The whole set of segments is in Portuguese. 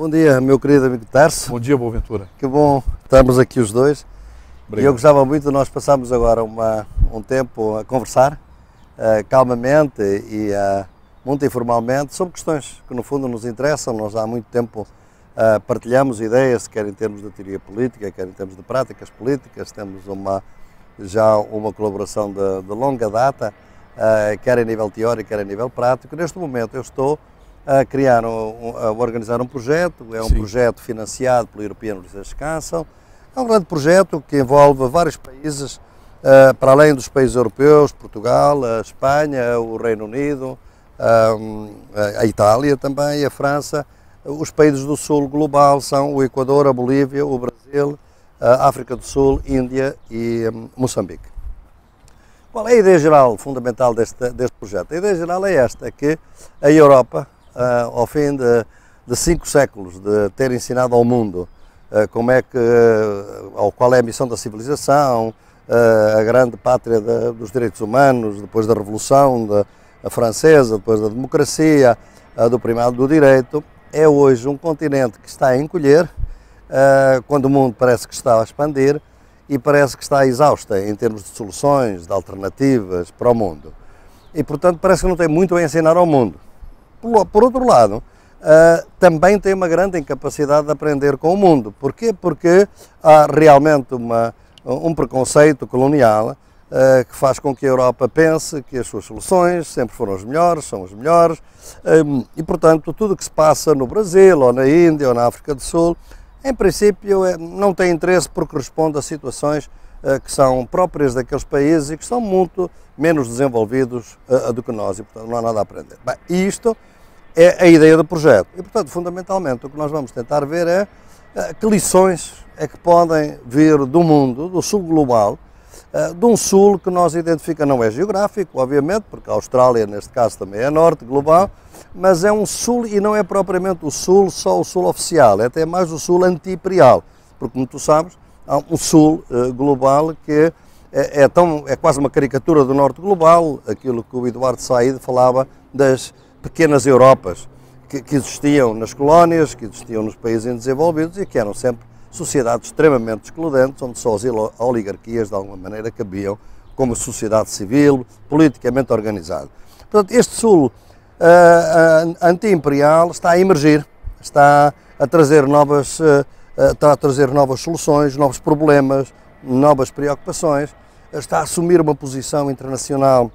Bom dia, meu querido amigo Tarso. Bom dia, Boaventura. Que bom estamos aqui os dois. Obrigado. E eu gostava muito de nós passarmos agora uma, um tempo a conversar uh, calmamente e uh, muito informalmente sobre questões que no fundo nos interessam. Nós há muito tempo uh, partilhamos ideias, quer em termos de teoria política, quer em termos de práticas políticas. Temos uma, já uma colaboração de, de longa data, quer a nível teórico, quer a nível prático. Neste momento eu estou a criar, um, a organizar um projeto, é um Sim. projeto financiado pelo European Research Council, é um grande projeto que envolve vários países, uh, para além dos países europeus, Portugal, a Espanha, o Reino Unido, uh, a Itália também, a França. Os países do Sul global são o Equador, a Bolívia, o Brasil, a África do Sul, Índia e um, Moçambique. Qual é a ideia geral fundamental deste, deste projeto? A ideia geral é esta, que a Europa, ao fim de, de, cinco séculos de ter ensinado ao mundo uh, como é que, uh, qual é a missão da civilização, a grande pátria de, dos direitos humanos, depois da Revolução da, Francesa, depois da democracia, do primado do direito, é hoje um continente que está a encolher, quando o mundo parece que está a expandir e parece que está exausta em termos de soluções, de alternativas para o mundo. E, portanto, parece que não tem muito a ensinar ao mundo. Por, por outro lado, uh, também tem uma grande incapacidade de aprender com o mundo. Porquê? Porque há realmente uma, um preconceito colonial uh, que faz com que a Europa pense que as suas soluções sempre foram as melhores, são as melhores, um, e portanto tudo o que se passa no Brasil, ou na Índia, ou na África do Sul, em princípio é, não tem interesse porque responde a situações que são próprias daqueles países e que são muito menos desenvolvidos do que nós, e portanto não há nada a aprender. Bem, isto é a ideia do projeto. E, portanto, fundamentalmente, o que nós vamos tentar ver é eh, que lições é que podem vir do mundo, do sul global, eh, de um sul que nós identificamos, não é geográfico, obviamente, porque a Austrália, neste caso, também é norte global, mas é um sul e não é propriamente o sul, só o sul oficial, é até mais o sul anti-imperial, porque, como tu sabes, um sul eh, global que é, é, tão, é quase uma caricatura do norte global, aquilo que o Eduardo Said falava das pequenas Europas que, que, existiam nas colónias, que existiam nos países desenvolvidos e que eram sempre sociedades extremamente excludentes, onde só as oligarquias de alguma maneira cabiam como sociedade civil, politicamente organizada. Portanto, este Sul uh, anti-imperial está a emergir, está a trazer novas, uh, está a trazer novas soluções, novos problemas, novas preocupações, está a assumir uma posição internacional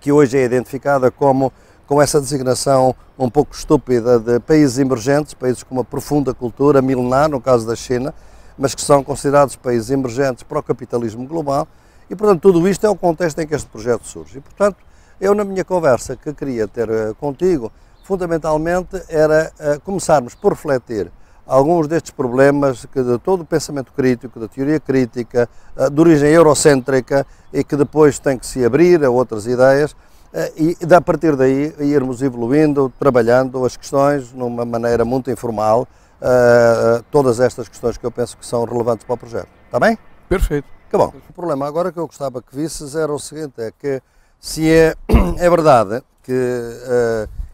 que hoje é identificada como com essa designação um pouco estúpida de países emergentes, países com uma profunda cultura milenar, no caso da China, mas que são considerados países emergentes para o capitalismo global. E, portanto, tudo isto é o contexto em que este projeto surge. E, portanto, eu, na minha conversa que queria ter uh, contigo, fundamentalmente era uh, começarmos por refletir alguns destes problemas que de todo o pensamento crítico, da teoria crítica, uh, de origem eurocêntrica e que depois tem que se abrir a outras ideias, eh, e a partir daí irmos evoluindo, trabalhando as questões numa maneira muito informal, uh, todas estas questões que eu penso que são relevantes para o projeto. Está bem? Perfeito. Que bom. O problema agora que eu gostava que visses era o seguinte, é que se é, é verdade que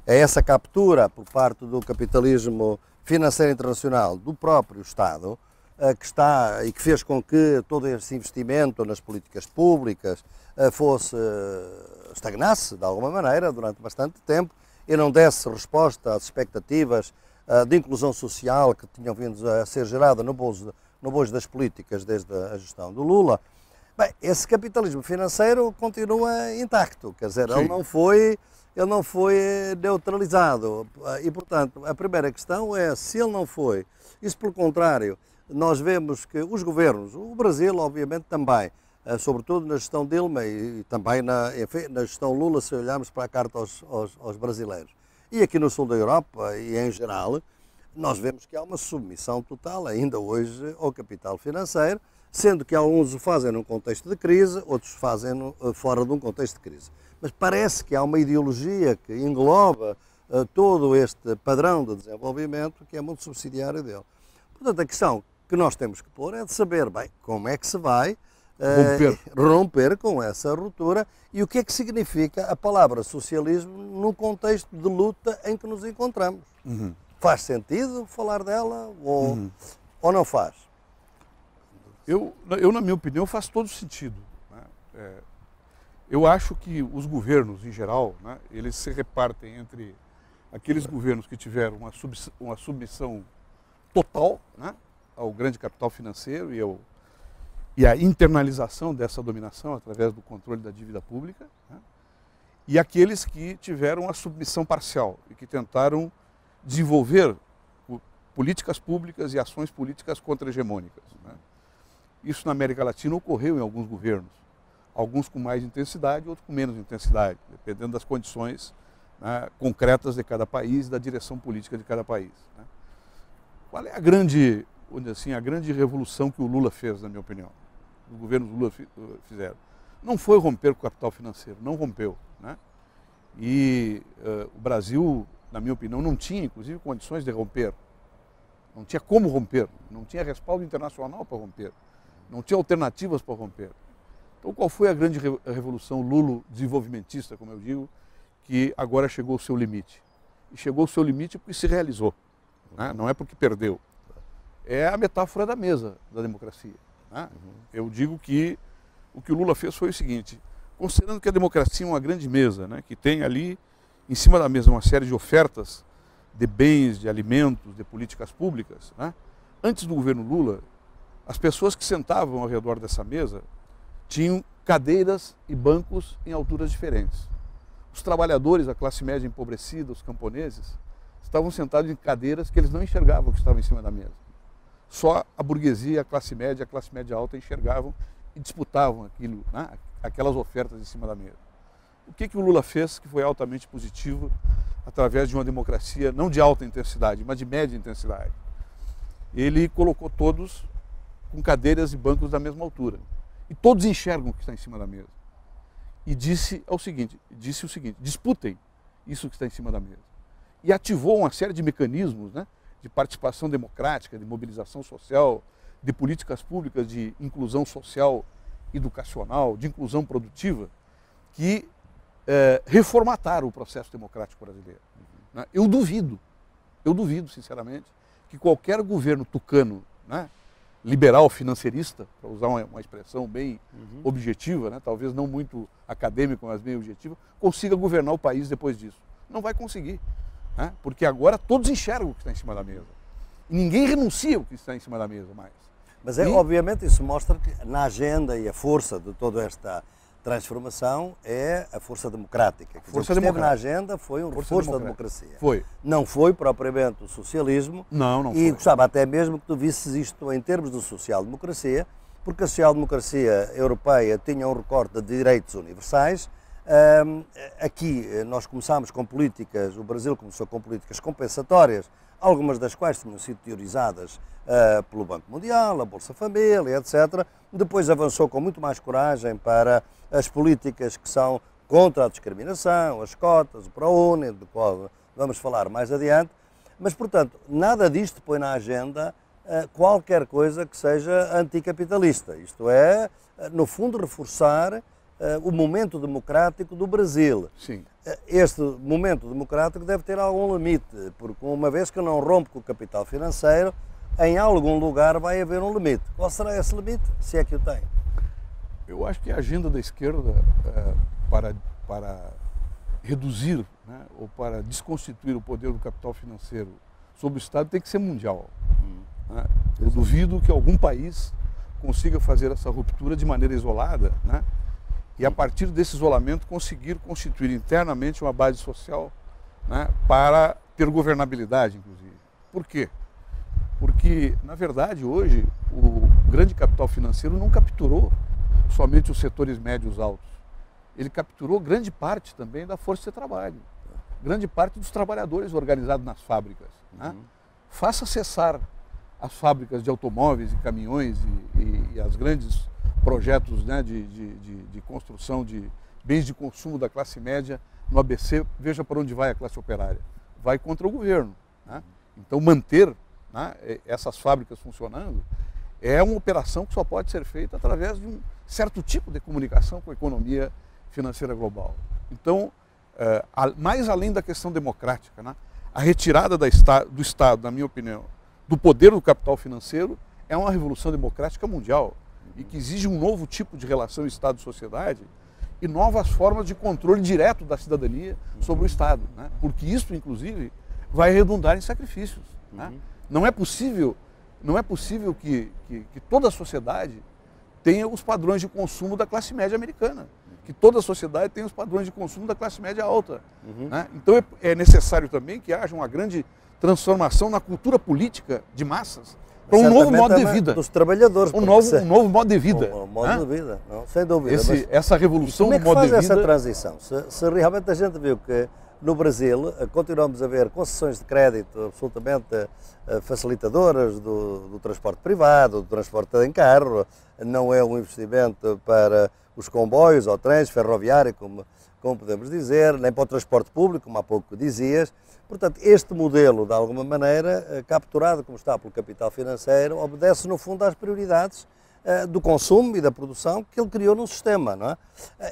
é essa captura por parte do capitalismo financeiro internacional do próprio Estado, que está e que fez com que todo esse investimento nas políticas públicas fosse estagnasse de alguma maneira durante bastante tempo e não desse resposta às expectativas de inclusão social que tinham vindo a ser gerada no bojo, no bojo das políticas desde a gestão do Lula. Bem, esse capitalismo financeiro continua intacto, quer dizer, Sim. ele não foi ele não foi neutralizado. E, portanto, a primeira questão é se ele não foi. Isso, pelo contrário, nós vemos que os governos, o Brasil, obviamente, também, eh, sobretudo na gestão Dilma e também na, enfim, na gestão Lula, se olharmos para a carta aos, aos, aos, brasileiros. E aqui no sul da Europa e em geral, nós vemos que há uma submissão total ainda hoje ao capital financeiro, sendo que alguns o fazem num contexto de crise, outros fazem eh, fora de um contexto de crise. Mas parece que há uma ideologia que engloba uh, todo este padrão de desenvolvimento que é muito subsidiário dele. Portanto, a questão que nós temos que pôr é de saber, bem, como é que se vai romper. Uh, romper com essa ruptura e o que é que significa a palavra socialismo no contexto de luta em que nos encontramos. Uhum. Faz sentido falar dela ou, uhum. ou não faz? Eu, eu, na minha opinião, faz todo sentido. Né? É, eu acho que os governos, em geral, né, eles se repartem entre aqueles governos que tiveram uma, sub, uma submissão total né, ao grande capital financeiro e, ao, e internalização dessa dominação através do controle da dívida pública, né, e aqueles que tiveram a submissão parcial e que tentaram desenvolver políticas públicas e ações políticas contra-hegemônicas. Né. Isso na América Latina ocorreu em alguns governos, alguns com mais intensidade, outros com menos intensidade, dependendo das condições né, concretas de cada país e da direção política de cada país. Né. Qual é a grande, assim, a grande revolução que o Lula fez, na minha opinião? Os governos Lula fizeram. Não foi romper o capital financeiro, não rompeu. Né? E uh, o Brasil, na minha opinião, não tinha, inclusive, condições de romper. Não tinha como romper, não tinha respaldo internacional para romper, não tinha alternativas para romper. Então, qual foi a grande revolução Lulo desenvolvimentista, como eu digo, que agora chegou ao seu limite? E chegou ao seu limite porque se realizou, né? não é porque perdeu. É a metáfora da mesa da democracia. Né? Eu digo que o que o Lula fez foi o seguinte: considerando que a democracia é uma grande mesa, né, que tem ali em cima da mesa uma série de ofertas de bens, de alimentos, de políticas públicas, né, antes do governo Lula, as pessoas que sentavam ao redor dessa mesa tinham cadeiras e bancos em alturas diferentes. Os trabalhadores, a classe média empobrecida, os camponeses, estavam sentados em cadeiras que eles não enxergavam que estavam em cima da mesa. Só a burguesia, a classe média, a classe média alta enxergavam e disputavam aquilo, né? aquelas ofertas em cima da mesa. O que, que o Lula fez que foi altamente positivo através de uma democracia não de alta intensidade, mas de média intensidade? Ele colocou todos com cadeiras e bancos da mesma altura. E todos enxergam o que está em cima da mesa. E disse o seguinte, disse o seguinte, disputem isso que está em cima da mesa. E ativou uma série de mecanismos né, de participação democrática, de mobilização social, de políticas públicas de inclusão social, educacional, de inclusão produtiva, que é, reformataram o processo democrático brasileiro. Né? Eu duvido, eu duvido, sinceramente, que qualquer governo tucano, né, liberal financeirista, para usar uma, uma, expressão bem uhum. objetiva, né, talvez não muito acadêmica, mas bem objetiva, consiga governar o país depois disso. Não vai conseguir, né, porque agora todos enxergam o que está em cima da mesa. E ninguém renuncia ao que está em cima da mesa mais. Mas é, e... obviamente isso mostra que na agenda e a força de toda esta transformação é a força democrática. Força dizer, democrática. na agenda foi um força reforço da democracia. Foi. Não foi propriamente o socialismo. Não, não e foi. gostava até mesmo que tu visses isto em termos de social-democracia, porque a social-democracia europeia tinha um recorte de direitos universais. Aqui eh, nós começámos com políticas, o Brasil começou com políticas compensatórias algumas das quais tinham sido teorizadas uh, pelo Banco Mundial, a Bolsa Família, etc. Depois avançou com muito mais coragem para as políticas que são contra a discriminação, as cotas, o ProUni, do qual vamos falar mais adiante. Mas, portanto, nada disto põe na agenda uh, qualquer coisa que seja anticapitalista. Isto é, uh, no fundo, reforçar uh, o momento democrático do Brasil. Sim. Este momento democrático deve ter algum limite, porque uma vez que não rompe com o capital financeiro, em algum lugar vai haver um limite. Qual será esse limite, se é que o tem? Eu acho que a agenda da esquerda uh, para, para reduzir né, ou para desconstituir o poder do capital financeiro sobre o Estado tem que ser mundial. Hum. Né? Eu duvido que algum país consiga fazer essa ruptura de maneira isolada, né? e a partir desse isolamento conseguir constituir internamente uma base social né, para ter governabilidade, inclusive. Por quê? Porque, na verdade, hoje, o grande capital financeiro não capturou somente os setores médios altos. Ele capturou grande parte também da força de trabalho, grande parte dos trabalhadores organizados nas fábricas. Né? Uhum. Faça cessar as fábricas de automóveis e caminhões e, e, e as grandes projetos né, de, de, de, de, construção de bens de consumo da classe média no ABC, veja para onde vai a classe operária. Vai contra o governo. Né? Então, manter né, essas fábricas funcionando é uma operação que só pode ser feita através de um certo tipo de comunicação com a economia financeira global. Então, é, mais além da questão democrática, né, a retirada do Estado, na minha opinião, do poder do capital financeiro é uma revolução democrática mundial e que exige um novo tipo de relação Estado-sociedade e novas formas de controle direto da cidadania sobre o Estado. Né? Porque isso, inclusive, vai redundar em sacrifícios. Né? Não é possível, não é possível que, que, que, toda a sociedade tenha os padrões de consumo da classe média americana. Que toda a sociedade tenha os padrões de consumo da classe média alta. Uhum. Né? Então é, é necessário também que haja uma grande transformação na cultura política de massas para um novo modo de vida. Dos trabalhadores. Um novo, um novo modo de vida. Um, um modo de vida, não, sem dúvida. Esse, mas, essa revolução como é que modo faz de vida. essa transição? Se, se, realmente a gente viu que no Brasil eh, continuamos a ver concessões de crédito absolutamente uh, facilitadoras do, do, transporte privado, do transporte em carro, não é um investimento para os comboios ou trens, ferroviário, como, como podemos dizer, nem para o transporte público, como há pouco dizias. Portanto, este modelo, de alguma maneira, eh, capturado como está pelo capital financeiro, obedece, no fundo, às prioridades do consumo e da produção que ele criou no sistema. Não é? Uh,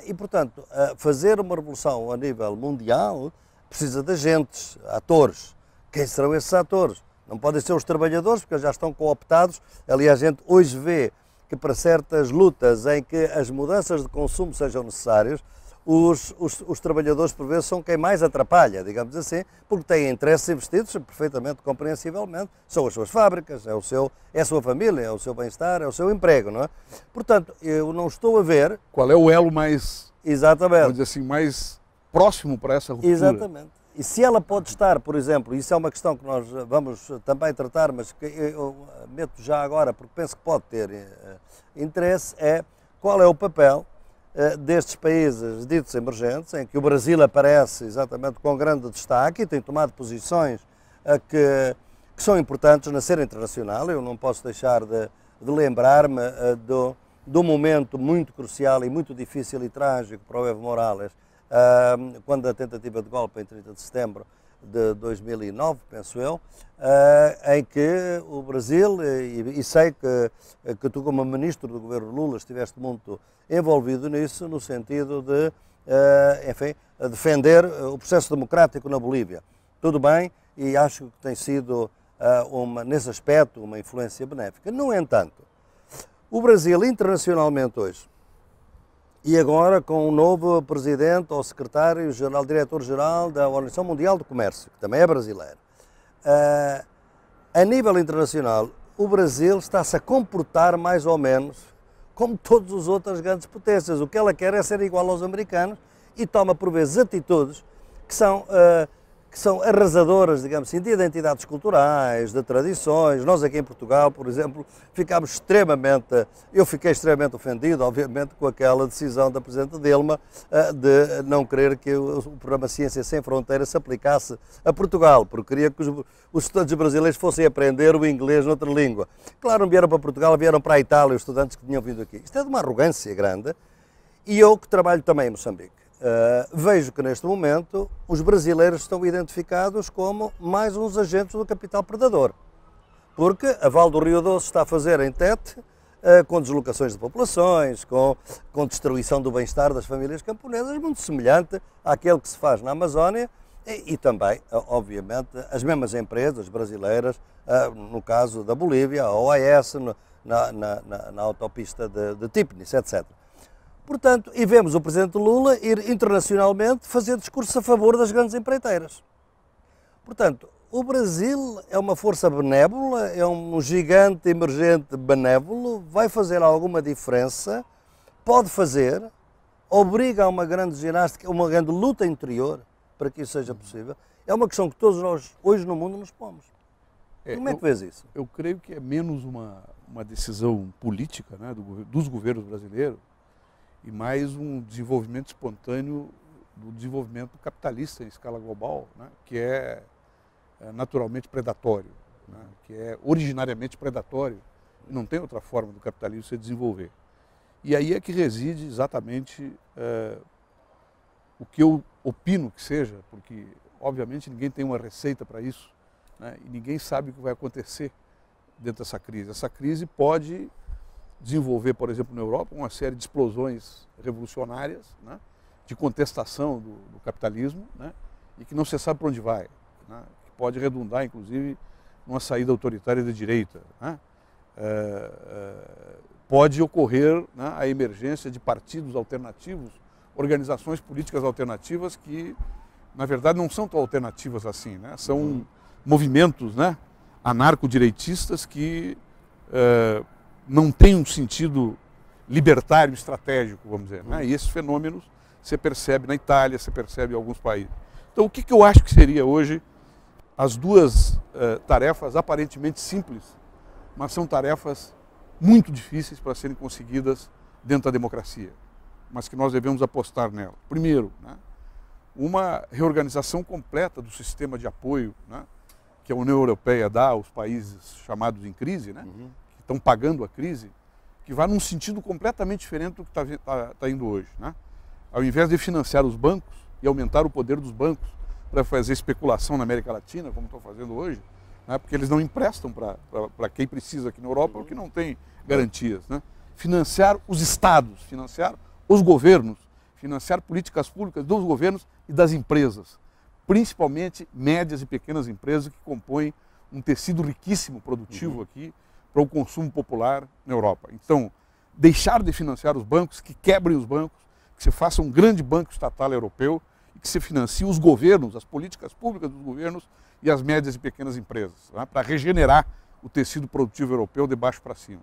e, portanto, uh, fazer uma revolução a nível mundial precisa de agentes, atores. Quem serão esses atores? Não podem ser os trabalhadores, porque já estão cooptados. Aliás, a gente hoje vê que para certas lutas em que as mudanças de consumo sejam necessárias, os, os, os, trabalhadores, por vezes, são quem mais atrapalha, digamos assim, porque têm interesses investidos, perfeitamente compreensivelmente, são as suas fábricas, é, o seu, é a sua família, é o seu bem-estar, é o seu emprego, não é? Portanto, eu não estou a ver... Qual é o elo mais... Exatamente. Vamos dizer assim, mais próximo para essa ruptura. Exatamente. E se ela pode estar, por exemplo, isso é uma questão que nós vamos também tratar, mas que eu meto já agora, porque penso que pode ter eh, interesse, é qual é o papel destes países ditos emergentes, em que o Brasil aparece exatamente com grande destaque e tem tomado posições eh, que, que são importantes na cena internacional. Eu não posso deixar de, de lembrar-me eh, do, do momento muito crucial e muito difícil e trágico para o Evo Morales, quando a tentativa de golpe em 30 de setembro de 2009, penso eu, em que o Brasil, e, sei que, que tu como ministro do governo Lula estiveste muito envolvido nisso, no sentido de, uh, enfim, defender o processo democrático na Bolívia. Tudo bem, e acho que tem sido, uh, uma, nesse aspecto, uma influência benéfica. No entanto, o Brasil, internacionalmente hoje, e agora com o novo presidente ou secretário-geral, diretor-geral da Organização Mundial do Comércio, que também é brasileiro, uh, a nível internacional, o Brasil está-se a comportar mais ou menos como todas as outras grandes potências. O que ela quer é ser igual aos americanos e toma por vezes atitudes que são uh, que são arrasadoras, digamos assim, de identidades culturais, de tradições. Nós aqui em Portugal, por exemplo, ficámos extremamente, eu fiquei extremamente ofendido, obviamente, com aquela decisão da Presidente Dilma eh, de não querer que o programa Ciência Sem Fronteiras se aplicasse a Portugal, porque queria que os, os estudantes brasileiros fossem aprender o inglês noutra língua. Claro, não vieram para Portugal, vieram para a Itália os estudantes que tinham vindo aqui. Isto é de uma arrogância grande. E eu, que trabalho também em Moçambique, Uh, vejo que neste momento os brasileiros estão identificados como mais uns agentes do capital predador. Porque a Val do Rio Doce está a fazer em Tete, uh, com deslocações de populações, com, com destruição do bem-estar das famílias camponesas, muito semelhante àquele que se faz na Amazónia e, e também, uh, obviamente, as mesmas empresas brasileiras, no caso da Bolívia, a OAS, no, na, na, na, na, autopista de, de Tipnis, etc. Portanto, e vemos o Presidente Lula ir internacionalmente fazer discursos a favor das grandes empreiteiras. Portanto, o Brasil é uma força benévola, é um gigante emergente benévolo, vai fazer alguma diferença, pode fazer, obriga a uma grande ginástica, uma grande luta interior para que isso seja possível. É uma questão que todos nós hoje no mundo nos pomos. É, Como é que vês isso? Eu creio que é menos uma, uma decisão política né, do, dos governos brasileiros e mais um desenvolvimento espontâneo do desenvolvimento capitalista em escala global, né, que é, é, naturalmente predatório, né, que é originariamente predatório. Não tem outra forma do capitalismo se desenvolver. E aí é que reside exatamente é, o que eu opino que seja, porque obviamente ninguém tem uma receita para isso né, e ninguém sabe o que vai acontecer dentro dessa crise. Essa crise pode desenvolver, por exemplo, na Europa, uma série de explosões revolucionárias, né, de contestação do, do capitalismo, né, e que não se sabe para onde vai. Né, pode redundar, inclusive, numa saída autoritária da direita. É, é, pode ocorrer né, a emergência de partidos alternativos, organizações políticas alternativas que, na verdade, não são tão alternativas assim. Né? São uhum. movimentos né, anarco-direitistas que é, não têm um sentido libertário estratégico, vamos dizer. Né? E esses fenômenos você percebe na Itália, você percebe em alguns países. Então, o que, que eu acho que seria hoje as duas uh, tarefas aparentemente simples, mas são tarefas muito difíceis para serem conseguidas dentro da democracia, mas que nós devemos apostar nela. Primeiro, né, uma reorganização completa do sistema de apoio né, que a União Europeia dá aos países chamados em crise, né, uhum. Estão pagando a crise, que vai num sentido completamente diferente do que está tá, tá indo hoje. Né? Ao invés de financiar os bancos e aumentar o poder dos bancos para fazer especulação na América Latina, como estão fazendo hoje, né? porque eles não emprestam para quem precisa aqui na Europa, porque não tem garantias. Né? Financiar os estados, financiar os governos, financiar políticas públicas dos governos e das empresas, principalmente médias e pequenas empresas que compõem um tecido riquíssimo produtivo uhum. aqui para o consumo popular na Europa. Então, deixar de financiar os bancos, que quebrem os bancos, que se faça um grande banco estatal europeu e que se financie os governos, as políticas públicas dos governos e as médias e pequenas empresas, né, para regenerar o tecido produtivo europeu de baixo para cima.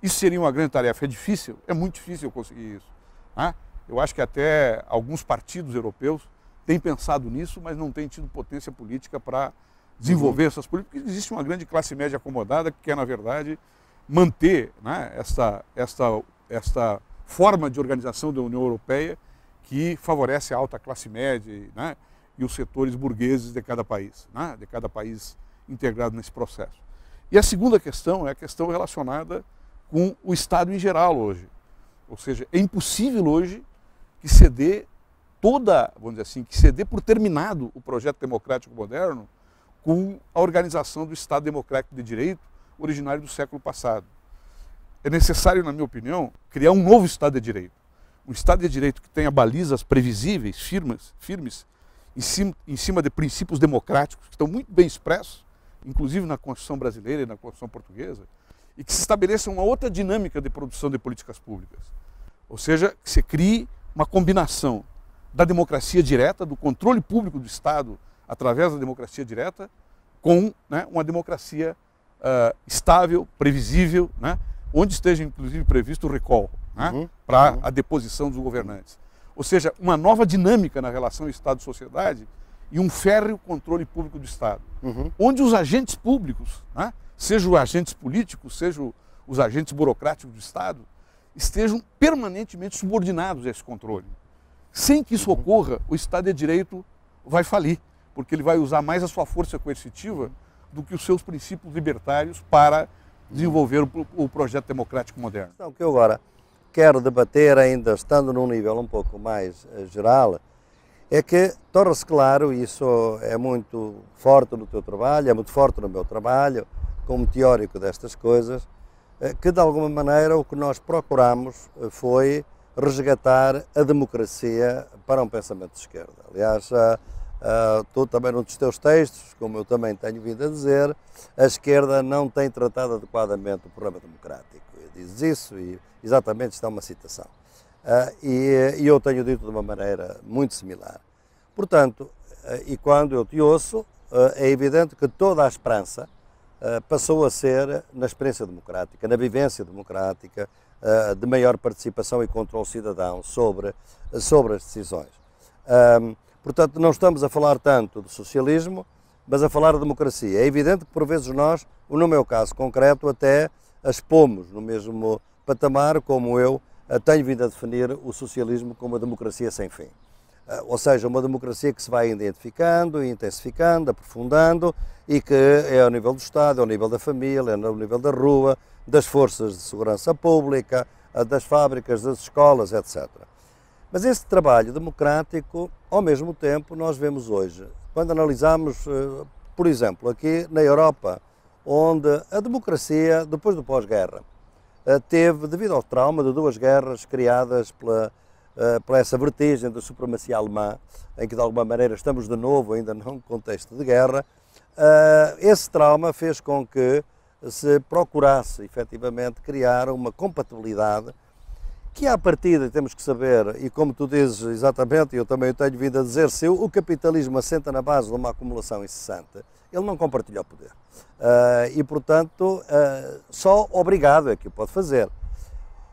Isso seria uma grande tarefa. É difícil? É muito difícil conseguir isso. Né? Eu acho que até alguns partidos europeus têm pensado nisso, mas não têm tido potência política para desenvolver uhum. essas políticas, porque existe uma grande classe média acomodada que quer, na verdade, manter né, esta forma de organização da União Europeia que favorece a alta classe média né, e os setores burgueses de cada país, né, de cada país integrado nesse processo. E a segunda questão é a questão relacionada com o Estado em geral hoje. Ou seja, é impossível hoje que dê toda, vamos dizer assim, que dê por terminado o projeto democrático moderno com a organização do Estado Democrático de Direito originário do século passado. É necessário, na minha opinião, criar um novo Estado de Direito. Um Estado de Direito que tenha balizas previsíveis, firmes, firmes em, cima, em cima de princípios democráticos que estão muito bem expressos, inclusive na Constituição brasileira e na Constituição portuguesa, e que se estabeleça uma outra dinâmica de produção de políticas públicas. Ou seja, que se crie uma combinação da democracia direta, do controle público do Estado através da democracia direta, com né, uma democracia uh, estável, previsível, né, onde esteja inclusive previsto o recall né, uhum, para uhum. a deposição dos governantes. Ou seja, uma nova dinâmica na relação Estado-sociedade e um férreo controle público do Estado, uhum. onde os agentes públicos, né, sejam os agentes políticos, sejam os agentes burocráticos do Estado, estejam permanentemente subordinados a esse controle. Sem que isso uhum. ocorra, o Estado de Direito vai falir porque ele vai usar mais a sua força coercitiva do que os seus princípios libertários para desenvolver o, o projeto democrático moderno. Então, o que eu agora quero debater, ainda estando num nível um pouco mais uh, geral, é que torna-se claro, e isso é muito forte no teu trabalho, é muito forte no meu trabalho, como teórico destas coisas, uh, que de alguma maneira o que nós procuramos uh, foi resgatar a democracia para um pensamento de esquerda. Aliás, Uh, também num dos teus textos, como eu também tenho vindo a dizer, a esquerda não tem tratado adequadamente o problema democrático. Dizes isso e exatamente está uma citação. Uh, e, e, eu tenho dito de uma maneira muito similar. Portanto, uh, e quando eu te ouço, é evidente que toda a esperança passou a ser na experiência democrática, na vivência democrática, de maior participação e controle cidadão sobre, sobre as decisões. Portanto, não estamos a falar tanto de socialismo, mas a falar de democracia. É evidente que, por vezes, nós, no meu caso concreto, até as pomos no mesmo patamar, como eu tenho vindo a definir o socialismo como uma democracia sem fim. Ah, ou seja, uma democracia que se vai identificando, intensificando, aprofundando e que é ao nível do Estado, é ao nível da família, é ao nível da rua, das forças de segurança pública, das fábricas, das escolas, etc. Mas esse trabalho democrático, ao mesmo tempo, nós vemos hoje, quando analisamos, eh, por exemplo, aqui na Europa, onde a democracia, depois do pós-guerra, eh, teve, devido ao trauma de duas guerras criadas pela, eh, por essa vertigem da supremacia alemã, em que de alguma maneira estamos de novo ainda num contexto de guerra, esse trauma fez com que se procurasse efetivamente criar uma compatibilidade que à partida temos que saber, e como tu dizes exatamente, eu também tenho vindo a dizer, se o capitalismo assenta na base de uma acumulação incessante, ele não compartilha o poder. Uh, e, portanto, uh, só obrigado é que o pode fazer.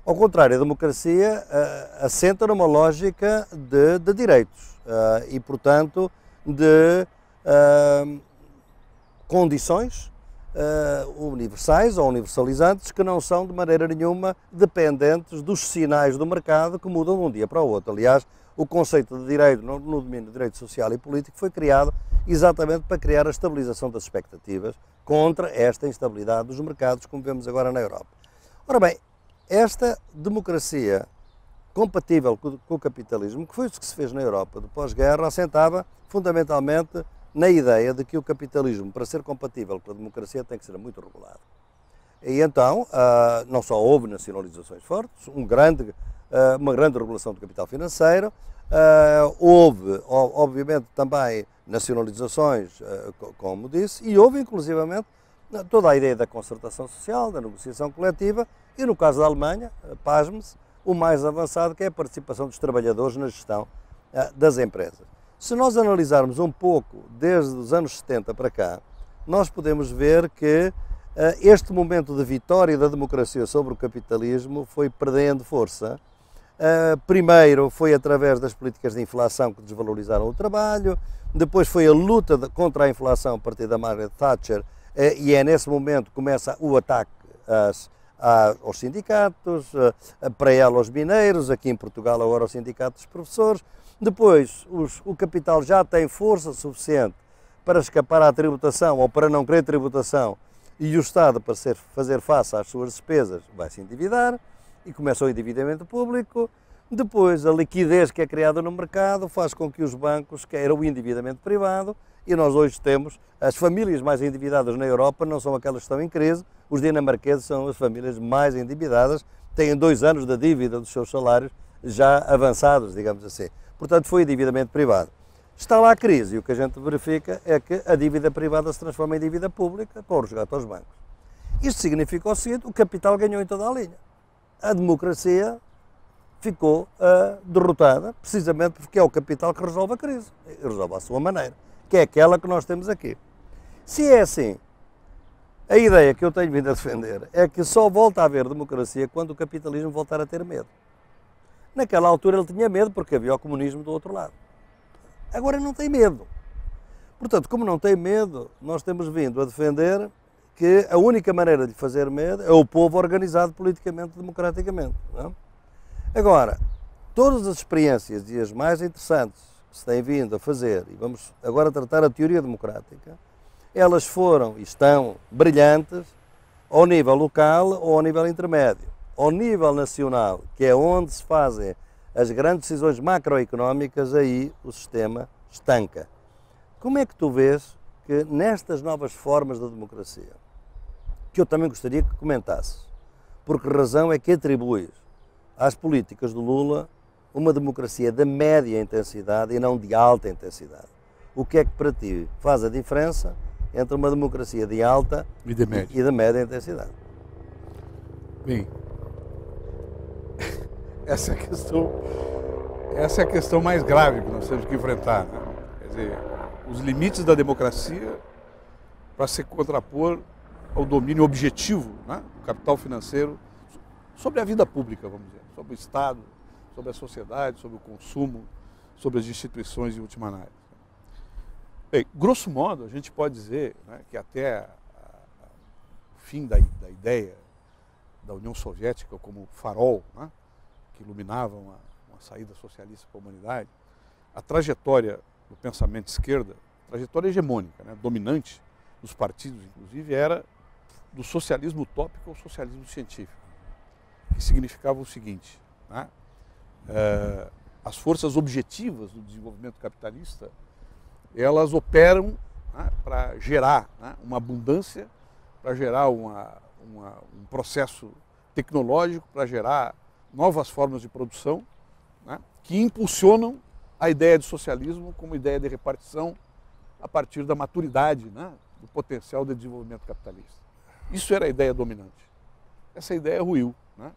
Ao contrário, a democracia uh, assenta numa lógica de, de direitos e, portanto, de condições uh, universais ou universalizantes que não são de maneira nenhuma dependentes dos sinais do mercado que mudam de um dia para o outro. Aliás, o conceito de direito no, no domínio do direito social e político foi criado exatamente para criar a estabilização das expectativas contra esta instabilidade dos mercados, como vemos agora na Europa. Ora bem, esta democracia compatível com, com o capitalismo, que foi isso que se fez na Europa do pós-guerra, assentava fundamentalmente na ideia de que o capitalismo, para ser compatível com a democracia, tem que ser muito regulado. E então, ah, não só houve nacionalizações fortes, um grande, ah, uma grande regulação do capital financeiro, ah, houve, obviamente, também nacionalizações, como disse, e houve, inclusivamente, toda a ideia da concertação social, da negociação coletiva, e no caso da Alemanha, pasme-se, o mais avançado, que é a participação dos trabalhadores na gestão das empresas. Se nós analisarmos um pouco desde os anos 70 para cá, nós podemos ver que uh, este momento de vitória da democracia sobre o capitalismo foi perdendo força. Uh, primeiro foi através das políticas de inflação que desvalorizaram o trabalho, depois foi a luta contra a inflação a partir da Margaret Thatcher, uh, e é nesse momento que começa o ataque às, aos sindicatos, para ela aos mineiros, aqui em Portugal agora aos sindicatos dos professores, depois, os, o capital já tem força suficiente para escapar à tributação ou para não querer tributação e o Estado, para ser, fazer face às suas despesas, vai se endividar e começa o endividamento público. Depois, a liquidez que é criada no mercado faz com que os bancos queiram o endividamento privado e nós hoje temos as famílias mais endividadas na Europa não são aquelas que estão em crise, os dinamarqueses são as famílias mais endividadas, têm dois anos da dívida dos seus salários já avançados, digamos assim portanto foi endividamento privado. Está lá a crise e o que a gente verifica é que a dívida privada se transforma em dívida pública resgate aos bancos. Isto significa o seguinte: o capital ganhou em toda a linha. A democracia ficou uh, derrotada, precisamente porque é o capital que resolve a crise, resolve à sua maneira, que é aquela que nós temos aqui. Se é assim, a ideia que eu tenho vindo a defender é que só volta a haver democracia quando o capitalismo voltar a ter medo. Naquela altura ele tinha medo porque havia o comunismo do outro lado. Agora não tem medo. Portanto, como não tem medo, nós temos vindo a defender que a única maneira de fazer medo é o povo organizado politicamente, democraticamente. Não? Agora, todas as experiências e as mais interessantes que se têm vindo a fazer, e vamos agora tratar a teoria democrática, elas foram e estão brilhantes ao nível local ou ao nível intermédio ao nível nacional, que é onde se fazem as grandes decisões macroeconómicas, aí o sistema estanca. Como é que tu vês que nestas novas formas da democracia, que eu também gostaria que comentasses, por que razão é que atribuis às políticas do Lula uma democracia de média intensidade e não de alta intensidade? O que é que para ti faz a diferença entre uma democracia de alta e de média, e de média intensidade? Bem, essa é a questão, essa é a questão mais grave que nós temos que enfrentar. Né? Quer dizer, os limites da democracia para se contrapor ao domínio objetivo né, do capital financeiro sobre a vida pública, vamos dizer, sobre o Estado, sobre a sociedade, sobre o consumo, sobre as instituições em última análise. Bem, grosso modo, a gente pode dizer né, que até a, a, o fim da, da ideia da União Soviética como farol, né, iluminavam uma, uma saída socialista para a humanidade, a trajetória do pensamento de esquerda, trajetória hegemônica, né, dominante dos partidos, inclusive, era do socialismo utópico ao socialismo científico, que significava o seguinte: né, é, as forças objetivas do desenvolvimento capitalista elas operam né, para gerar né, uma abundância, para gerar uma, uma, um processo tecnológico, para gerar novas formas de produção né, que impulsionam a ideia de socialismo como ideia de repartição a partir da maturidade né, do potencial de desenvolvimento capitalista. Isso era a ideia dominante. Essa ideia ruiu. Né?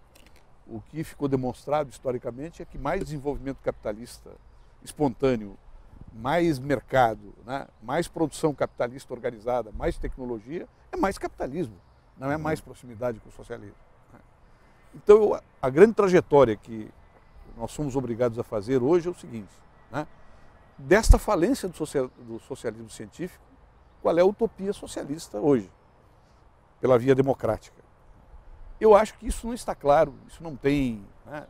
O que ficou demonstrado historicamente é que mais desenvolvimento capitalista espontâneo, mais mercado, né? mais produção capitalista organizada, mais tecnologia, é mais capitalismo, não é mais proximidade com o socialismo. Então, a grande trajetória que nós somos obrigados a fazer hoje é o seguinte: né? desta falência do, social, do socialismo científico, qual é a utopia socialista hoje, pela via democrática? Eu acho que isso não está claro, isso não tem, né,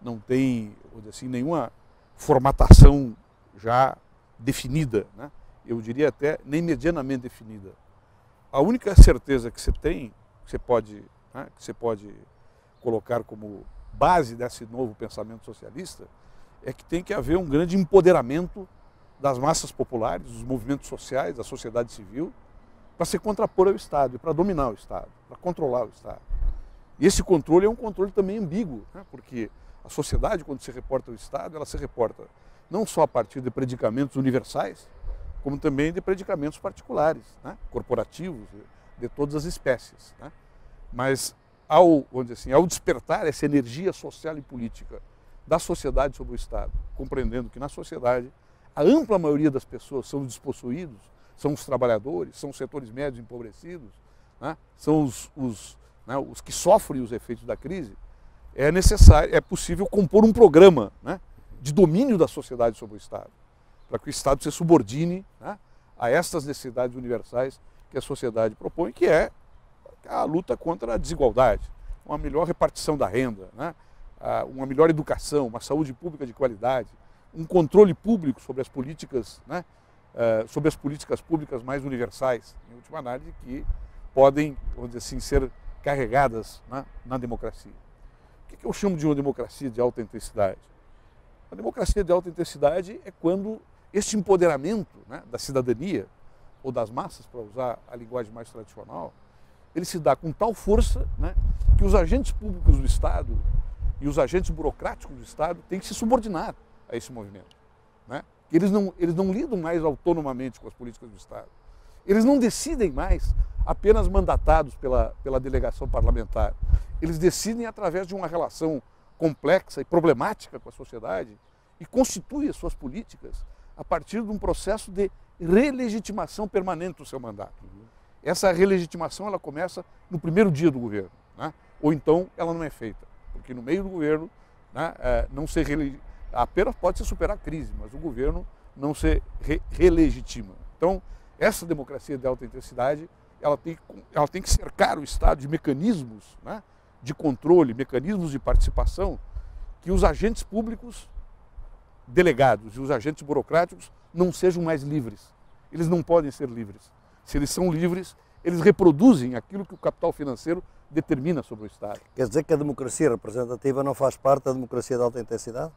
não tem, assim, nenhuma formatação já definida, né? eu diria até nem medianamente definida. A única certeza que você tem, que você pode, né, que você pode colocar como base desse novo pensamento socialista, é que tem que haver um grande empoderamento das massas populares, dos movimentos sociais, da sociedade civil, para se contrapor ao Estado para dominar o Estado, para controlar o Estado. E esse controle é um controle também ambíguo, né? porque a sociedade, quando se reporta ao Estado, ela se reporta não só a partir de predicamentos universais, como também de predicamentos particulares, né? corporativos, de todas as espécies. Né? Mas ao, vamos assim, ao despertar essa energia social e política da sociedade sobre o Estado, compreendendo que na sociedade a ampla maioria das pessoas são despossuídos, são os trabalhadores, são os setores médios empobrecidos, né? são os, os né, os que sofrem os efeitos da crise, é necessário, é possível compor um programa né, de domínio da sociedade sobre o Estado, para que o Estado se subordine né, a estas necessidades universais que a sociedade propõe, que é a luta contra a desigualdade, uma melhor repartição da renda, né, uma melhor educação, uma saúde pública de qualidade, um controle público sobre as políticas, né, eh, sobre as políticas públicas mais universais, em última análise, que podem, vamos dizer assim, ser carregadas né, na democracia. O que eu chamo de uma democracia de alta intensidade? A democracia de alta intensidade é quando este empoderamento né, da cidadania ou das massas, para usar a linguagem mais tradicional, ele se dá com tal força né, que os agentes públicos do Estado e os agentes burocráticos do Estado têm que se subordinar a esse movimento. Né? Eles, não, eles não lidam mais autonomamente com as políticas do Estado. Eles não decidem mais apenas mandatados pela, pela delegação parlamentar. Eles decidem através de uma relação complexa e problemática com a sociedade e constituem as suas políticas a partir de um processo de relegitimação permanente do seu mandato. Essa relegitimação ela começa no primeiro dia do governo, né? ou então ela não é feita, porque no meio do governo né, é, não se apenas pode se superar a crise, mas o governo não se re relegitima. Então, essa democracia de alta intensidade ela tem, ela tem que cercar o Estado de mecanismos né, de controle, mecanismos de participação, que os agentes públicos delegados e os agentes burocráticos não sejam mais livres. Eles não podem ser livres. Se eles são livres, eles reproduzem aquilo que o capital financeiro determina sobre o Estado. Quer dizer que a democracia representativa não faz parte da democracia de alta intensidade?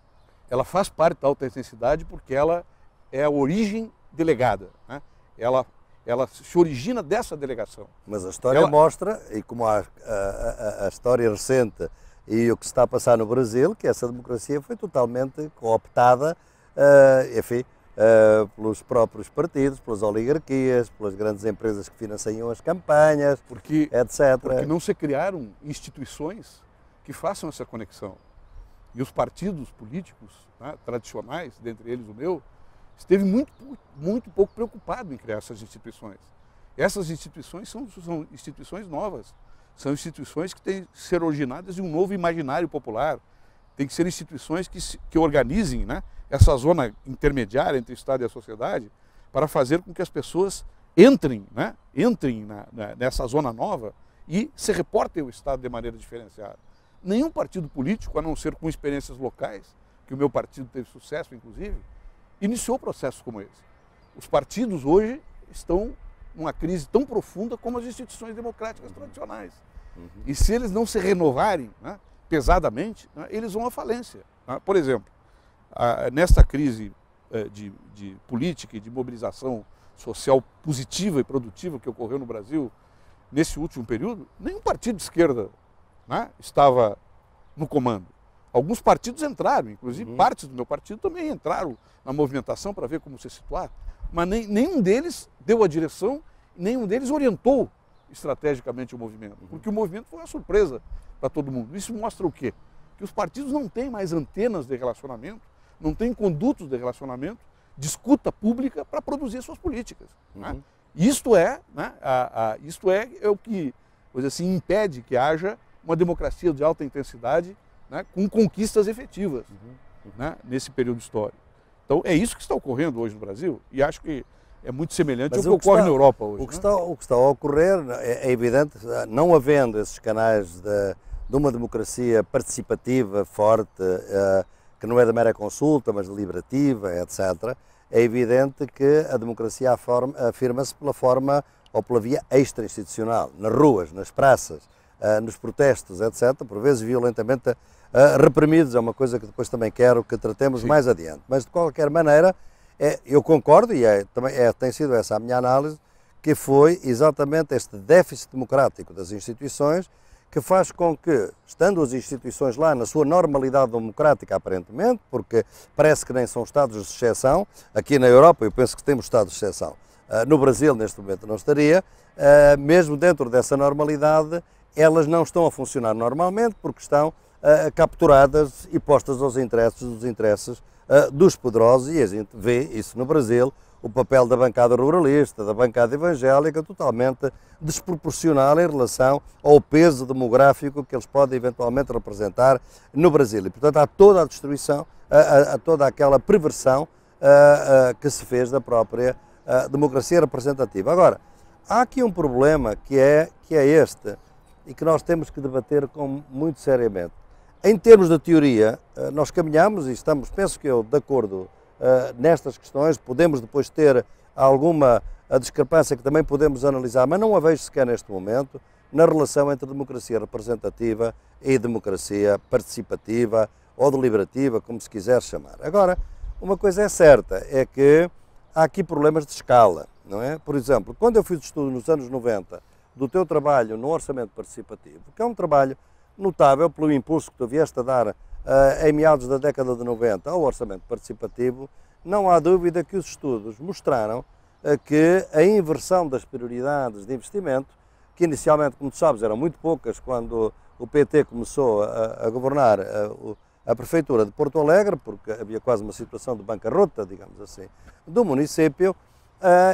Ela faz parte da alta intensidade porque ela é a origem delegada. Né? Ela ela se origina dessa delegação. Mas a história ela... mostra, e como a, a, a, história recente e o que se está a passar no Brasil, que essa democracia foi totalmente cooptada, uh, enfim, uh, pelos próprios partidos, pelas oligarquias, pelas grandes empresas que financiam as campanhas, porque, etc. Porque não se criaram instituições que façam essa conexão. E os partidos políticos né, tradicionais, dentre eles o meu, esteve muito, muito pouco preocupado em criar essas instituições. Essas instituições são, são instituições novas, são instituições que têm que ser originadas de um novo imaginário popular, tem que ser instituições que, que organizem né, essa zona intermediária entre o Estado e a sociedade para fazer com que as pessoas entrem, né, entrem na, na, nessa zona nova e se reportem ao Estado de maneira diferenciada. Nenhum partido político, a não ser com experiências locais, que o meu partido teve sucesso, inclusive, iniciou processos como esse. Os partidos hoje estão numa crise tão profunda como as instituições democráticas tradicionais. Uhum. E se eles não se renovarem né, pesadamente, né, eles vão à falência. Né? Por exemplo, a, nesta crise eh, de, de, política e de mobilização social positiva e produtiva que ocorreu no Brasil nesse último período, nenhum partido de esquerda né, estava no comando. Alguns partidos entraram, inclusive uhum. partes do meu partido também entraram na movimentação para ver como se situar, mas nem, nenhum deles deu a direção nenhum deles orientou estrategicamente o movimento, porque o movimento foi uma surpresa para todo mundo. Isso mostra o quê? Que os partidos não têm mais antenas de relacionamento, não têm condutos de relacionamento, de escuta pública para produzir suas políticas. Né? Uhum. Isto é, né, a, a, isto é, é o que assim, impede que haja uma democracia de alta intensidade né, com conquistas efetivas uhum. Uhum. Né, nesse período histórico. Então é isso que está ocorrendo hoje no Brasil e acho que é muito semelhante Mas ao que, que ocorre está, na Europa hoje. O que, né? está, o que está a ocorrer é, é, evidente, não havendo esses canais de, de uma democracia participativa, forte, uh, que não é da mera consulta, mas deliberativa, etc., é evidente que a democracia afirma-se pela forma ou pela via extra-institucional, nas ruas, nas praças, uh, nos protestos, etc., por vezes violentamente uh, reprimidos. É uma coisa que depois também quero que tratemos Sim. mais adiante. Mas, de qualquer maneira, é, eu concordo, e é, também é, tem sido essa a minha análise, que foi exatamente este déficit democrático das instituições que faz com que, estando as instituições lá na sua normalidade democrática, aparentemente, porque parece que nem são estados de exceção, aqui na Europa eu penso que temos estados de exceção, uh, no Brasil neste momento não estaria, uh, mesmo dentro dessa normalidade, elas não estão a funcionar normalmente porque estão uh, capturadas e postas aos interesses dos interesses dos poderosos, e a gente vê isso no Brasil, o papel da bancada ruralista, da bancada evangélica, totalmente desproporcional em relação ao peso demográfico que eles podem eventualmente representar no Brasil. E, portanto, há toda a destruição, há, toda aquela perversão que se fez da própria democracia representativa. Agora, há aqui um problema que é, que é este e que nós temos que debater com, muito seriamente. Em termos de teoria, nós caminhamos e estamos, penso que eu, de acordo uh, nestas questões. Podemos depois ter alguma a discrepância que também podemos analisar, mas não a vejo sequer neste momento, na relação entre democracia representativa e democracia participativa ou deliberativa, como se quiser chamar. Agora, uma coisa é certa, é que há aqui problemas de escala, não é? Por exemplo, quando eu fiz estudo nos anos 90 do teu trabalho no orçamento participativo, que é um trabalho notável pelo impulso que tu vieste a dar uh, em meados da década de 90 ao orçamento participativo, não há dúvida que os estudos mostraram uh, que a inversão das prioridades de investimento, que inicialmente, como tu sabes, eram muito poucas quando o PT começou a, a governar uh, a prefeitura de Porto Alegre, porque havia quase uma situação de bancarrota, digamos assim, do município,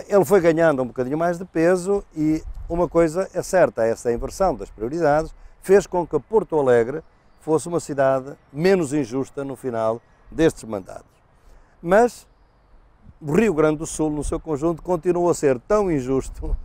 ele foi ganhando um bocadinho mais de peso e uma coisa é certa, essa inversão das prioridades fez com que Porto Alegre fosse uma cidade menos injusta no final destes mandatos. Mas o Rio Grande do Sul, no seu conjunto, continua a ser tão injusto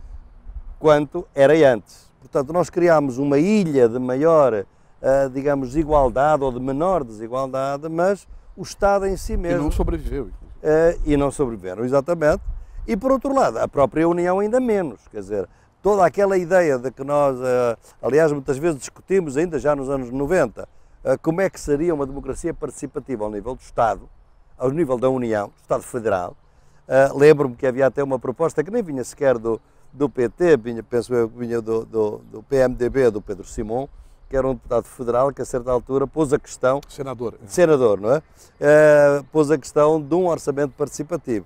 quanto era antes. Portanto, nós criámos uma ilha de maior, uh, digamos, desigualdade ou de menor desigualdade, mas o Estado em si mesmo. E não sobreviveu. Uh, e não sobreviveram, exatamente. E por outro lado, a própria União ainda menos. Quer dizer, toda aquela ideia de que nós, eh, aliás, muitas vezes discutimos, ainda já nos anos 90, eh, como é que seria uma democracia participativa ao nível do Estado, ao nível da União, do Estado Federal. Eh, lembro-me que havia até uma proposta que nem vinha sequer do, do PT, vinha, penso eu que vinha do, do, do PMDB, do Pedro Simão, que era um deputado federal que a certa altura pôs a questão... Senador. Senador, não é? pôs a questão de um orçamento participativo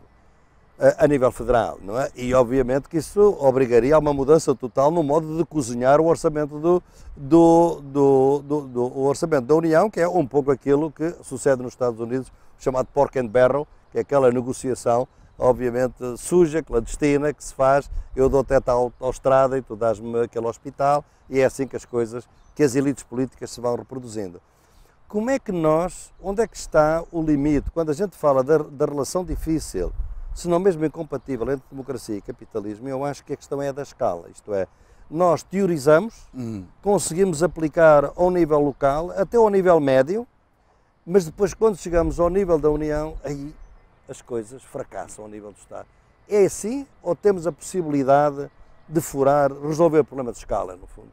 a nível federal, não é? E obviamente que isso obrigaria a uma mudança total no modo de cozinhar o orçamento do, do, do, do, do orçamento da União, que é um pouco aquilo que sucede nos Estados Unidos, chamado pork and barrel, que é aquela negociação, obviamente, suja, clandestina, que se faz, eu dou até tal estrada e tu dás-me aquele hospital, e é assim que as coisas, que as elites políticas se vão reproduzindo. Como é que nós, onde é que está o limite? Quando a gente fala da, da relação difícil se não mesmo incompatível entre democracia e capitalismo, eu acho que a questão é da escala, isto é, nós teorizamos, hum. conseguimos aplicar ao nível local, até ao nível médio, mas depois quando chegamos ao nível da União, aí as coisas fracassam ao nível do Estado. É assim ou temos a possibilidade de furar, resolver o problema de escala, no fundo?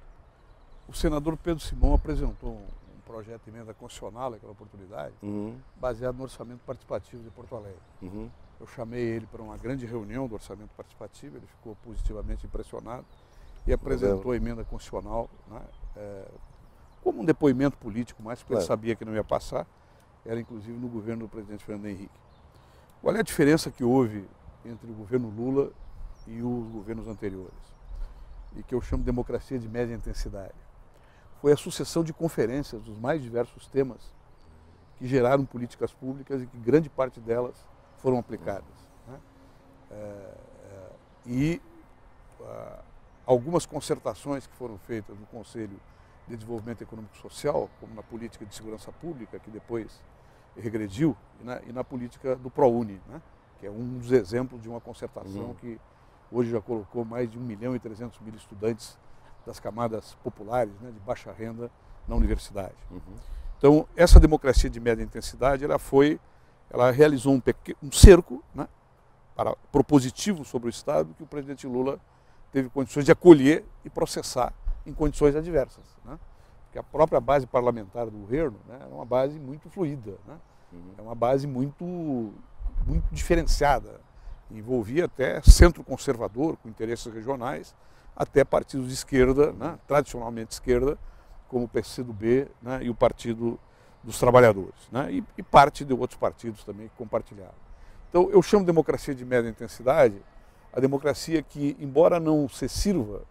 O senador Pedro Simão apresentou um projeto de emenda constitucional naquela oportunidade, uhum. baseado no orçamento participativo de Porto Alegre. Uhum. Eu chamei ele para uma grande reunião do orçamento participativo, ele ficou positivamente impressionado e apresentou a emenda constitucional né, é, como um depoimento político, mais porque ele sabia que não ia passar, era inclusive no governo do presidente Fernando Henrique. Qual é a diferença que houve entre o governo Lula e os governos anteriores, e que eu chamo de democracia de média intensidade. Foi a sucessão de conferências dos mais diversos temas que geraram políticas públicas e que grande parte delas foram aplicadas. Né? É, é, e ah, algumas concertações que foram feitas no Conselho de Desenvolvimento Econômico Social, como na política de segurança pública, que depois regrediu, e na, e na política do ProUni, né? que é um dos exemplos de uma concertação uhum. que hoje já colocou mais de 1 milhão e 300 mil estudantes das camadas populares, né, de baixa renda, na universidade. Uhum. Então, essa democracia de média intensidade, ela foi, ela realizou um, pequeno, um cerco né, para, propositivo sobre o Estado que o presidente Lula teve condições de acolher e processar em condições adversas. Né? Porque a própria base parlamentar do governo né, é uma base muito fluida, né? uhum. é uma base muito, muito diferenciada. Envolvia até centro conservador, com interesses regionais, até partidos de esquerda, né, tradicionalmente esquerda, como o PCdoB né, e o Partido dos Trabalhadores, né, e, e, parte de outros partidos também que compartilharam. Então, eu chamo de democracia de média intensidade a democracia que, embora não se sirva,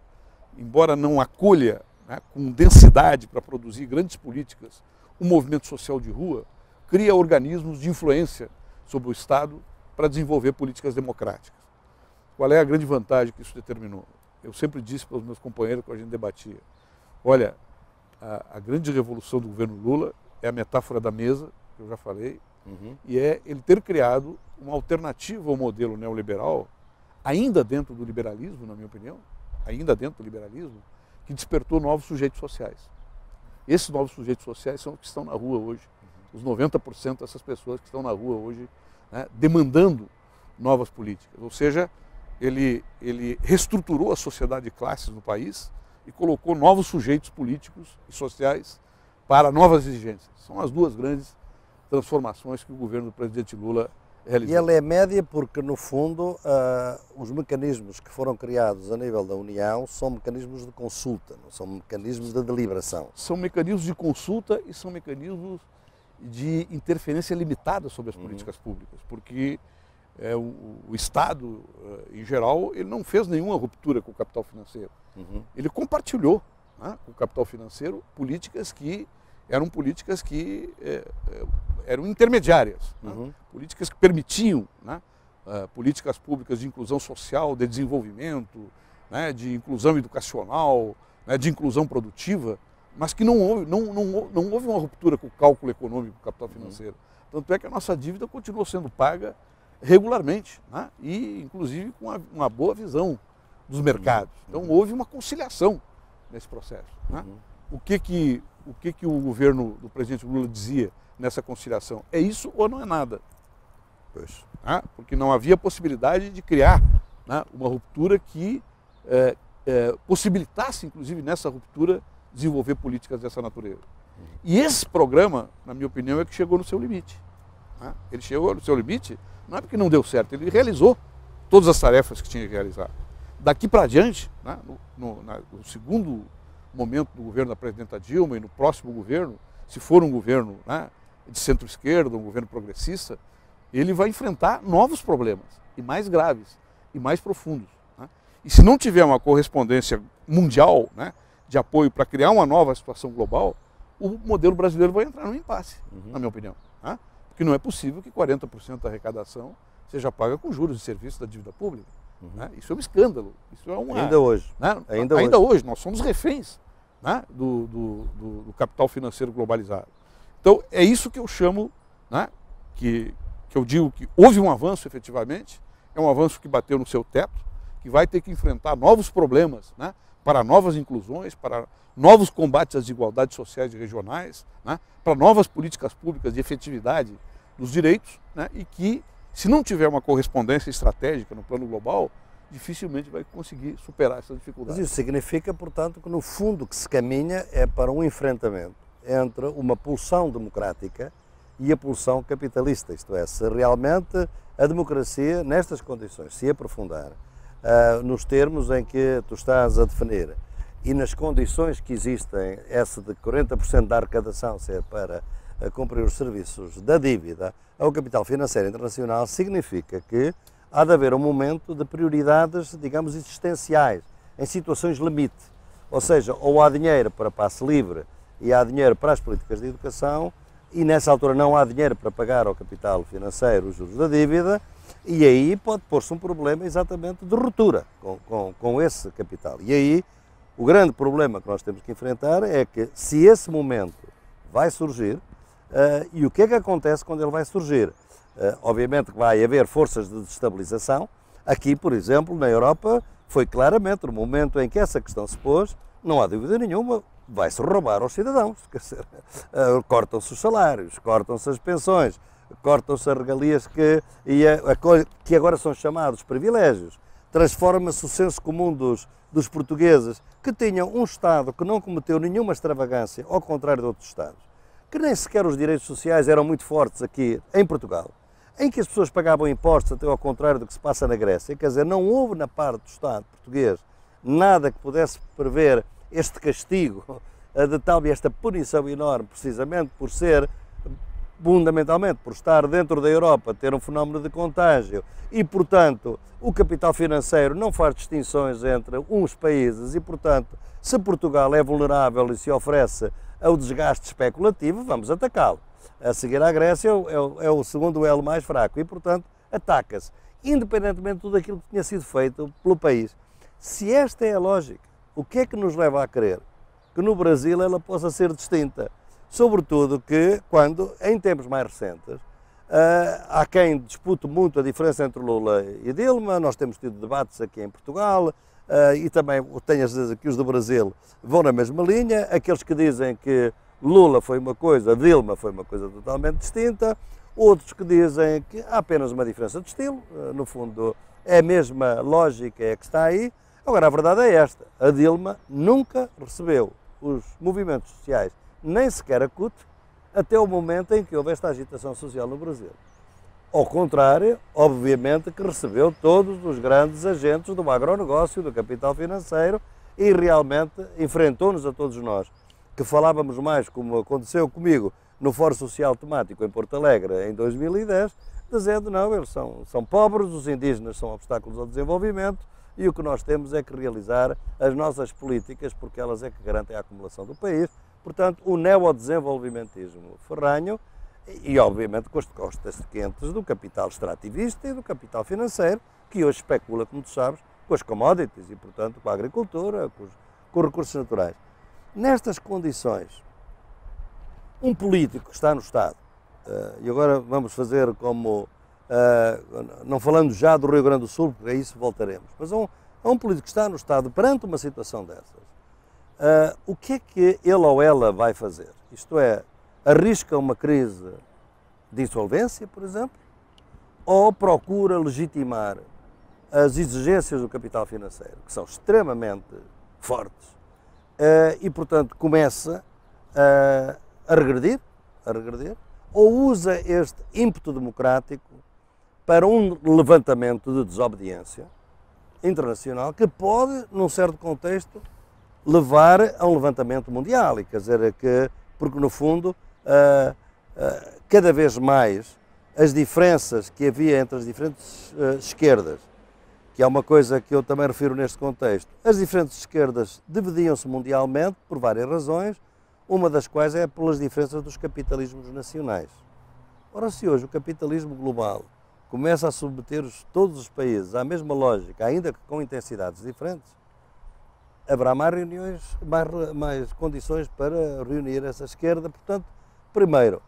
embora não acolha né, com densidade para produzir grandes políticas, o movimento social de rua cria organismos de influência sobre o Estado para desenvolver políticas democráticas. Qual é a grande vantagem que isso determinou? Eu sempre disse para os meus companheiros que a gente debatia: olha, a, a, grande revolução do governo Lula é a metáfora da mesa, que eu já falei, uhum. e é ele ter criado uma alternativa ao modelo neoliberal, ainda dentro do liberalismo, na minha opinião, ainda dentro do liberalismo, que despertou novos sujeitos sociais. Esses novos sujeitos sociais são os que estão na rua hoje, os 90% dessas pessoas que estão na rua hoje, né, demandando novas políticas. Ou seja, ele, ele reestruturou a sociedade de classes no país e colocou novos sujeitos políticos e sociais para novas exigências. São as duas grandes transformações que o governo do presidente Lula realizou. E ela é média porque, no fundo, uh, os mecanismos que foram criados a nível da União são mecanismos de consulta, não são mecanismos de deliberação. São mecanismos de consulta e são mecanismos de interferência limitada sobre as uhum. políticas públicas, porque é, o, o, Estado, uh, em geral, ele não fez nenhuma ruptura com o capital financeiro. Uhum. Ele compartilhou né, com o capital financeiro políticas que eram políticas que é, é, eram intermediárias, né? uhum. né, políticas que permitiam né, uh, políticas públicas de inclusão social, de desenvolvimento, né, de inclusão educacional, né, de inclusão produtiva, mas que não houve, não, não, não houve uma ruptura com o cálculo econômico do capital uhum. financeiro. Uhum. Tanto é que a nossa dívida continuou sendo paga regularmente, né? e inclusive com uma, uma, boa visão dos mercados. Então houve uma conciliação nesse processo. Né? Uhum. O, que, que, o que, que o governo do presidente Lula dizia nessa conciliação? É isso ou não é nada? Pois. Né? Porque não havia possibilidade de criar né, uma ruptura que é, é, possibilitasse, inclusive nessa ruptura, desenvolver políticas dessa natureza. Uhum. E esse programa, na minha opinião, é que chegou no seu limite. Né? Ele chegou no seu limite não é porque não deu certo, ele realizou todas as tarefas que tinha que realizar. Daqui para diante, né, no, no, na, no, segundo momento do governo da presidenta Dilma e no próximo governo, se for um governo né, de centro-esquerda, um governo progressista, ele vai enfrentar novos problemas, e mais graves, e mais profundos. Né? E se não tiver uma correspondência mundial né, de apoio para criar uma nova situação global, o modelo brasileiro vai entrar num impasse, uhum. na minha opinião. Né? Porque não é possível que 40% da arrecadação seja paga com juros de serviço da dívida pública. Uhum. Né? Isso é um escândalo. Isso é uma, ainda hoje. Né? Ainda, ainda hoje. hoje. Nós somos reféns né? do, do, do, do, capital financeiro globalizado. Então, é isso que eu chamo, né? que, que eu digo que houve um avanço efetivamente, é um avanço que bateu no seu teto, que vai ter que enfrentar novos problemas né? para novas inclusões, para novos combates às desigualdades sociais e regionais, né? para novas políticas públicas de efetividade dos direitos e que, se não tiver uma correspondência estratégica no plano global, dificilmente vai conseguir superar essas dificuldades. Mas isso significa, portanto, que no fundo que se caminha é para um enfrentamento entre uma pulsão democrática e a pulsão capitalista, isto é, se realmente a democracia, nestas condições, se aprofundar, uh, nos termos em que tu estás a definir e nas condições que existem, essa de 40% da arrecadação ser para a cumprir os serviços da dívida ao capital financeiro internacional significa que há de haver um momento de prioridades, digamos, existenciais, em situações limite. Ou seja, ou há dinheiro para passe livre e há dinheiro para as políticas de educação, e nessa altura não há dinheiro para pagar ao capital financeiro os juros da dívida, e aí pode pôr-se um problema exatamente de ruptura com, com, com esse capital. E aí o grande problema que nós temos que enfrentar é que se esse momento vai surgir, e o que é que acontece quando ele vai surgir? Uh, obviamente que vai haver forças de destabilização. Aqui, por exemplo, na Europa, foi claramente no momento em que essa questão se pôs, não há dúvida nenhuma, vai-se roubar aos cidadãos. Uh, cortam-se os salários, cortam-se as pensões, cortam-se as regalias que, e a, a, que agora são chamados privilégios. Transforma-se o senso comum dos, dos portugueses que tinham um Estado que não cometeu nenhuma extravagância, ao contrário de outros Estados, que nem sequer os direitos sociais eram muito fortes aqui em Portugal, em que as pessoas pagavam impostos, até ao contrário do que se passa na Grécia. Quer dizer, não houve na parte do Estado português nada que pudesse prever este castigo de tal e esta punição enorme, precisamente por ser fundamentalmente por estar dentro da Europa, ter um fenómeno de contágio e, portanto, o capital financeiro não faz distinções entre uns países e, portanto, se Portugal é vulnerável e se oferece ao desgaste especulativo, vamos atacá-lo. A seguir à Grécia é o, é o segundo elo mais fraco e, portanto, ataca-se, independentemente de tudo aquilo que tinha sido feito pelo país. Se esta é a lógica, o que é que nos leva a crer que no Brasil ela possa ser distinta? Sobretudo que, quando, em tempos mais recentes, Uh, há quem dispute muito a diferença entre Lula e Dilma, nós temos tido debates aqui em Portugal uh, e também tenho a certeza que os do Brasil vão na mesma linha. Aqueles que dizem que Lula foi uma coisa, Dilma foi uma coisa totalmente distinta, outros que dizem que há apenas uma diferença de estilo, uh, no fundo é a mesma lógica é que está aí. Agora, a verdade é esta: a Dilma nunca recebeu os movimentos sociais, nem sequer a CUT, até o momento em que houve esta agitação social no Brasil. Ao contrário, obviamente, que recebeu todos os grandes agentes do agronegócio, do capital financeiro e realmente enfrentou-nos a todos nós, que falávamos mais, como aconteceu comigo no Fórum Social Temático em Porto Alegre em 2010, dizendo não, eles são, são pobres, os indígenas são obstáculos ao desenvolvimento e o que nós temos é que realizar as nossas políticas, porque elas é que garantem a acumulação do país. Portanto, o neodesenvolvimentismo ferranho e, obviamente, com as costas quentes do capital extrativista e do capital financeiro, que hoje especula, como tu sabes, com as commodities e, portanto, com a agricultura, com os, com os recursos naturais. Nestas condições, um político que está no Estado, uh, e agora vamos fazer como, uh, não falando já do Rio Grande do Sul, porque a isso voltaremos, mas um, um político que está no Estado perante uma situação dessas, Uh, o que é que ele ou ela vai fazer? Isto é, arrisca uma crise de insolvência, por exemplo, ou procura legitimar as exigências do capital financeiro, que são extremamente fortes, uh, e portanto começa uh, a regredir, a regredir, ou usa este ímpeto democrático para um levantamento de desobediência internacional que pode, num certo contexto, levar a um levantamento mundial, e quer dizer que, porque no fundo, uh, uh, cada vez mais as diferenças que havia entre as diferentes uh, esquerdas, que é uma coisa que eu também refiro neste contexto, as diferentes esquerdas dividiam-se mundialmente por várias razões, uma das quais é pelas diferenças dos capitalismos nacionais. Ora, se hoje o capitalismo global começa a submeter todos os países à mesma lógica, ainda que com intensidades diferentes, haverá mais reuniões, mais, mais condições para reunir essa esquerda. Portanto, primeiro,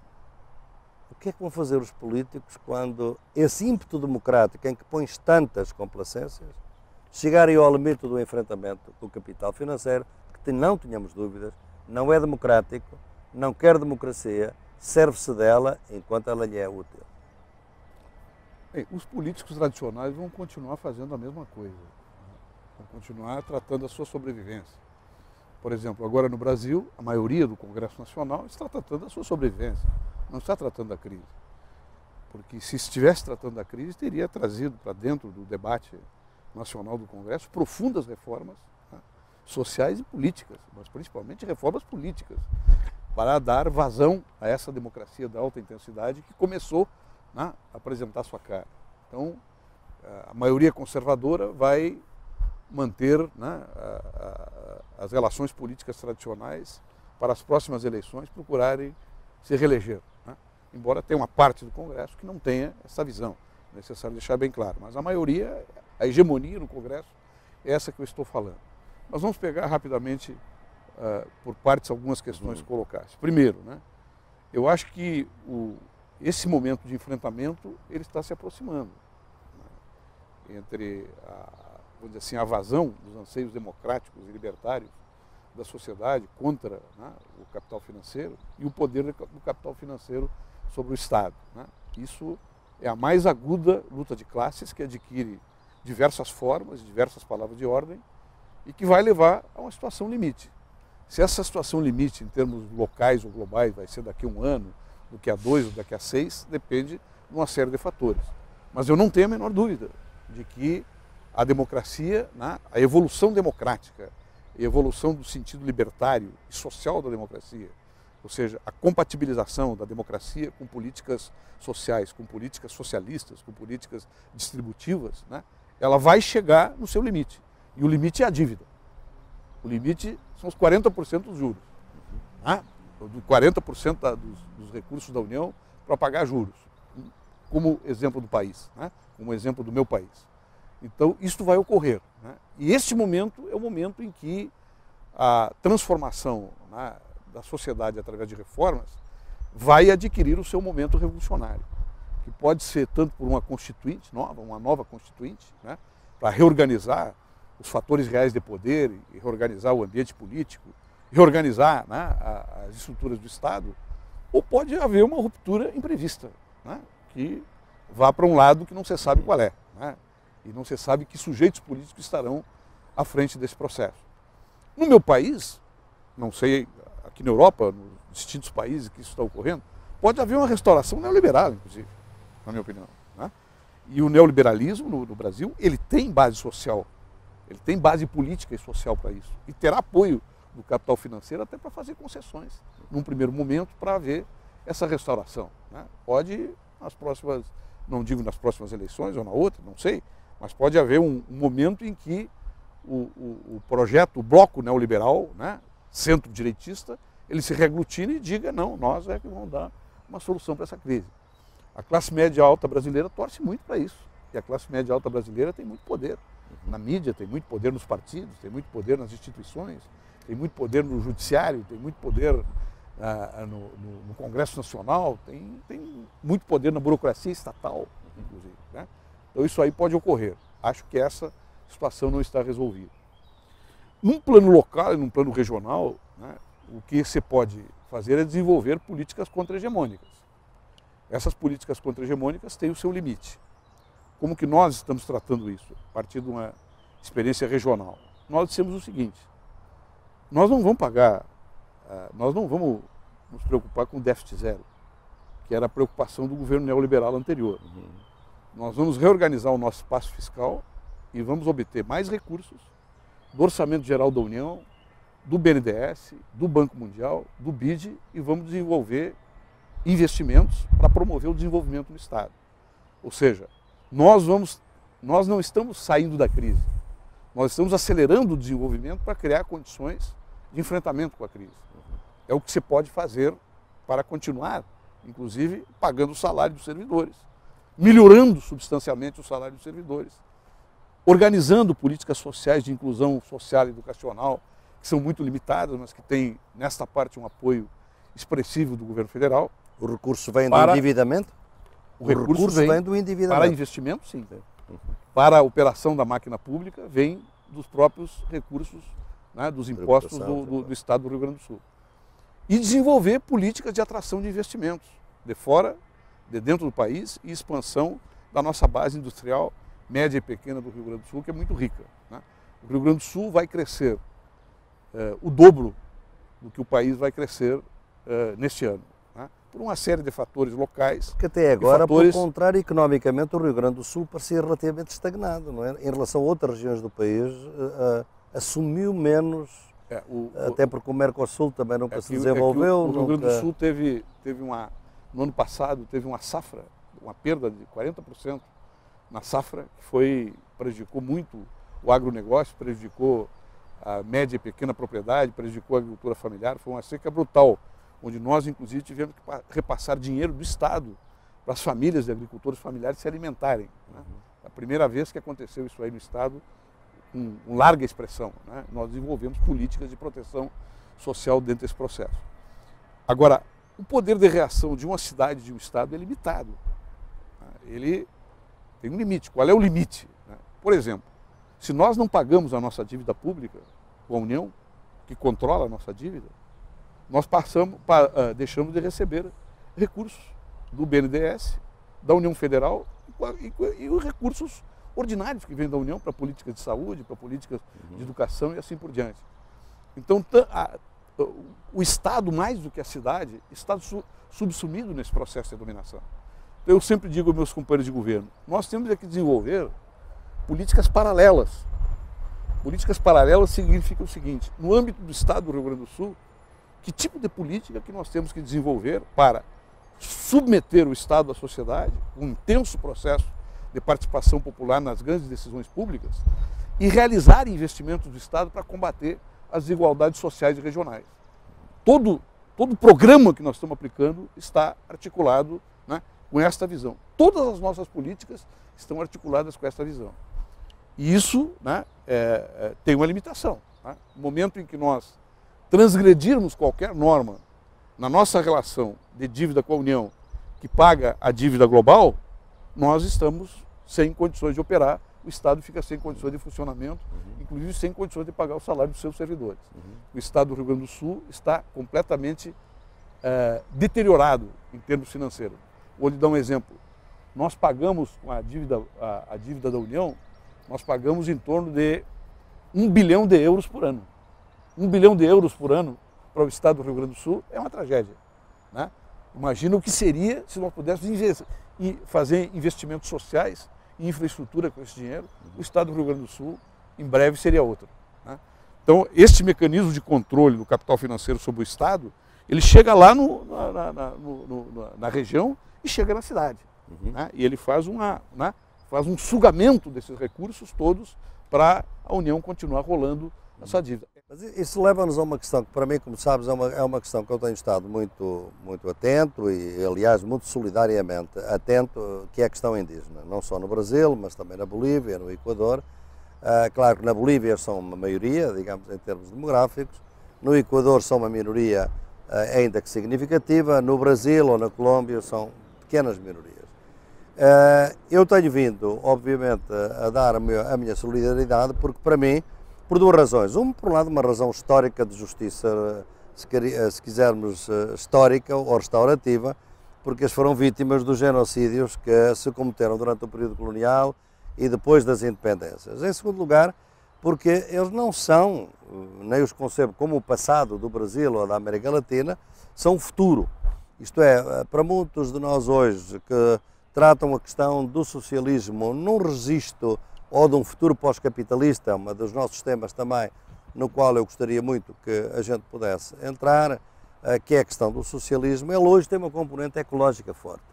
o que é que vão fazer os políticos quando esse ímpeto democrático em que pões tantas complacências chegarem ao limite do enfrentamento com o capital financeiro, que não tenhamos dúvidas, não é democrático, não quer democracia, serve-se dela enquanto ela lhe é útil. Bem, os políticos tradicionais vão continuar fazendo a mesma coisa vão continuar tratando a sua sobrevivência. Por exemplo, agora no Brasil, a maioria do Congresso Nacional está tratando da sua sobrevivência, não está tratando da crise. Porque se estivesse tratando da crise, teria trazido para dentro do debate nacional do Congresso profundas reformas né, sociais e políticas, mas principalmente reformas políticas, para dar vazão a essa democracia da alta intensidade que começou né, a apresentar sua cara. Então, a maioria conservadora vai manter né, a, a, as relações políticas tradicionais para as próximas eleições procurarem se reeleger. Né? Embora tenha uma parte do Congresso que não tenha essa visão. É necessário deixar bem claro. Mas a maioria, a hegemonia no Congresso, é essa que eu estou falando. Nós vamos pegar rapidamente, uh, por partes, algumas questões que colocaste. Primeiro, né, eu acho que o, esse momento de enfrentamento ele está se aproximando né, entre a, vamos dizer assim, a vazão dos anseios democráticos e libertários da sociedade contra né, o capital financeiro e o poder do capital financeiro sobre o Estado. Né. Isso é a mais aguda luta de classes que adquire diversas formas, diversas palavras de ordem e que vai levar a uma situação limite. Se essa situação limite em termos locais ou globais vai ser daqui a um ano, daqui a dois ou daqui a seis, depende de uma série de fatores. Mas eu não tenho a menor dúvida de que a democracia, né, a evolução democrática, a evolução do sentido libertário e social da democracia, ou seja, a compatibilização da democracia com políticas sociais, com políticas socialistas, com políticas distributivas, né, ela vai chegar no seu limite. E o limite é a dívida. O limite são os 40% dos juros. Né? 40% da, dos, dos, recursos da União para pagar juros. Como exemplo do país, né? como exemplo do meu país. Então, isso vai ocorrer. Né? E este momento é o momento em que a transformação né, da sociedade através de reformas vai adquirir o seu momento revolucionário, que pode ser tanto por uma constituinte nova, uma nova constituinte, né, para reorganizar os fatores reais de poder e reorganizar o ambiente político, reorganizar né, as estruturas do Estado, ou pode haver uma ruptura imprevista, né, que vá para um lado que não se sabe qual é, né, e não se sabe que sujeitos políticos estarão à frente desse processo. No meu país, não sei aqui na Europa, nos distintos países que isso está ocorrendo, pode haver uma restauração neoliberal, inclusive, na minha opinião. Né? E o neoliberalismo no, no, Brasil, ele tem base social, ele tem base política e social para isso. E terá apoio do capital financeiro até para fazer concessões, num primeiro momento, para haver essa restauração. Né? Pode, nas próximas, não digo nas próximas eleições ou na outra, não sei, mas pode haver um, um momento em que o, o, o, projeto, o bloco neoliberal, né, centro-direitista, ele se reglutine e diga, não, nós é que vamos dar uma solução para essa crise. A classe média alta brasileira torce muito para isso. E a classe média alta brasileira tem muito poder na mídia, tem muito poder nos partidos, tem muito poder nas instituições, tem muito poder no judiciário, tem muito poder ah, no, no, no, Congresso Nacional, tem, tem muito poder na burocracia estatal, inclusive. Então isso aí pode ocorrer. Acho que essa situação não está resolvida. Num plano local e num plano regional, né, o que se pode fazer é desenvolver políticas contra-hegemônicas. Essas políticas contra-hegemônicas têm o seu limite. Como que nós estamos tratando isso? A partir de uma experiência regional. Nós dissemos o seguinte, nós não vamos pagar, ah, nós não vamos nos preocupar com déficit zero, que era a preocupação do governo neoliberal anterior. Uhum. Nós vamos reorganizar o nosso espaço fiscal e vamos obter mais recursos do Orçamento Geral da União, do BNDES, do Banco Mundial, do BID e vamos desenvolver investimentos para promover o desenvolvimento do Estado. Ou seja, nós, vamos, nós não estamos saindo da crise, nós estamos acelerando o desenvolvimento para criar condições de enfrentamento com a crise. É o que se pode fazer para continuar, inclusive, pagando o salário dos servidores, melhorando substancialmente o salário dos servidores, organizando políticas sociais de inclusão social e educacional, que são muito limitadas, mas que têm, nesta parte, um apoio expressivo do governo federal. O recurso vem do endividamento? O, o recurso, recurso vem, vem, do endividamento. Para investimento, sim. Para a operação da máquina pública, vem dos próprios recursos, né, dos impostos do, do, do Estado do Rio Grande do Sul. E desenvolver políticas de atração de investimentos, de fora, de dentro do país, e expansão da nossa base industrial média e pequena do Rio Grande do Sul, que é muito rica. Né? O Rio Grande do Sul vai crescer eh, o dobro do que o país vai crescer eh, neste ano. Né? Por uma série de fatores locais. Que até agora, fatores... por contrário, economicamente, o Rio Grande do Sul parecia relativamente estagnado. Não é? Em relação a outras regiões do país, uh, assumiu menos. É, o, até porque o Mercosul também nunca é se desenvolveu. É o, o Rio Grande do Sul teve, teve uma. No ano passado, teve uma safra, uma perda de 40% na safra, que foi, prejudicou muito o agronegócio, prejudicou a média e pequena propriedade, prejudicou a agricultura familiar. Foi uma seca brutal, onde nós, inclusive, tivemos que repassar dinheiro do Estado para as famílias de agricultores familiares se alimentarem. Né? Uhum. A primeira vez que aconteceu isso aí no Estado, com, com larga expressão. Né? Nós desenvolvemos políticas de proteção social dentro desse processo. Agora, o poder de reação de uma cidade, de um Estado, é limitado. Ele tem um limite. Qual é o limite? Por exemplo, se nós não pagamos a nossa dívida pública com a União, que controla a nossa dívida, nós passamos, uh, deixamos de receber recursos do BNDES, da União Federal e, os recursos ordinários que vêm da União para políticas de saúde, para políticas uhum. de educação e assim por diante. Então, o Estado, mais do que a cidade, está subsumido nesse processo de dominação. Eu sempre digo aos meus companheiros de governo, nós temos que desenvolver políticas paralelas. Políticas paralelas significa o seguinte, no âmbito do Estado do Rio Grande do Sul, que tipo de política que nós temos que desenvolver para submeter o Estado à sociedade, um intenso processo de participação popular nas grandes decisões públicas e realizar investimentos do Estado para combater as desigualdades sociais e regionais. Todo, todo programa que nós estamos aplicando está articulado né, com esta visão. Todas as nossas políticas estão articuladas com esta visão. E isso né, é, é, tem uma limitação. Né? No momento em que nós transgredirmos qualquer norma na nossa relação de dívida com a União, que paga a dívida global, nós estamos sem condições de operar, o Estado fica sem condições de funcionamento, uhum. inclusive sem condições de pagar o salário dos seus servidores. Uhum. O Estado do Rio Grande do Sul está completamente é, deteriorado em termos financeiros. Vou lhe dar um exemplo. Nós pagamos a dívida, a, a dívida da União, nós pagamos em torno de um bilhão de euros por ano. Um bilhão de euros por ano para o Estado do Rio Grande do Sul é uma tragédia. Né? Imagina o que seria se nós pudéssemos fazer investimentos sociais e infraestrutura com esse dinheiro. O Estado do Rio Grande do Sul, em breve, seria outro. Né? Então, este mecanismo de controle do capital financeiro sobre o Estado, ele chega lá no, na, na, no, na, região e chega na cidade. Uhum. Né? E ele faz, uma, né? faz um sugamento desses recursos todos para a União continuar rolando a sua dívida. Mas isso leva-nos a uma questão que, para mim, como sabes, é uma, é uma questão que eu tenho estado muito, muito atento e, aliás, muito solidariamente atento, que é a questão indígena. Não só no Brasil, mas também na Bolívia, no Equador. Uh, claro que na Bolívia são uma maioria, digamos, em termos demográficos. No Equador são uma minoria uh, ainda que significativa. No Brasil ou na Colômbia são pequenas minorias. Uh, eu tenho vindo, obviamente, a dar a minha solidariedade, porque, para mim, por duas razões. Uma, por um lado, uma razão histórica de justiça, se, se quisermos, eh, histórica ou restaurativa, porque eles foram vítimas dos genocídios que se cometeram durante o período colonial e depois das independências. Em segundo lugar, porque eles não são, eh, nem os concebo como o passado do Brasil ou da América Latina, são o futuro. Isto é, eh, para muitos de nós hoje que tratam a questão do socialismo num registro ou de um futuro pós-capitalista, um dos nossos temas também, no qual eu gostaria muito que a gente pudesse entrar, eh, que é a questão do socialismo, ele hoje tem uma componente ecológica forte.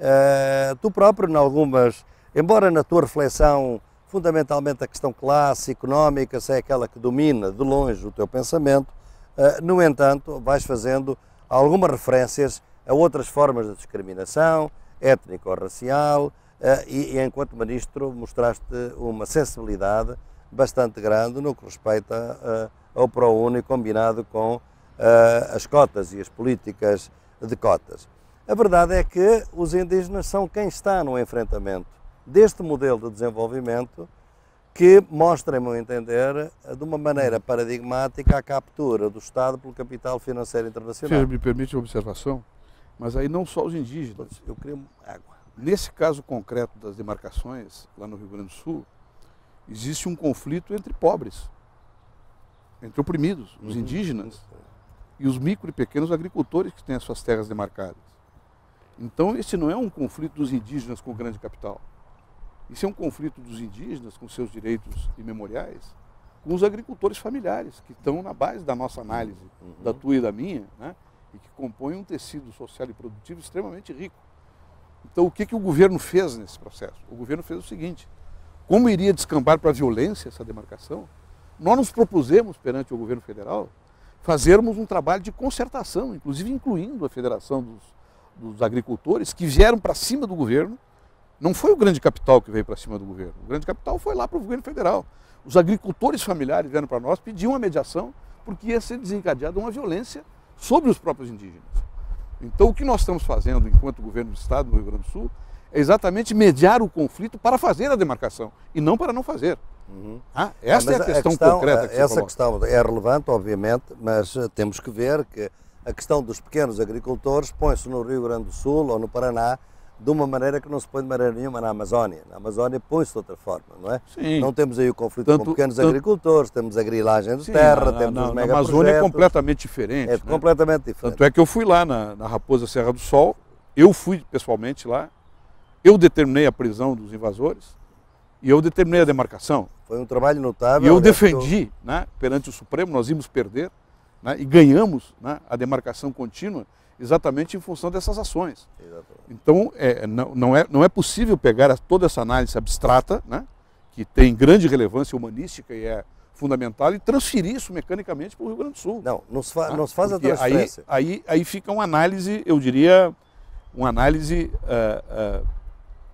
Eh, tu próprio, em algumas, embora na tua reflexão, fundamentalmente a questão classe, económica, se é aquela que domina de longe o teu pensamento, eh, no entanto, vais fazendo algumas referências a outras formas de discriminação, étnico-racial, e, e, enquanto ministro mostraste uma sensibilidade bastante grande no que respeita uh, ao ProUni combinado com uh, as cotas e as políticas de cotas. A verdade é que os indígenas são quem está no enfrentamento deste modelo de desenvolvimento que mostra, em meu entender, de uma maneira paradigmática a captura do Estado pelo capital financeiro internacional. Se me permite uma observação, mas aí não só os indígenas. Eu queria água. Nesse caso concreto das demarcações, lá no Rio Grande do Sul, existe um conflito entre pobres, entre oprimidos, os uhum. indígenas, e os micro e pequenos agricultores que têm as suas terras demarcadas. Então, esse não é um conflito dos indígenas com o grande capital. Isso é um conflito dos indígenas com seus direitos imemoriais, com os agricultores familiares, que estão na base da nossa análise, uhum. da tua e da minha, né? e que compõem um tecido social e produtivo extremamente rico. Então, o que, que o governo fez nesse processo? O governo fez o seguinte: como iria descambar para a violência essa demarcação, nós nos propusemos perante o governo federal fazermos um trabalho de concertação, inclusive incluindo a Federação dos, dos Agricultores, que vieram para cima do governo. Não foi o grande capital que veio para cima do governo, o grande capital foi lá para o governo federal. Os agricultores familiares vieram para nós, pediam uma mediação, porque ia ser desencadeada uma violência sobre os próprios indígenas. Então, o que nós estamos fazendo enquanto governo do Estado no Rio Grande do Sul é exatamente mediar o conflito para fazer a demarcação e não para não fazer. Uhum. Ah, essa é a questão, a questão concreta que Essa coloca. questão é relevante, obviamente, mas eh, temos que ver que a questão dos pequenos agricultores põe-se no Rio Grande do Sul ou no Paraná de uma maneira que não se põe de maneira nenhuma na Amazónia. Na Amazónia põe-se de outra forma, não é? Sim. Não temos aí o conflito tanto, com pequenos tanto... agricultores, temos a grilagem de Sim, terra, na, temos na, os mega A Amazônia é completamente diferente. É né? completamente diferente. Tanto é que eu fui lá na, na Raposa Serra do Sol, eu fui pessoalmente lá, eu determinei a prisão dos invasores e eu determinei a demarcação. Foi um trabalho notável. E eu defendi né, perante o Supremo, nós íamos perder né, e ganhamos né, a demarcação contínua exatamente em função dessas ações. Exatamente. Então, é, não, não, é, não é possível pegar toda essa análise abstrata, né, que tem grande relevância humanística e é fundamental, e transferir isso mecanicamente para o Rio Grande do Sul. Não, se, fa, não se faz Porque a transferência. Aí, aí, aí fica uma análise, eu diria, uma análise uh, uh,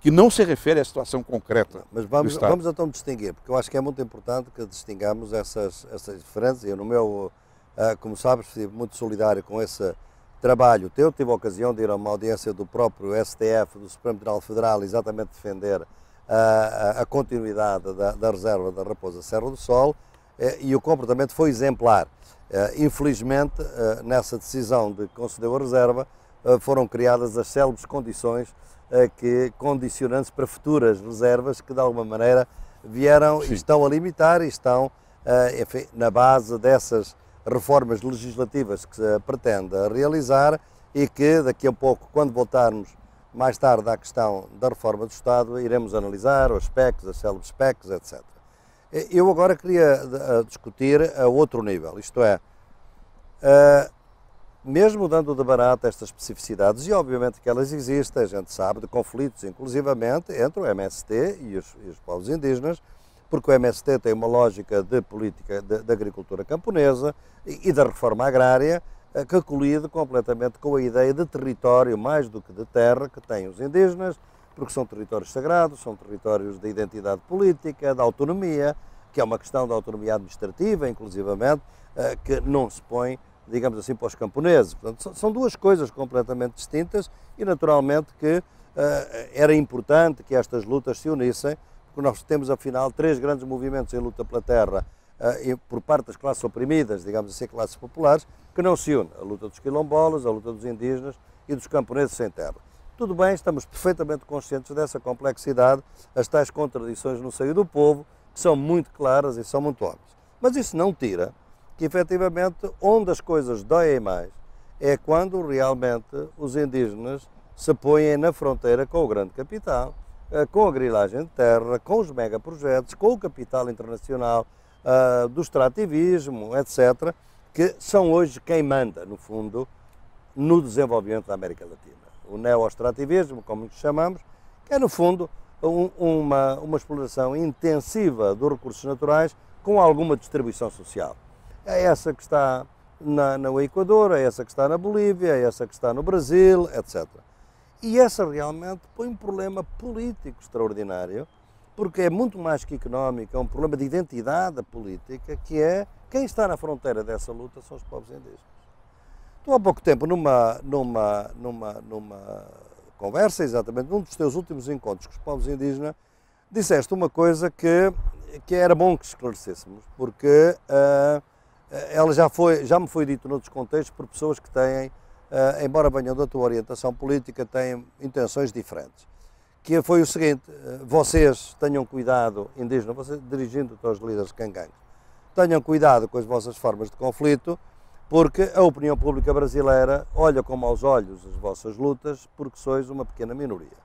que não se refere à situação concreta. Mas vamos, vamos então distinguir, porque eu acho que é muito importante que distingamos essas, essas diferenças. Eu, no meu, uh, como sabes, fui muito solidário com esse trabalho teu. Tive a ocasião de ir a uma audiência do próprio STF, do Supremo Tribunal Federal, exatamente defender uh, a, a, continuidade da, da, reserva da Raposa Serra do Sol uh, e o comportamento foi exemplar. Uh, infelizmente, nessa decisão de conceder a reserva, foram criadas as célebres condições que condicionantes para futuras reservas que de alguma maneira vieram Sim. e estão a limitar e estão enfim, na base dessas reformas legislativas que se pretende realizar e que daqui a pouco, quando voltarmos mais tarde à questão da reforma do Estado, iremos analisar os PECs, as célebres PECs, etc. Eu agora queria eh, discutir a outro nível, isto é, eh, mesmo dando de barato estas especificidades, e obviamente que elas existem, a gente sabe de conflitos, inclusivamente, entre o MST e os, e os povos indígenas, porque o MST tem uma lógica de política de agricultura camponesa e, e, da reforma agrária eh, que colide completamente com a ideia de território, mais do que de terra, que têm os indígenas, porque são territórios sagrados, são territórios de identidade política, de autonomia, que é uma questão da autonomia administrativa, inclusivamente, eh, que não se põe, digamos assim, para os camponeses. Portanto, são duas coisas completamente distintas e, naturalmente, que eh, era importante que estas lutas se unissem porque nós temos, afinal, três grandes movimentos em luta pela terra uh, por parte das classes oprimidas, digamos assim, classes populares, que não se unem. A luta dos quilombolas, a luta dos indígenas e dos camponeses sem terra. Tudo bem, estamos perfeitamente conscientes dessa complexidade, as tais contradições no seio do povo, que são muito claras e são muito óbvias. Mas isso não tira que, efetivamente, onde as coisas doem mais é quando realmente os indígenas se põem na fronteira com o grande capital eh, com a grilagem de terra, com os megaprojetos, com o capital internacional, uh, do extrativismo, etc., que são hoje quem manda, no fundo, no desenvolvimento da América Latina. O neo-extrativismo, como chamamos, é, no fundo, um, uma, uma exploração intensiva dos recursos naturais com alguma distribuição social. É essa que está na, no Equador, é essa que está na Bolívia, é essa que está no Brasil, etc. E essa realmente põe um problema político extraordinário, porque é muito mais que económico, é um problema de identidade política, que é quem está na fronteira dessa luta são os povos indígenas. Tu há pouco tempo, numa, numa, numa, numa conversa, exatamente, num dos teus últimos encontros com os povos indígenas, disseste uma coisa que, que era bom que esclarecêssemos, porque uh, ela já, foi, já me foi dito noutros contextos por pessoas que têm uh, embora venham da tua orientação política, têm intenções diferentes. Que foi o seguinte, uh, vocês tenham cuidado, indígena, vocês dirigindo-te aos líderes cangangues, tenham cuidado com as vossas formas de conflito, porque a opinião pública brasileira olha com maus olhos as vossas lutas, porque sois uma pequena minoria.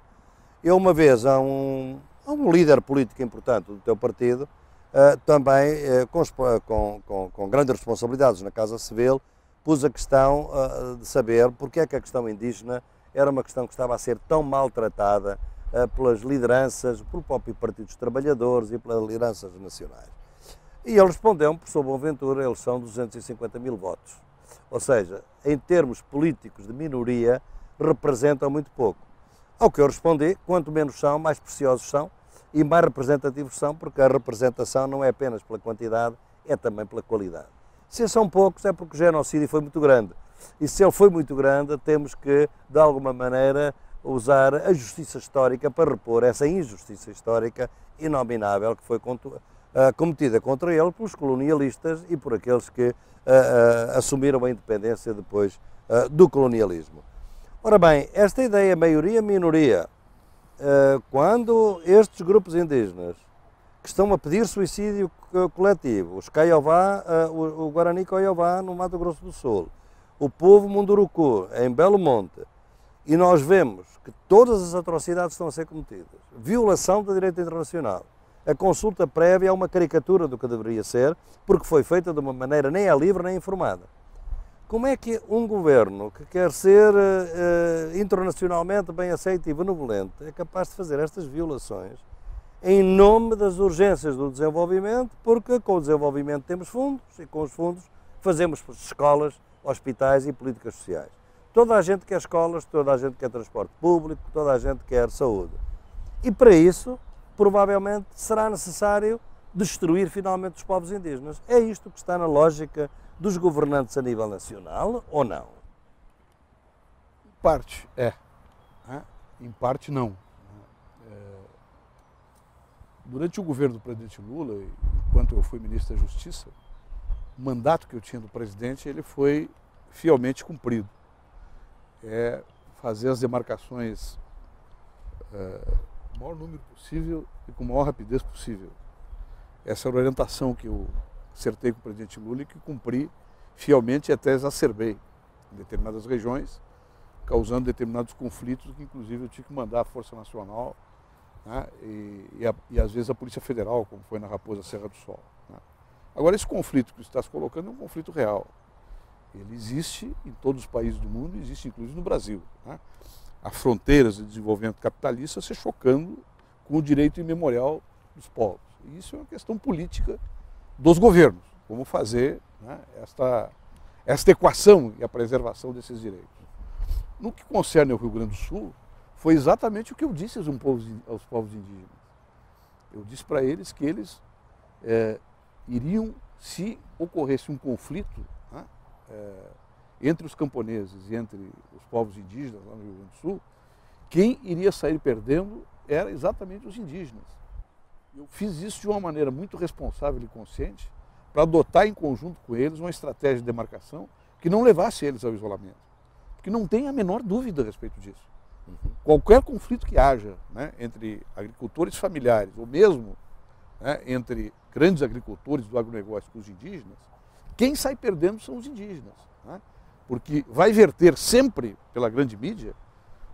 Eu, uma vez, a um, a um líder político importante do teu partido, uh, também uh, com, com, com, grandes responsabilidades na Casa Civil, pus a questão uh, de saber porque é que a questão indígena era uma questão que estava a ser tão maltratada uh, pelas lideranças, pelo próprio Partido dos Trabalhadores e pelas lideranças nacionais. E ele respondeu por sua Boaventura, eles são 250 mil votos. Ou seja, em termos políticos de minoria, representam muito pouco. Ao que eu respondi, quanto menos são, mais preciosos são e mais representativos são, porque a representação não é apenas pela quantidade, é também pela qualidade. Se são poucos, é porque o genocídio foi muito grande. E se ele foi muito grande, temos que, de alguma maneira, usar a justiça histórica para repor essa injustiça histórica inominável que foi uh, cometida contra ele pelos colonialistas e por aqueles que uh, uh, assumiram a independência depois do colonialismo. Ora bem, esta ideia maioria-minoria, quando estes grupos indígenas que estão a pedir suicídio coletivo, os Caiová, o Guarani Caiová no Mato Grosso do Sul, o povo Munduruku em Belo Monte, e nós vemos que todas as atrocidades estão a ser cometidas, violação do direito internacional, a consulta prévia é uma caricatura do que deveria ser, porque foi feita de uma maneira nem é livre nem informada. Como é que um governo que quer ser uh, internacionalmente bem aceito e benevolente é capaz de fazer estas violações em nome das urgências do desenvolvimento, porque com o desenvolvimento temos fundos e com os fundos fazemos escolas, hospitais e políticas sociais. Toda a gente quer escolas, toda a gente quer transporte público, toda a gente quer saúde. E para isso provavelmente será necessário destruir finalmente os povos indígenas. É isto que está na lógica dos governantes a nível nacional ou não? Em parte é, em parte não. Durante o governo do presidente Lula, enquanto eu fui ministro da Justiça, o mandato que eu tinha do presidente ele foi fielmente cumprido. É fazer as demarcações é, o maior número possível e com a maior rapidez possível. Essa era a orientação que eu acertei com o presidente Lula e que cumpri fielmente e até exacerbei em determinadas regiões, causando determinados conflitos que inclusive eu tive que mandar a Força Nacional né, e, e, a, e, às vezes a Polícia Federal, como foi na Raposa Serra do Sol. Né. Agora esse conflito que está se colocando é um conflito real. Ele existe em todos os países do mundo, existe inclusive no Brasil. Né fronteiras de desenvolvimento capitalista se chocando com o direito imemorial dos povos. E isso é uma questão política dos governos, como fazer né, esta, esta equação e a preservação desses direitos. No que concerne ao Rio Grande do Sul, foi exatamente o que eu disse aos povos, aos povos indígenas. Eu disse para eles que eles é, iriam, se ocorresse um conflito né, é, entre os camponeses e entre os povos indígenas lá no Rio Grande do Sul, quem iria sair perdendo era exatamente os indígenas. Eu fiz isso de uma maneira muito responsável e consciente para adotar em conjunto com eles uma estratégia de demarcação que não levasse eles ao isolamento. Porque não tem a menor dúvida a respeito disso. Uhum. Qualquer conflito que haja né, entre agricultores familiares, ou mesmo né, entre grandes agricultores do agronegócio com os indígenas, quem sai perdendo são os indígenas. Né? porque vai verter sempre pela grande mídia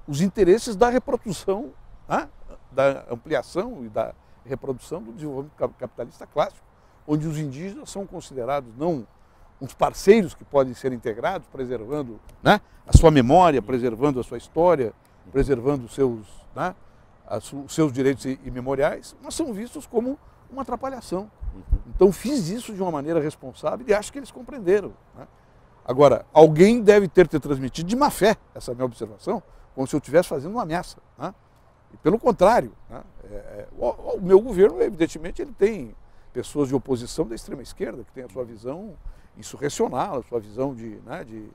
os interesses da reprodução, né? da ampliação e da reprodução do desenvolvimento capitalista clássico, onde os indígenas são considerados não uns parceiros que podem ser integrados, preservando né? a sua memória, preservando a sua história, preservando os seus, né? os seus direitos imemoriais, mas são vistos como uma atrapalhação. Uhum. Então fiz isso de uma maneira responsável e acho que eles compreenderam. Né? Agora, alguém deve ter te transmitido de má fé essa minha observação, como se eu estivesse fazendo uma ameaça. Né? E pelo contrário, né? é, é, o, o, meu governo, evidentemente, ele tem pessoas de oposição da extrema esquerda, que têm a sua visão insurrecional, a sua visão de, né, de,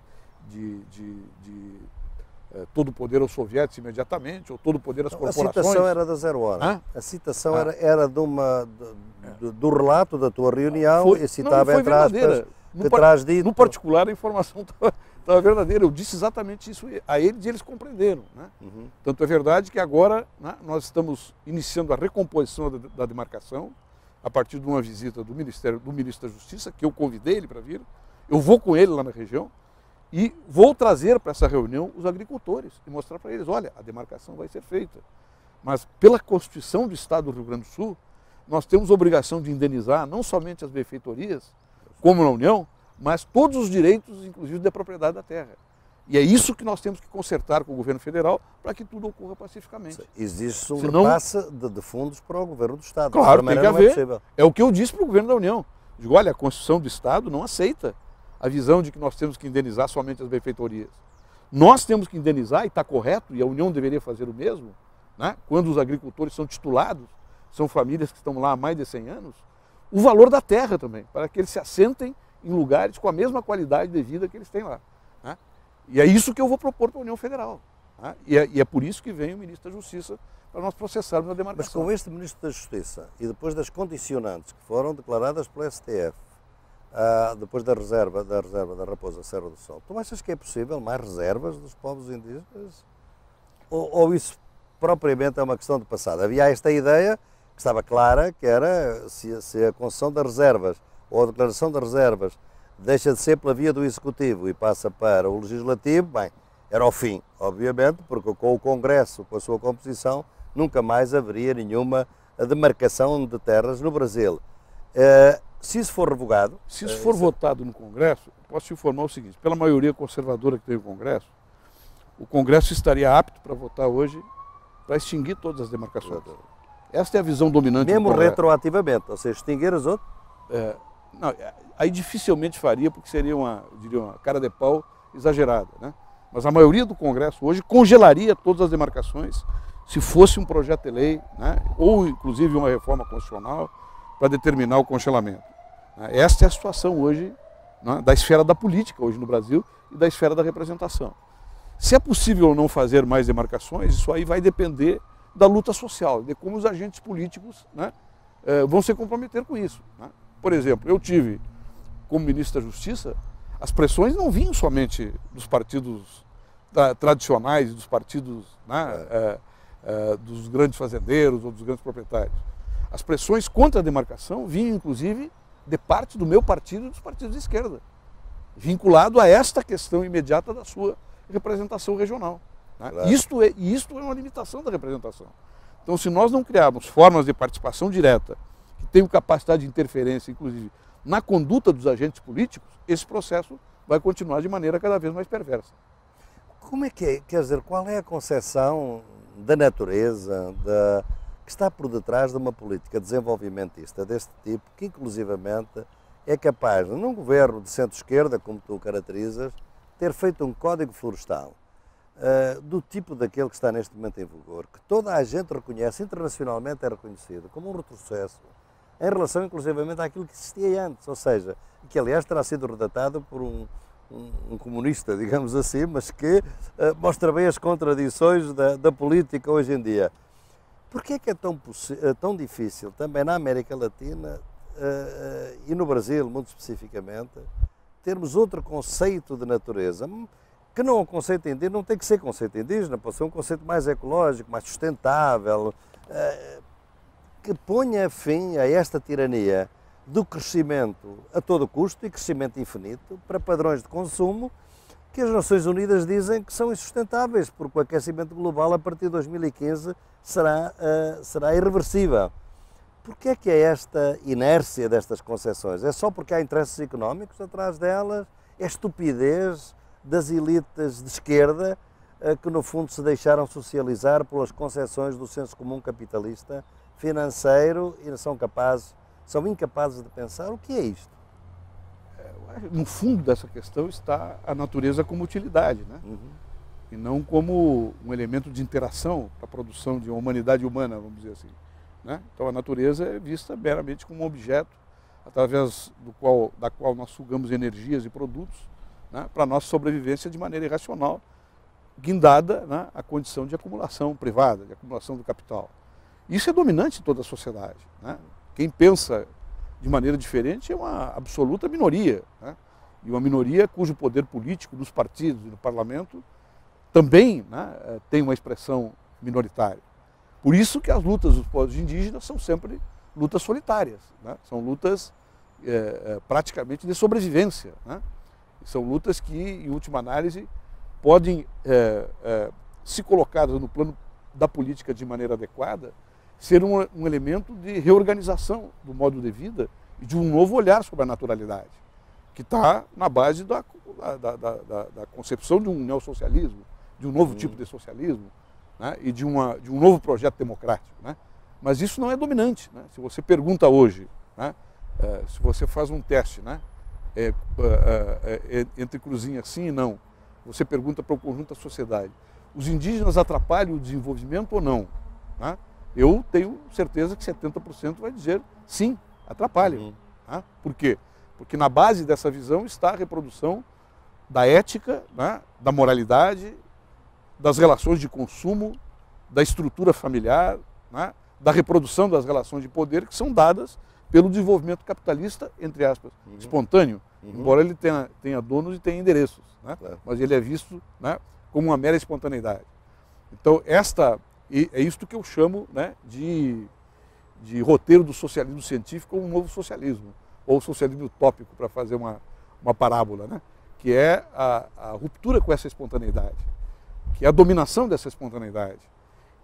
de, de, todo o poder aos soviéticos imediatamente, ou todo o poder às corporações. A citação era da Zero Hora. Hã? A citação ah. era, era de uma, do, do, relato da tua reunião foi, e citava não, entre aspas no, par, no particular, a informação estava verdadeira. Eu disse exatamente isso a eles e eles compreenderam. Né? Uhum. Tanto é verdade que agora né, nós estamos iniciando a recomposição da, da, demarcação a partir de uma visita do Ministério do Ministro da Justiça, que eu convidei ele para vir. Eu vou com ele lá na região e vou trazer para essa reunião os agricultores e mostrar para eles, olha, a demarcação vai ser feita. Mas pela Constituição do Estado do Rio Grande do Sul, nós temos obrigação de indenizar não somente as benfeitorias, como na União, mas todos os direitos, inclusive da propriedade da terra. E é isso que nós temos que consertar com o governo federal para que tudo ocorra pacificamente. Existe um Senão, de, de, fundos para o governo do Estado. Claro, tem que é haver. É, é, o que eu disse para o governo da União. Digo, olha, a Constituição do Estado não aceita a visão de que nós temos que indenizar somente as benfeitorias. Nós temos que indenizar, e está correto, e a União deveria fazer o mesmo, né? quando os agricultores são titulados, são famílias que estão lá há mais de 100 anos, o valor da terra também, para que eles se assentem em lugares com a mesma qualidade de vida que eles têm lá. Né? E é isso que eu vou propor para a União Federal. Né? E, é, e, é, por isso que vem o ministro da Justiça para nós processarmos a demarcação. Mas com este ministro da Justiça e depois das condicionantes que foram declaradas pelo STF, uh, depois da reserva, da reserva da Raposa Serra do Sol, tu achas que é possível mais reservas dos povos indígenas? Ou, ou isso propriamente é uma questão do passado? Havia esta ideia que estava clara, que era se, se a concessão das reservas ou a declaração das reservas deixa de ser pela via do Executivo e passa para o Legislativo, bem, era o fim, obviamente, porque com o Congresso, com a sua composição, nunca mais haveria nenhuma demarcação de terras no Brasil. Se isso for revogado... Se isso for uh, votado no Congresso, posso te informar o seguinte, pela maioria conservadora que tem o Congresso, o Congresso estaria apto para votar hoje para extinguir todas as demarcações. Esta é a visão dominante Mesmo retroativamente, ou seja, extinguir as outras? É, não, aí dificilmente faria, porque seria uma, diria, uma cara de pau exagerada. Né? Mas a maioria do Congresso hoje congelaria todas as demarcações se fosse um projeto de lei, né? ou inclusive uma reforma constitucional para determinar o congelamento. Né? Esta é a situação hoje né? da esfera da política hoje no Brasil e da esfera da representação. Se é possível ou não fazer mais demarcações, isso aí vai depender da luta social, de como os agentes políticos né, eh, vão se comprometer com isso. Né? Por exemplo, eu tive, como ministro da Justiça, as pressões não vinham somente dos partidos tradicionais, dos partidos né, é. É, é, dos grandes fazendeiros ou dos grandes proprietários. As pressões contra a demarcação vinham, inclusive, de parte do meu partido e dos partidos de esquerda, vinculado a esta questão imediata da sua representação regional. Né? Claro. Isto, é, isto é uma limitação da representação. Então, se nós não criarmos formas de participação direta que tenham capacidade de interferência, inclusive, na conduta dos agentes políticos, esse processo vai continuar de maneira cada vez mais perversa. Como é que é? Quer dizer, qual é a concepção da natureza, da, que está por detrás de uma política desenvolvimentista deste tipo, que inclusivamente é capaz, num governo de centro-esquerda, como tu caracterizas, ter feito um código florestal uh, do tipo daquele que está neste momento em vigor, que toda a gente reconhece, internacionalmente é reconhecido como um retrocesso, em relação inclusivamente àquilo que existia antes, ou seja, que aliás terá sido redatado por um, um, um comunista, digamos assim, mas que uh, mostra bem as contradições da, da, política hoje em dia. Por é que é tão, uh, tão difícil, também na América Latina uh, e no Brasil, muito especificamente, termos outro conceito de natureza? Que não é um conceito indígena, não tem que ser conceito indígena, pode ser um conceito mais ecológico, mais sustentável, que ponha fim a esta tirania do crescimento a todo custo e crescimento infinito para padrões de consumo que as Nações Unidas dizem que são insustentáveis, porque o aquecimento global a partir de 2015 será, uh, será irreversível. Porquê é que é esta inércia destas concessões? É só porque há interesses económicos atrás delas? É estupidez das elites de esquerda uh, que no fundo se deixaram socializar pelas concessões do senso comum capitalista financeiro e são capazes, são incapazes de pensar o que é isto. No fundo dessa questão está a natureza como utilidade, né? Uhum. e não como um elemento de interação para a produção de uma humanidade humana, vamos dizer assim. Né? Então a natureza é vista meramente como um objeto através do qual, da qual nós sugamos energias e produtos né, para a nossa sobrevivência de maneira irracional, guindada né, à condição de acumulação privada, de acumulação do capital. Isso é dominante em toda a sociedade. Né? Quem pensa de maneira diferente é uma absoluta minoria. Né? E uma minoria cujo poder político dos partidos e do parlamento também né, eh, tem uma expressão minoritária. Por isso que as lutas dos povos indígenas são sempre lutas solitárias, né? são lutas é, praticamente de sobrevivência. Né? São lutas que, em última análise, podem, é, é, se colocadas no plano da política de maneira adequada, ser um, um elemento de reorganização do modo de vida e de um novo olhar sobre a naturalidade, que está na base da, da, da, da, concepção de um neossocialismo, de um novo uhum. tipo de socialismo né? e de, uma, de um novo projeto democrático. Né? Mas isso não é dominante. Né? Se você pergunta hoje, né? é, se você faz um teste né? É, é, é, é, entre cruzinha sim e não, você pergunta para o conjunto da sociedade, os indígenas atrapalham o desenvolvimento ou não? Né? Eu tenho certeza que 70% vai dizer sim, atrapalham. Uhum. Né? Por quê? Porque na base dessa visão está a reprodução da ética, né? da moralidade, das relações de consumo, da estrutura familiar, né? da reprodução das relações de poder que são dadas pelo desenvolvimento capitalista, entre aspas, uhum. espontâneo, uhum. embora ele tenha, tenha donos e tenha endereços, né? mas ele é visto né, como uma mera espontaneidade. Então, esta é isto que eu chamo né, de, de roteiro do socialismo científico ou um novo socialismo, ou socialismo utópico, para fazer uma, uma parábola, né? que é a, a ruptura com essa espontaneidade, que é a dominação dessa espontaneidade,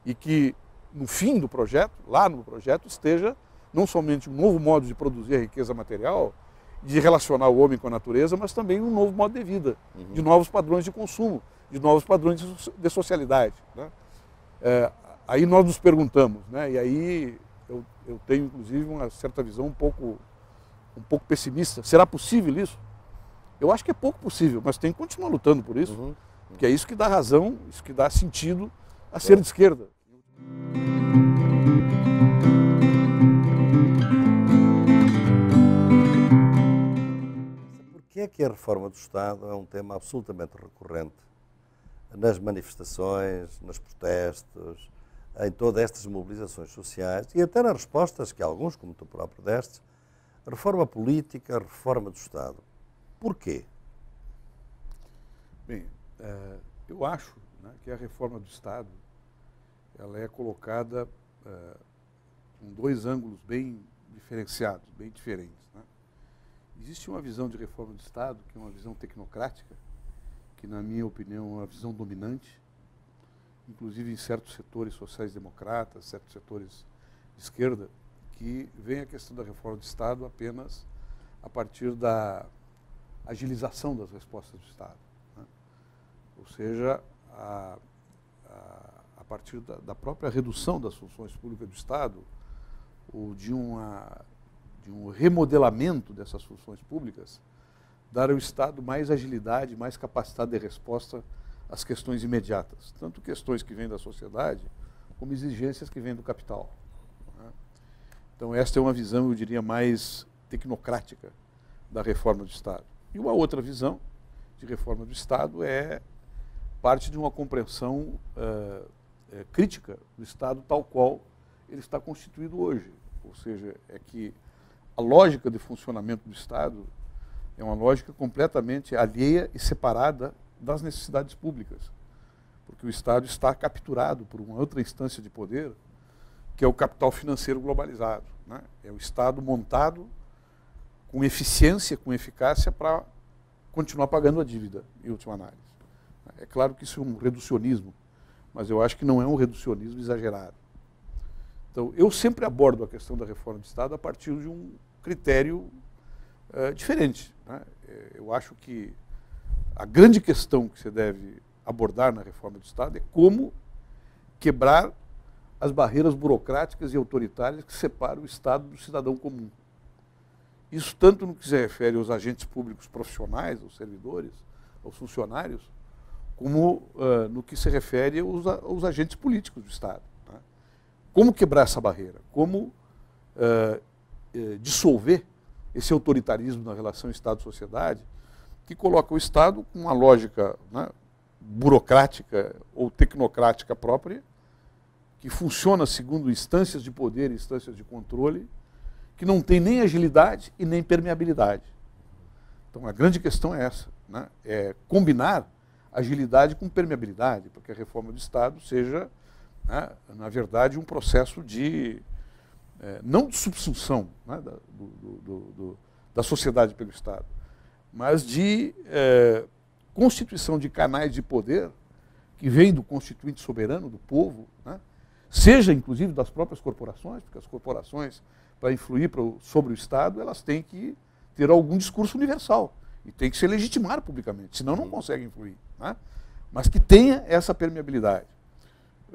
e que no fim do projeto, lá no projeto, esteja não somente um novo modo de produzir a riqueza material, de relacionar o homem com a natureza, mas também um novo modo de vida, uhum. de novos padrões de consumo, de novos padrões de socialidade. Né? É, aí nós nos perguntamos, né? e aí eu, eu, tenho inclusive uma certa visão um pouco, um pouco pessimista, será possível isso? Eu acho que é pouco possível, mas tem que continuar lutando por isso, uhum. porque é isso que dá razão, isso que dá sentido a ser é. de esquerda. que é que a reforma do Estado é um tema absolutamente recorrente nas manifestações, nos protestos, em todas estas mobilizações sociais e até nas respostas que alguns, como tu próprio deste, reforma política, reforma do Estado. Porquê? Bem, é, eu acho né, que a reforma do Estado ela é colocada é, com dois ângulos bem diferenciados, bem diferentes. Existe uma visão de reforma do Estado, que é uma visão tecnocrática, que, na minha opinião, é uma visão dominante, inclusive em certos setores sociais-democratas, certos setores de esquerda, que vem a questão da reforma do Estado apenas a partir da agilização das respostas do Estado. Né? Ou seja, a, a, a partir da, da, própria redução das funções públicas do Estado, ou de uma de um remodelamento dessas funções públicas, dar ao Estado mais agilidade, mais capacidade de resposta às questões imediatas, tanto questões que vêm da sociedade, como exigências que vêm do capital. Né? Então, esta é uma visão, eu diria, mais tecnocrática da reforma do Estado. E uma outra visão de reforma do Estado é parte de uma compreensão uh, crítica do Estado tal qual ele está constituído hoje. Ou seja, é que a lógica de funcionamento do Estado é uma lógica completamente alheia e separada das necessidades públicas. Porque o Estado está capturado por uma outra instância de poder, que é o capital financeiro globalizado. Né? É o Estado montado com eficiência, com eficácia, para continuar pagando a dívida, em última análise. É claro que isso é um reducionismo, mas eu acho que não é um reducionismo exagerado. Então, eu sempre abordo a questão da reforma do Estado a partir de um critério uh, diferente. Né? É, eu acho que a grande questão que você deve abordar na reforma do Estado é como quebrar as barreiras burocráticas e autoritárias que separam o Estado do cidadão comum. Isso tanto no que se refere aos agentes públicos profissionais, aos servidores, aos funcionários, como uh, no que se refere aos, aos agentes políticos do Estado. Como quebrar essa barreira? Como uh, dissolver esse autoritarismo na relação Estado-sociedade, que coloca o Estado com uma lógica né, burocrática ou tecnocrática própria, que funciona segundo instâncias de poder e instâncias de controle, que não tem nem agilidade e nem permeabilidade. Então a grande questão é essa, né? é combinar agilidade com permeabilidade, para que a reforma do Estado seja né, na verdade, um processo de, é, não de subsunção né, da, do, do, do, da sociedade pelo Estado, mas de é, constituição de canais de poder que vêm do constituinte soberano, do povo, né, seja inclusive das próprias corporações, porque as corporações, para influir sobre o Estado, elas têm que ter algum discurso universal. E tem que ser legitimado publicamente, senão não consegue influir. Né? Mas que tenha essa permeabilidade.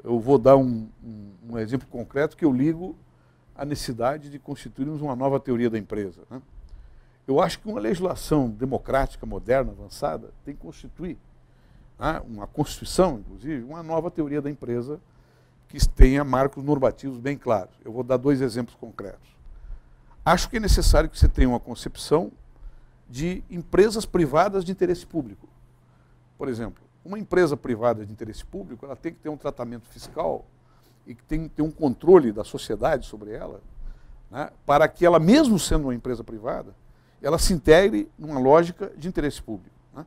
Eu vou dar um, um, um exemplo concreto que eu ligo à necessidade de constituirmos uma nova teoria da empresa. Né? Eu acho que uma legislação democrática, moderna, avançada, tem que constituir, né, uma Constituição, inclusive, uma nova teoria da empresa que tenha marcos normativos bem claros. Eu vou dar dois exemplos concretos. Acho que é necessário que você tenha uma concepção de empresas privadas de interesse público. Por exemplo, uma empresa privada de interesse público, ela tem que ter um tratamento fiscal e que tem um controle da sociedade sobre ela, né, para que ela, mesmo sendo uma empresa privada, ela se integre numa lógica de interesse público. Né?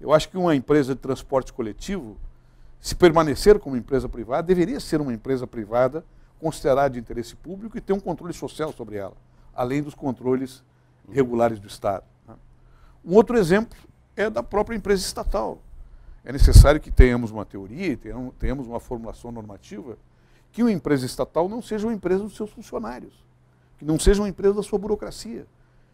Eu acho que uma empresa de transporte coletivo, se permanecer como empresa privada, deveria ser uma empresa privada considerada de interesse público e ter um controle social sobre ela, além dos controles regulares do Estado. Né? Um outro exemplo é da própria empresa estatal. É necessário que tenhamos uma teoria, tenhamos uma formulação normativa, que uma empresa estatal não seja uma empresa dos seus funcionários, que não seja uma empresa da sua burocracia,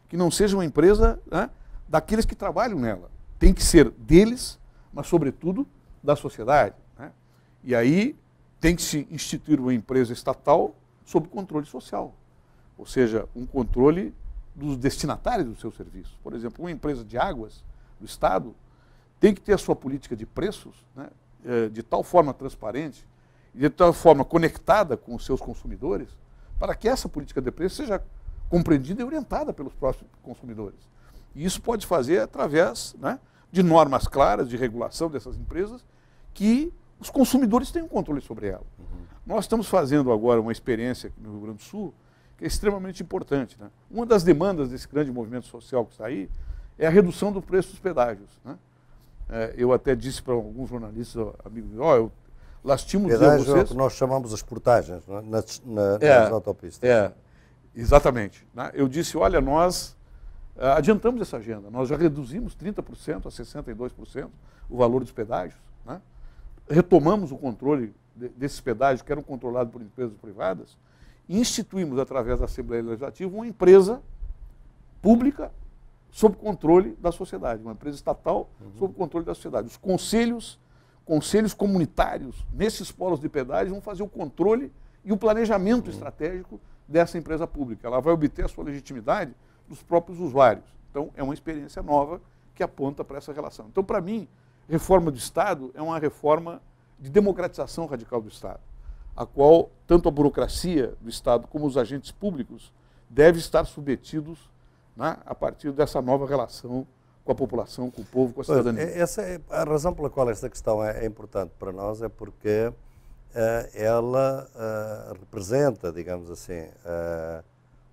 que não seja uma empresa né, daqueles que trabalham nela. Tem que ser deles, mas, sobretudo, da sociedade. Né? E aí tem que se instituir uma empresa estatal sob controle social, ou seja, um controle dos destinatários do seu serviço. Por exemplo, uma empresa de águas do Estado tem que ter a sua política de preços né, eh, de tal forma transparente de tal forma conectada com os seus consumidores, para que essa política de preços seja compreendida e orientada pelos próprios consumidores. E isso pode fazer através né, de normas claras de regulação dessas empresas que os consumidores tenham controle sobre ela. Uhum. Nós estamos fazendo agora uma experiência aqui no Rio Grande do Sul que é extremamente importante. Né? Uma das demandas desse grande movimento social que está aí é a redução do preço dos pedágios. Né? É, eu até disse para alguns jornalistas, amigos, ó, oh, eu dizer a vocês... é o que nós chamamos as portagens é? nas, na, é, nas autopistas. É, Exatamente. Né? Eu disse, olha, nós uh, adiantamos essa agenda, nós já reduzimos 30% a 62% o valor dos pedágios, né? retomamos o controle de, desses pedágios que eram controlados por empresas privadas e instituímos, através da Assembleia Legislativa, uma empresa pública sob controle da sociedade, uma empresa estatal uhum. sob controle da sociedade. Os conselhos, conselhos comunitários nesses polos de pedágio vão fazer o controle e o planejamento uhum. estratégico dessa empresa pública. Ela vai obter a sua legitimidade dos próprios usuários. Então, é uma experiência nova que aponta para essa relação. Então, para mim, reforma do Estado é uma reforma de democratização radical do Estado, a qual tanto a burocracia do Estado como os agentes públicos devem estar submetidos né, a partir dessa nova relação com a população, com o povo, com a cidadania. Essa é a razão pela qual esta questão é, é importante para nós, é porque eh, ela eh, representa, digamos assim, eh,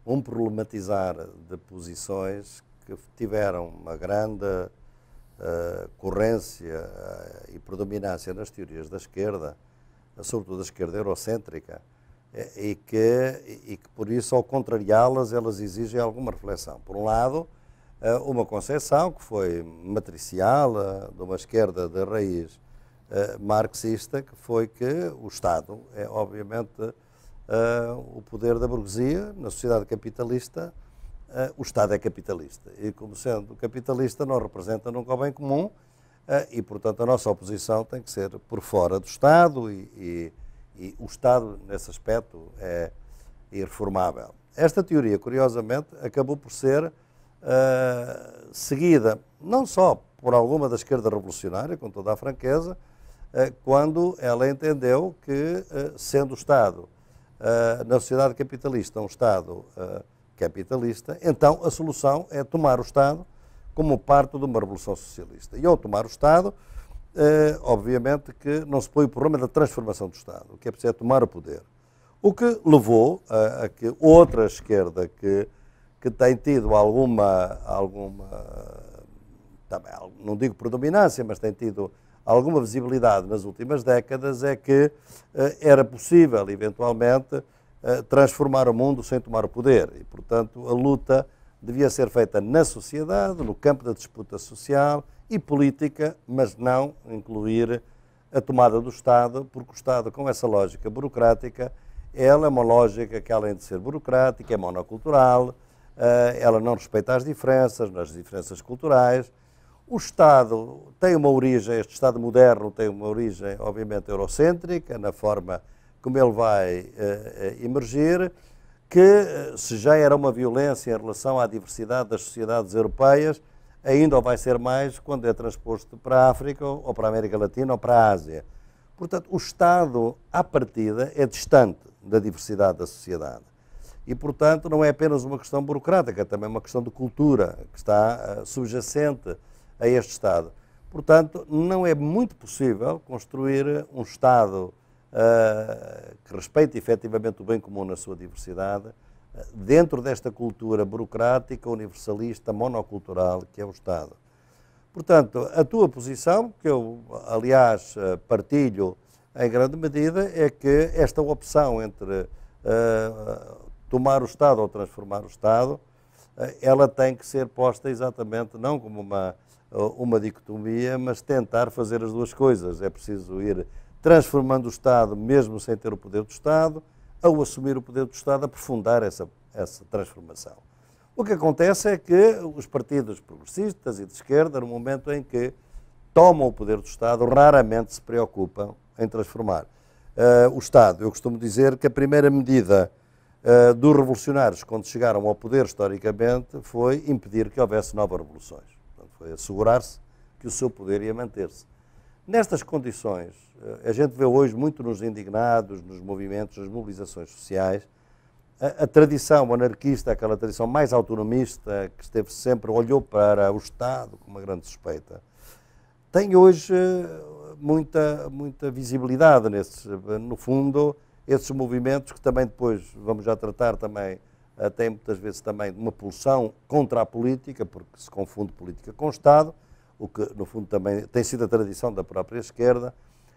um problematizar de posições que tiveram uma grande corrência e predominância nas teorias da esquerda, sobretudo da esquerda eurocêntrica, e que, e que por isso, ao contrariá-las, elas exigem alguma reflexão. Por um lado, uma concepção que foi matricial, de uma esquerda de raiz uh, marxista, que foi que o Estado é, obviamente, o poder da burguesia. Na sociedade capitalista, o Estado é capitalista. E, como sendo capitalista, não representa nunca o bem comum e, portanto, a nossa oposição tem que ser por fora do Estado e, e, e o Estado, nesse aspecto, é irreformável. Esta teoria, curiosamente, acabou por ser seguida não só por alguma da esquerda revolucionária, com toda a franqueza, eh, quando ela entendeu que, eh, sendo o Estado, eh, na sociedade capitalista, um Estado capitalista, então a solução é tomar o Estado como parte de uma revolução socialista. E ao tomar o Estado, obviamente que não se põe o problema da transformação do Estado, o que é preciso é tomar o poder. O que levou a, a que outra esquerda que, que tem tido alguma, alguma, não digo predominância, mas tem tido alguma visibilidade nas últimas décadas é que eh, era possível, eventualmente, eh, transformar o mundo sem tomar o poder. E, portanto, a luta devia ser feita na sociedade, no campo da disputa social e política, mas não incluir a tomada do Estado, porque o Estado, com essa lógica burocrática, ela é uma lógica que, além de ser burocrática, é monocultural, ela não respeita as diferenças, as diferenças culturais. O Estado tem uma origem, este Estado moderno tem uma origem, obviamente, eurocêntrica, na forma como ele vai emergir, que se já era uma violência em relação à diversidade das sociedades europeias, ainda vai ser mais quando é transposto para a África ou para a América Latina ou para a Ásia. Portanto, o Estado, à partida, é distante da diversidade da sociedade. E, portanto, não é apenas uma questão burocrática, é também uma questão de cultura que está uh, subjacente a este Estado. Portanto, não é muito possível construir um Estado uh, que respeite efetivamente o bem comum na sua diversidade, uh, dentro desta cultura burocrática, universalista, monocultural que é o Estado. Portanto, a tua posição, que eu, aliás, partilho em grande medida, é que esta opção entre uh, tomar o Estado ou transformar o Estado, uh, ela tem que ser posta exatamente não como uma, uma dicotomia, mas tentar fazer as duas coisas. É preciso ir transformando o Estado, mesmo sem ter o poder do Estado, ao assumir o poder do Estado, aprofundar essa, essa transformação. O que acontece é que os partidos progressistas e de esquerda, no momento em que tomam o poder do Estado, raramente se preocupam em transformar uh, o Estado. Eu costumo dizer que a primeira medida uh, dos revolucionários, quando chegaram ao poder historicamente, foi impedir que houvesse novas revoluções. Portanto, foi assegurar-se que o seu poder ia manter-se. Nestas condições, uh, a gente vê hoje muito nos indignados, nos movimentos, nas mobilizações sociais, a, a, tradição anarquista, aquela tradição mais autonomista, que esteve sempre, olhou para o Estado com uma grande suspeita, tem hoje eh, muita, muita visibilidade nesses, no fundo, esses movimentos que também depois, vamos já tratar também, eh, têm muitas vezes também uma pulsão contra a política, porque se confunde política com Estado, o que no fundo também tem sido a tradição da própria esquerda,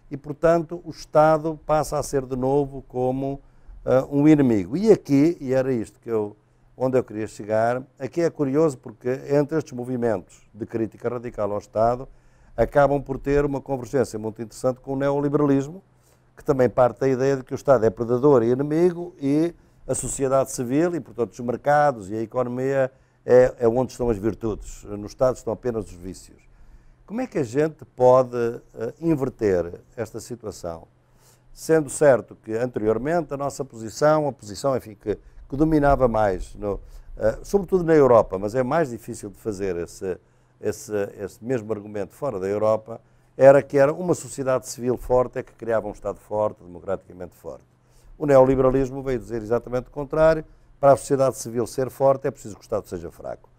e portanto o Estado passa a ser de novo como uh, um inimigo. E aqui, e era isto que eu, onde eu queria chegar, aqui é curioso porque entre estes movimentos de crítica radical ao Estado acabam por ter uma convergência muito interessante com o neoliberalismo, que também parte da ideia de que o Estado é predador e inimigo e a sociedade civil e, portanto, os mercados e a economia é, é onde estão as virtudes. No Estado estão apenas os vícios. Como é que a gente pode uh, inverter esta situação sendo certo que anteriormente a nossa posição, a posição enfim, que, que dominava mais, no, uh, sobretudo na Europa, mas é mais difícil de fazer esse, esse, esse mesmo argumento fora da Europa, era que era uma sociedade civil forte é que criava um Estado forte, democraticamente forte. O neoliberalismo veio dizer exatamente o contrário. Para a sociedade civil ser forte é preciso que o Estado seja fraco.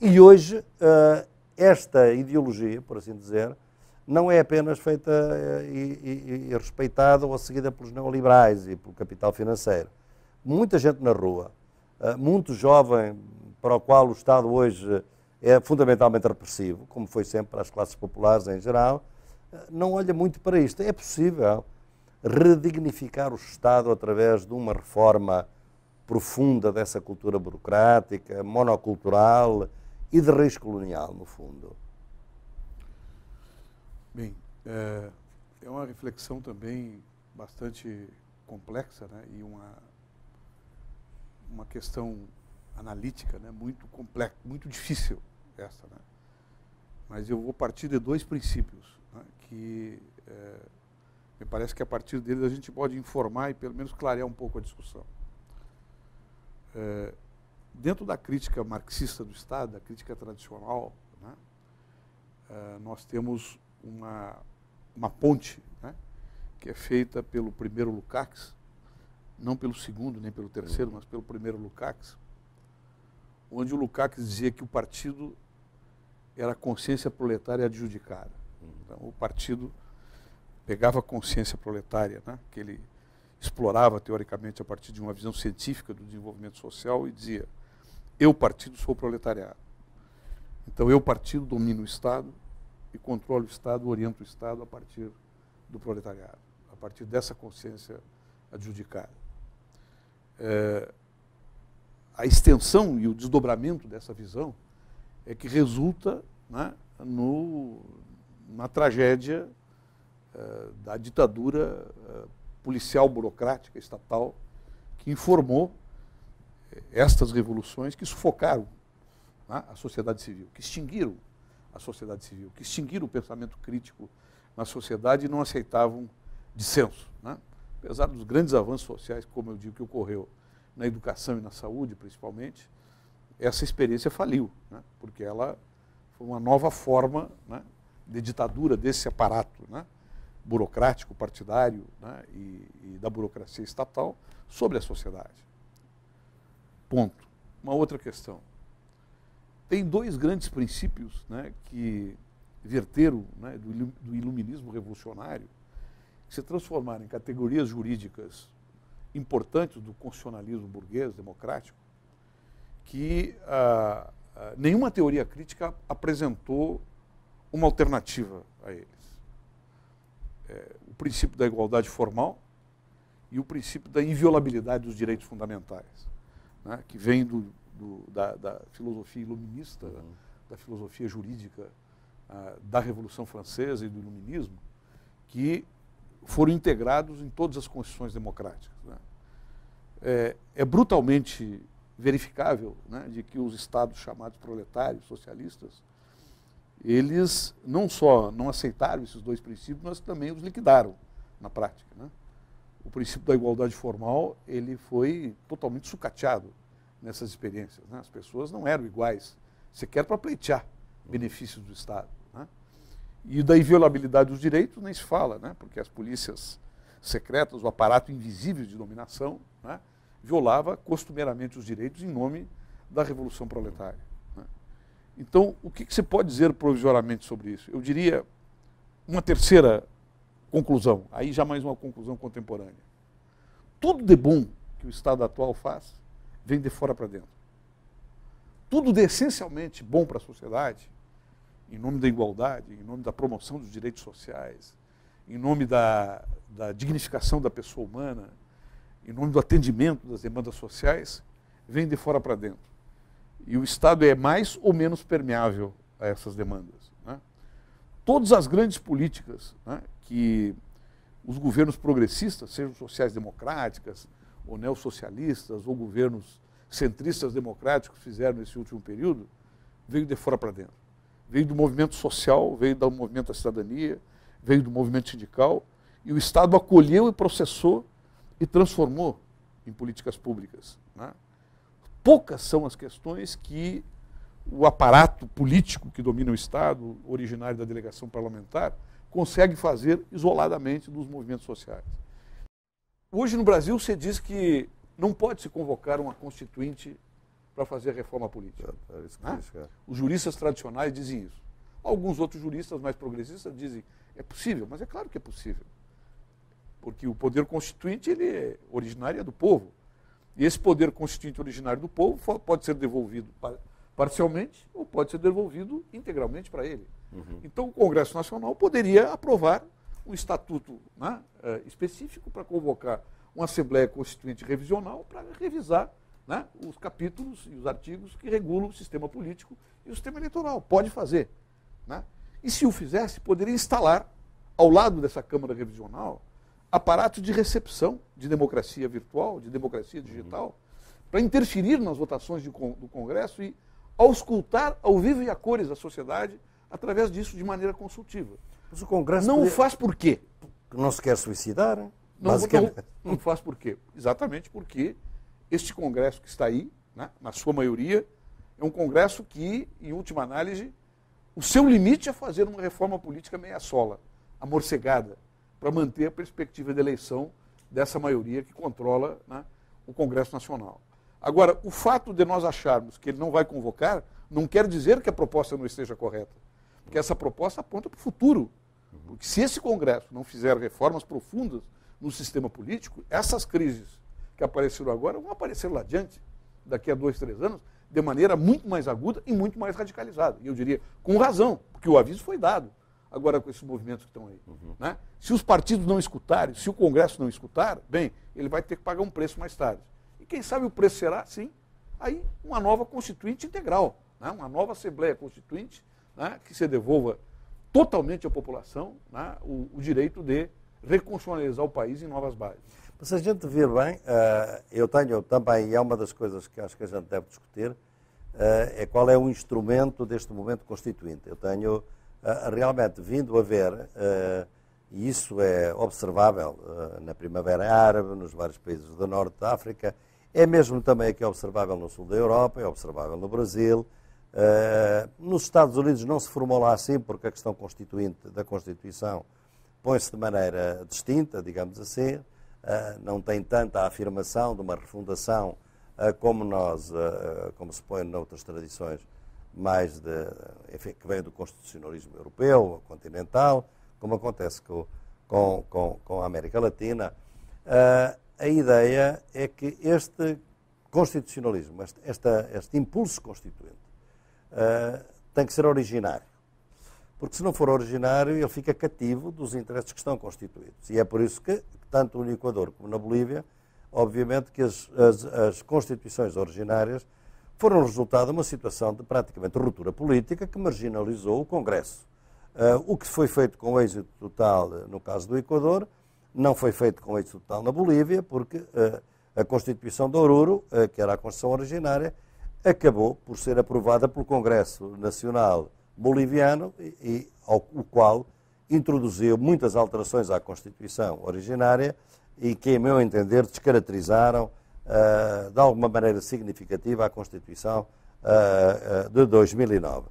E hoje, uh, esta ideologia, por assim dizer, não é apenas feita eh, e, e, e, respeitada ou seguida pelos neoliberais e pelo capital financeiro. Muita gente na rua, eh, muito jovem, para o qual o Estado hoje é fundamentalmente repressivo, como foi sempre para as classes populares em geral, eh, não olha muito para isto. É possível redignificar o Estado através de uma reforma profunda dessa cultura burocrática, monocultural e de raiz colonial, no fundo. Bem, é, é uma reflexão também bastante complexa né, e uma, uma questão analítica né, muito complexa, muito difícil essa. Né? Mas eu vou partir de dois princípios que é, me parece que a partir deles a gente pode informar e pelo menos clarear um pouco a discussão. É, dentro da crítica marxista do Estado, da crítica tradicional, né, é, nós temos uma, uma ponte né, que é feita pelo primeiro Lukács, não pelo segundo nem pelo terceiro, mas pelo primeiro Lukács, onde o Lukács dizia que o partido era a consciência proletária adjudicada. Então, o partido pegava a consciência proletária, né, que ele explorava teoricamente a partir de uma visão científica do desenvolvimento social e dizia: eu partido sou proletariado. Então eu partido domino o Estado, e controla o Estado, orienta o Estado a partir do proletariado, a partir dessa consciência adjudicada. É, a extensão e o desdobramento dessa visão é que resulta né, no, na tragédia é, da ditadura é, policial burocrática estatal que informou estas revoluções que sufocaram né, a sociedade civil, que extinguiram a sociedade civil, que extinguiram o pensamento crítico na sociedade e não aceitavam dissenso. Né? Apesar dos grandes avanços sociais, como eu digo, que ocorreu na educação e na saúde, principalmente, essa experiência faliu, né? porque ela foi uma nova forma né, de ditadura desse aparato né, burocrático, partidário né, e, e da burocracia estatal sobre a sociedade. Ponto. Uma outra questão. Tem dois grandes princípios né, que verteram né, do, do iluminismo revolucionário, que se transformaram em categorias jurídicas importantes do constitucionalismo burguês, democrático, que ah, ah, nenhuma teoria crítica apresentou uma alternativa a eles. É, o princípio da igualdade formal e o princípio da inviolabilidade dos direitos fundamentais, né, que vem do, do, da, da, filosofia iluminista, uhum. da filosofia jurídica ah, da Revolução Francesa e do Iluminismo, que foram integrados em todas as constituições democráticas. Né. É, é brutalmente verificável né, de que os estados chamados proletários, socialistas, eles não só não aceitaram esses dois princípios, mas também os liquidaram na prática. Né? O princípio da igualdade formal ele foi totalmente sucateado nessas experiências. Né? As pessoas não eram iguais, sequer para pleitear benefícios do Estado. Né? E da inviolabilidade dos direitos nem se fala, né? porque as polícias secretas, o aparato invisível de dominação, né? violava costumeiramente os direitos em nome da Revolução Proletária. Então, o que, que você pode dizer provisoriamente sobre isso? Eu diria uma terceira conclusão, aí já mais uma conclusão contemporânea. Tudo de bom que o Estado atual faz vem de fora para dentro. Tudo de essencialmente bom para a sociedade, em nome da igualdade, em nome da promoção dos direitos sociais, em nome da, da dignificação da pessoa humana, em nome do atendimento das demandas sociais, vem de fora para dentro. E o Estado é mais ou menos permeável a essas demandas. Né? Todas as grandes políticas né, que os governos progressistas, sejam sociais democráticas, ou neossocialistas, ou governos centristas democráticos fizeram nesse último período, veio de fora para dentro. Veio do movimento social, veio do movimento da cidadania, veio do movimento sindical, e o Estado acolheu e processou e transformou em políticas públicas. Né? Poucas são as questões que o aparato político que domina o Estado, originário da delegação parlamentar, consegue fazer isoladamente dos movimentos sociais. Hoje no Brasil você diz que não pode se convocar uma constituinte para fazer reforma política. É, é né? Os juristas tradicionais dizem isso. Alguns outros juristas mais progressistas dizem é possível, mas é claro que é possível porque o poder constituinte ele é originário é do povo. E esse poder constituinte originário do povo pode ser devolvido parcialmente ou pode ser devolvido integralmente para ele. Uhum. Então o Congresso Nacional poderia aprovar um estatuto né, eh, específico para convocar uma Assembleia Constituinte Revisional para revisar né, os capítulos e os artigos que regulam o sistema político e o sistema eleitoral. Pode fazer. Né? E se o fizesse, poderia instalar, ao lado dessa Câmara Revisional, aparato de recepção de democracia virtual, de democracia digital, uhum. para interferir nas votações de, do Congresso e auscultar ao vivo e a cores da sociedade através disso de maneira consultiva. Mas o Congresso não podia... faz por quê? Não se quer suicidar, não, basicamente. Não, não faz por quê? Exatamente porque este Congresso que está aí, né, na sua maioria, é um Congresso que, em última análise, o seu limite é fazer uma reforma política meia sola, amorcegada, para manter a perspectiva de eleição dessa maioria que controla né, o Congresso Nacional. Agora, o fato de nós acharmos que ele não vai convocar não quer dizer que a proposta não esteja correta, porque essa proposta aponta para o futuro. Porque se esse Congresso não fizer reformas profundas no sistema político, essas crises que apareceram agora vão aparecer lá adiante, daqui a dois, três anos, de maneira muito mais aguda e muito mais radicalizada. E eu diria, com razão, porque o aviso foi dado agora com esses movimentos que estão aí. Uhum. Né? Se os partidos não escutarem, se o Congresso não escutar, bem, ele vai ter que pagar um preço mais tarde. E quem sabe o preço será, sim, aí uma nova constituinte integral, né? uma nova Assembleia Constituinte né? que se devolva totalmente à população né? o, o direito de reconstitucionalizar o país em novas bases. Se a gente vir bem, uh, eu tenho também, e é uma das coisas que acho que a gente deve discutir, uh, é qual é o instrumento deste momento constituinte. Eu tenho realmente vindo a ver, e isso é observável na Primavera Árabe, nos vários países do Norte da África, é mesmo também aqui observável no sul da Europa, é observável no Brasil. nos Estados Unidos não se formou lá assim, porque a questão constituinte da Constituição põe-se de maneira distinta, digamos assim. Não tem tanta afirmação de uma refundação como nós, como se põe noutras tradições mais de, enfim, que vem do constitucionalismo europeu, continental, como acontece com, com, com, com a América Latina. a ideia é que este constitucionalismo, este, esta, este impulso constituinte, tem que ser originário porque se não for originário, ele fica cativo dos interesses que estão constituídos. E é por isso que, tanto no Equador como na Bolívia, obviamente que as, as, as constituições originárias foram resultado de uma situação de praticamente ruptura política que marginalizou o Congresso. Uh, o que foi feito com êxito total no caso do Equador não foi feito com êxito total na Bolívia, porque uh, a Constituição de Oruro, uh, que era a Constituição originária, acabou por ser aprovada pelo Congresso Nacional boliviano, e, ao, o qual introduziu muitas alterações à Constituição originária e que, em meu entender, descaracterizaram uh, de alguma maneira significativa a Constituição uh, uh, de 2009.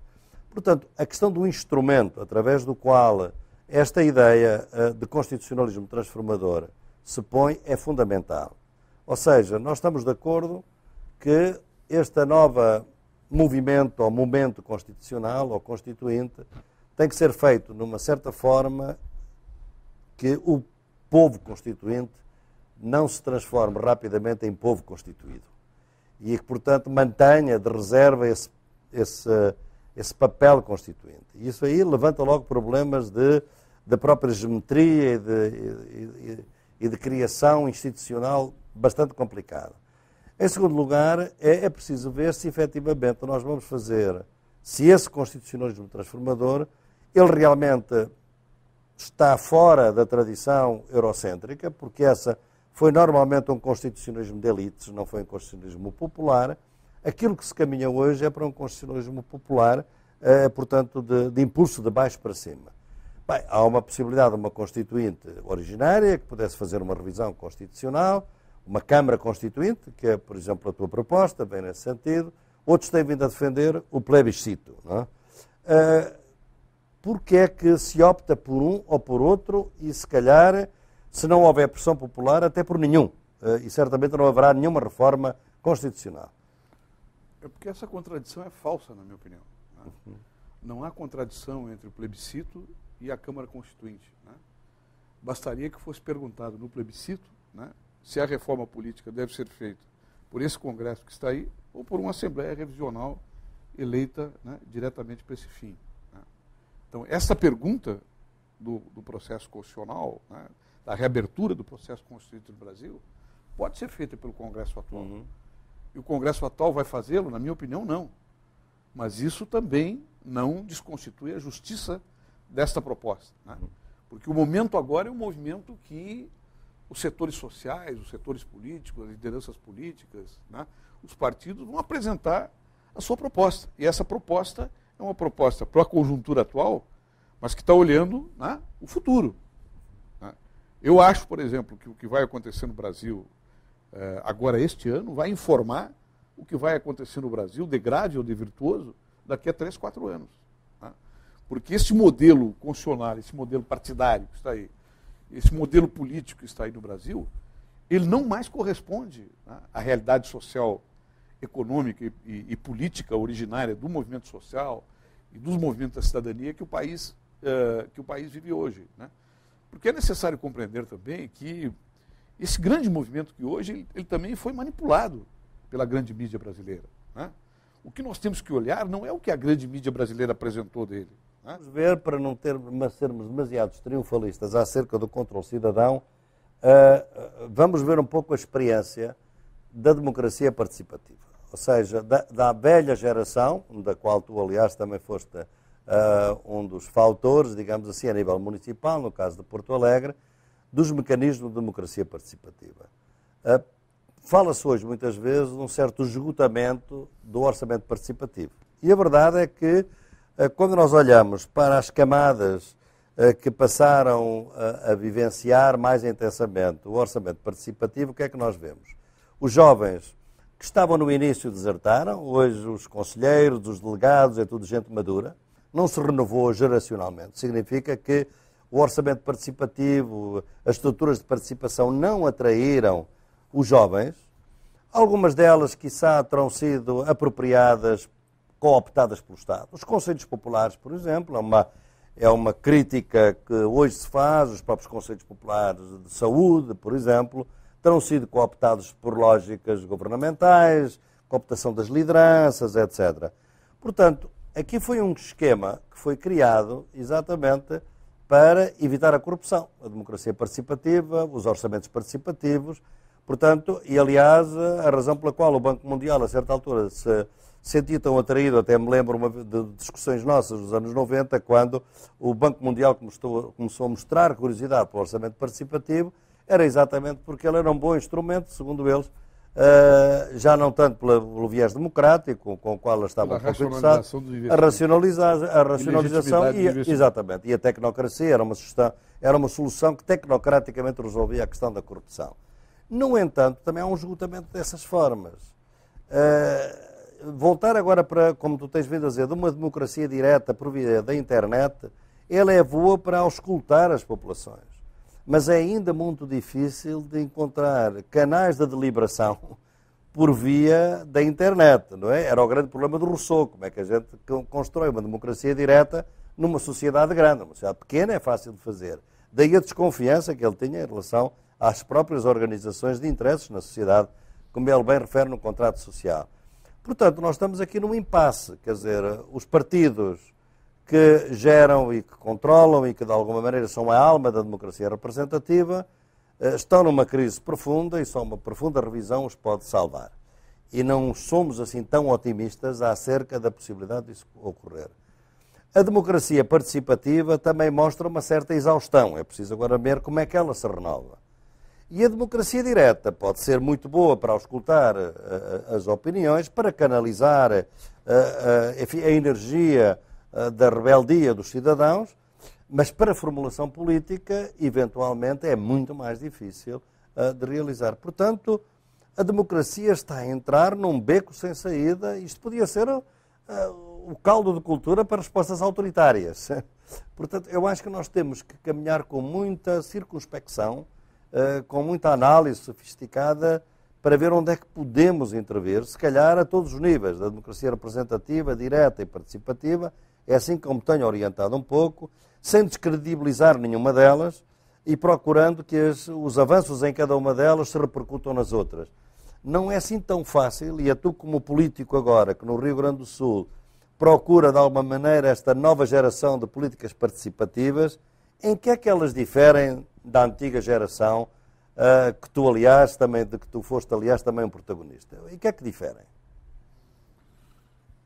Portanto, a questão do instrumento através do qual esta ideia de constitucionalismo transformador se põe é fundamental. Ou seja, nós estamos de acordo que esta nova movimento ou momento constitucional ou constituinte tem que ser feito numa certa forma que o povo constituinte não se transforme rapidamente em povo constituído e que, portanto, mantenha de reserva esse, esse, esse papel constituinte. E isso aí levanta logo problemas de, de própria geometria e de, e, e de criação institucional bastante complicada. Em segundo lugar, é, é preciso ver se efetivamente nós vamos fazer, se esse constitucionalismo transformador, ele realmente está fora da tradição eurocêntrica, porque essa foi normalmente um constitucionalismo de elites, não foi um constitucionalismo popular. Aquilo que se caminha hoje é para um constitucionalismo popular, eh, portanto, de, de, impulso de baixo para cima. Bem, há uma possibilidade de uma constituinte originária que pudesse fazer uma revisão constitucional, uma Câmara Constituinte, que é, por exemplo, a tua proposta, bem nesse sentido. Outros têm vindo a defender o plebiscito. Não é? Uh, porque é que se opta por um ou por outro e, se calhar, se não houver pressão popular, até por nenhum. Uh, e certamente não haverá nenhuma reforma constitucional. É porque essa contradição é falsa, na minha opinião. Né? Uhum. Não há contradição entre o plebiscito e a Câmara Constituinte. Né? Bastaria que fosse perguntado no plebiscito né, se a reforma política deve ser feita por esse Congresso que está aí ou por uma Assembleia Revisional eleita né, diretamente para esse fim. Né. Então, essa pergunta do, do processo constitucional, né, da reabertura do processo constituinte no Brasil, pode ser feita pelo Congresso atual. Uhum. E o Congresso atual vai fazê-lo? Na minha opinião, não. Mas isso também não desconstitui a justiça desta proposta. Né? Uhum. Porque o momento agora é um movimento que os setores sociais, os setores políticos, as lideranças políticas, né, os partidos vão apresentar a sua proposta. E essa proposta é uma proposta para a conjuntura atual, mas que está olhando né, o futuro. Eu acho, por exemplo, que o que vai acontecer no Brasil eh, agora este ano vai informar o que vai acontecer no Brasil, de grave ou de virtuoso, daqui a três, quatro anos. Né. Porque esse modelo constitucional, esse modelo partidário que está aí, esse modelo político que está aí no Brasil, ele não mais corresponde né, à realidade social, econômica e, e, política originária do movimento social e dos movimentos da cidadania que o país, uh, que o país vive hoje. Né? Porque é necessário compreender também que esse grande movimento que hoje, ele, ele também foi manipulado pela grande mídia brasileira. Né? O que nós temos que olhar não é o que a grande mídia brasileira apresentou dele, Vamos ver, para não ter, sermos demasiado triunfalistas acerca do controle cidadão, uh, vamos ver um pouco a experiência da democracia participativa. Ou seja, da, da velha geração, da qual tu, aliás, também foste uh, um dos fautores, digamos assim, a nível municipal, no caso de Porto Alegre, dos mecanismos de democracia participativa. Uh, Fala-se hoje muitas vezes de um certo esgotamento do orçamento participativo. E a verdade é que, uh, quando nós olhamos para as camadas que passaram a vivenciar mais intensamente o orçamento participativo, o que é que nós vemos? Os jovens que estavam no início desertaram, hoje os conselheiros, os delegados, é tudo gente madura, não se renovou geracionalmente. Significa que o orçamento participativo, as estruturas de participação não atraíram os jovens. Algumas delas, quiçá, terão sido apropriadas, cooptadas pelo Estado. Os conselhos populares, por exemplo, é uma, é uma crítica que hoje se faz, os próprios conselhos populares de saúde, por exemplo, terão sido cooptados por lógicas governamentais, cooptação das lideranças, etc. Portanto, aqui foi um esquema que foi criado exatamente para evitar a corrupção, a democracia participativa, os orçamentos participativos, portanto, e aliás, a razão pela qual o Banco Mundial, a certa altura, se sentia tão atraído, até me lembro uma, de discussões nossas dos anos 90, quando o Banco Mundial começou, começou a mostrar curiosidade pelo orçamento participativo, era exatamente porque ele era um bom instrumento, segundo eles, Uh, já não tanto pelo viés democrático, com o qual elas estavam concretizadas, a, racionalizar, a racionalização e, exatamente, e a tecnocracia era uma, sugestão, era uma solução que tecnocraticamente resolvia a questão da corrupção. No entanto, também há um esgotamento dessas formas. Uh, voltar agora para, como tu tens vindo a dizer, de uma democracia direta por via da internet, ela é boa para auscultar as populações mas é ainda muito difícil de encontrar canais de deliberação por via da internet, não é? Era o grande problema do Rousseau, como é que a gente constrói uma democracia direta numa sociedade grande, uma sociedade pequena é fácil de fazer. Daí a desconfiança que ele tinha em relação às próprias organizações de interesses na sociedade, como ele bem refere no contrato social. Portanto, nós estamos aqui num impasse, quer dizer, os partidos que geram e que controlam e que de alguma maneira são a alma da democracia representativa, eh, estão numa crise profunda e só uma profunda revisão os pode salvar. E não somos assim tão otimistas acerca da possibilidade disso ocorrer. A democracia participativa também mostra uma certa exaustão. É preciso agora ver como é que ela se renova. E a democracia direta pode ser muito boa para auscultar uh, as opiniões, para canalizar a energia eh, da rebeldia dos cidadãos, mas para a formulação política, eventualmente, é muito mais difícil uh, de realizar. Portanto, a democracia está a entrar num beco sem saída. Isto podia ser uh, o caldo de cultura para respostas autoritárias. Portanto, eu acho que nós temos que caminhar com muita circunspecção, com muita análise sofisticada, para ver onde é que podemos intervir, se calhar a todos os níveis, da democracia representativa, direta e participativa, é assim como tenho orientado um pouco, sem descredibilizar nenhuma delas e procurando que as, os avanços em cada uma delas se repercutam nas outras. Não é assim tão fácil, e é tu, como político agora, que no Rio Grande do Sul procura de alguma maneira esta nova geração de políticas participativas, em que é que elas diferem da antiga geração, uh, que tu, aliás, também, de que tu foste, aliás, também um protagonista? Em que é que diferem?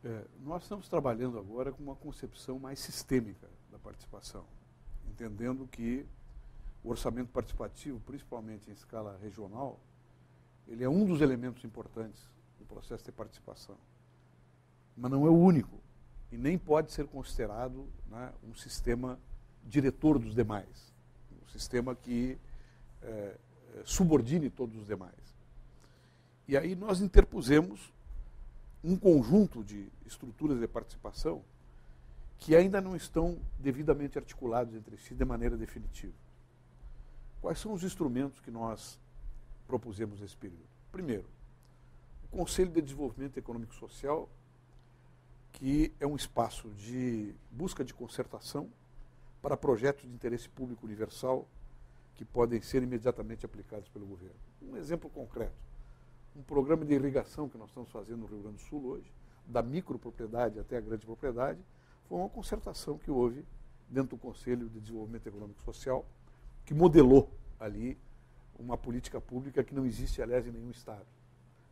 É, nós estamos trabalhando agora com uma concepção mais sistêmica da participação, entendendo que o orçamento participativo, principalmente em escala regional, ele é um dos elementos importantes do processo de participação, mas não é o único e nem pode ser considerado né, um sistema diretor dos demais, um sistema que é, é subordine todos os demais. E aí nós interpusemos um conjunto de estruturas de participação que ainda não estão devidamente articulados entre si de maneira definitiva. Quais são os instrumentos que nós propusemos nesse período? Primeiro, o Conselho de Desenvolvimento Econômico e Social, que é um espaço de busca de concertação para projetos de interesse público universal que podem ser imediatamente aplicados pelo governo. Um exemplo concreto um programa de irrigação que nós estamos fazendo no Rio Grande do Sul hoje, da micropropriedade até a grande propriedade, foi uma concertação que houve dentro do Conselho de Desenvolvimento Econômico e Social, que modelou ali uma política pública que não existe, aliás, em nenhum Estado,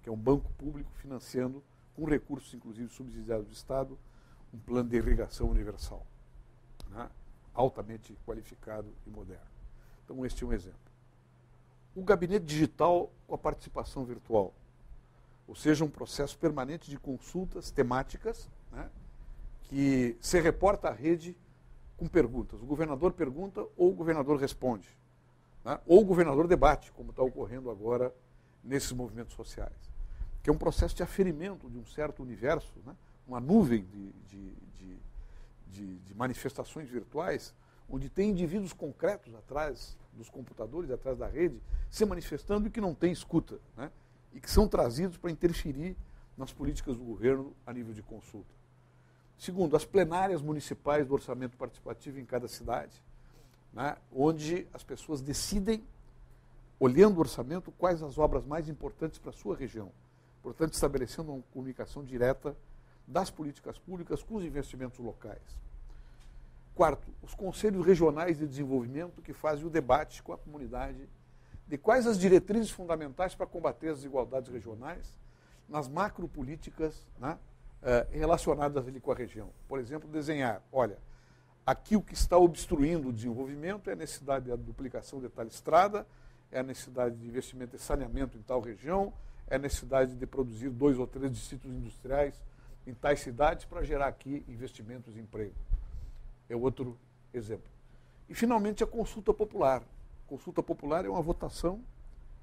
que é um banco público financiando, com recursos, inclusive subsidiados do Estado, um plano de irrigação universal, né? altamente qualificado e moderno. Então, este é um exemplo. O gabinete digital com a participação virtual, ou seja, um processo permanente de consultas temáticas, né, que se reporta à rede com perguntas. O governador pergunta ou o governador responde. Né, ou o governador debate, como está ocorrendo agora nesses movimentos sociais. Que é um processo de aferimento de um certo universo, né, uma nuvem de, de, de, de, de manifestações virtuais, onde tem indivíduos concretos atrás dos computadores, atrás da rede, se manifestando e que não tem escuta, né? e que são trazidos para interferir nas políticas do governo a nível de consulta. Segundo, as plenárias municipais do orçamento participativo em cada cidade, né? onde as pessoas decidem, olhando o orçamento, quais as obras mais importantes para a sua região. Portanto, estabelecendo uma comunicação direta das políticas públicas com os investimentos locais. Quarto, os conselhos regionais de desenvolvimento que fazem o debate com a comunidade de quais as diretrizes fundamentais para combater as desigualdades regionais nas macropolíticas né, eh, relacionadas ali com a região. Por exemplo, desenhar, olha, aqui o que está obstruindo o desenvolvimento é a necessidade da duplicação de tal estrada, é a necessidade de investimento em saneamento em tal região, é a necessidade de produzir dois ou três distritos industriais em tais cidades para gerar aqui investimentos e emprego é outro exemplo. E, finalmente, a consulta popular. Consulta popular é uma votação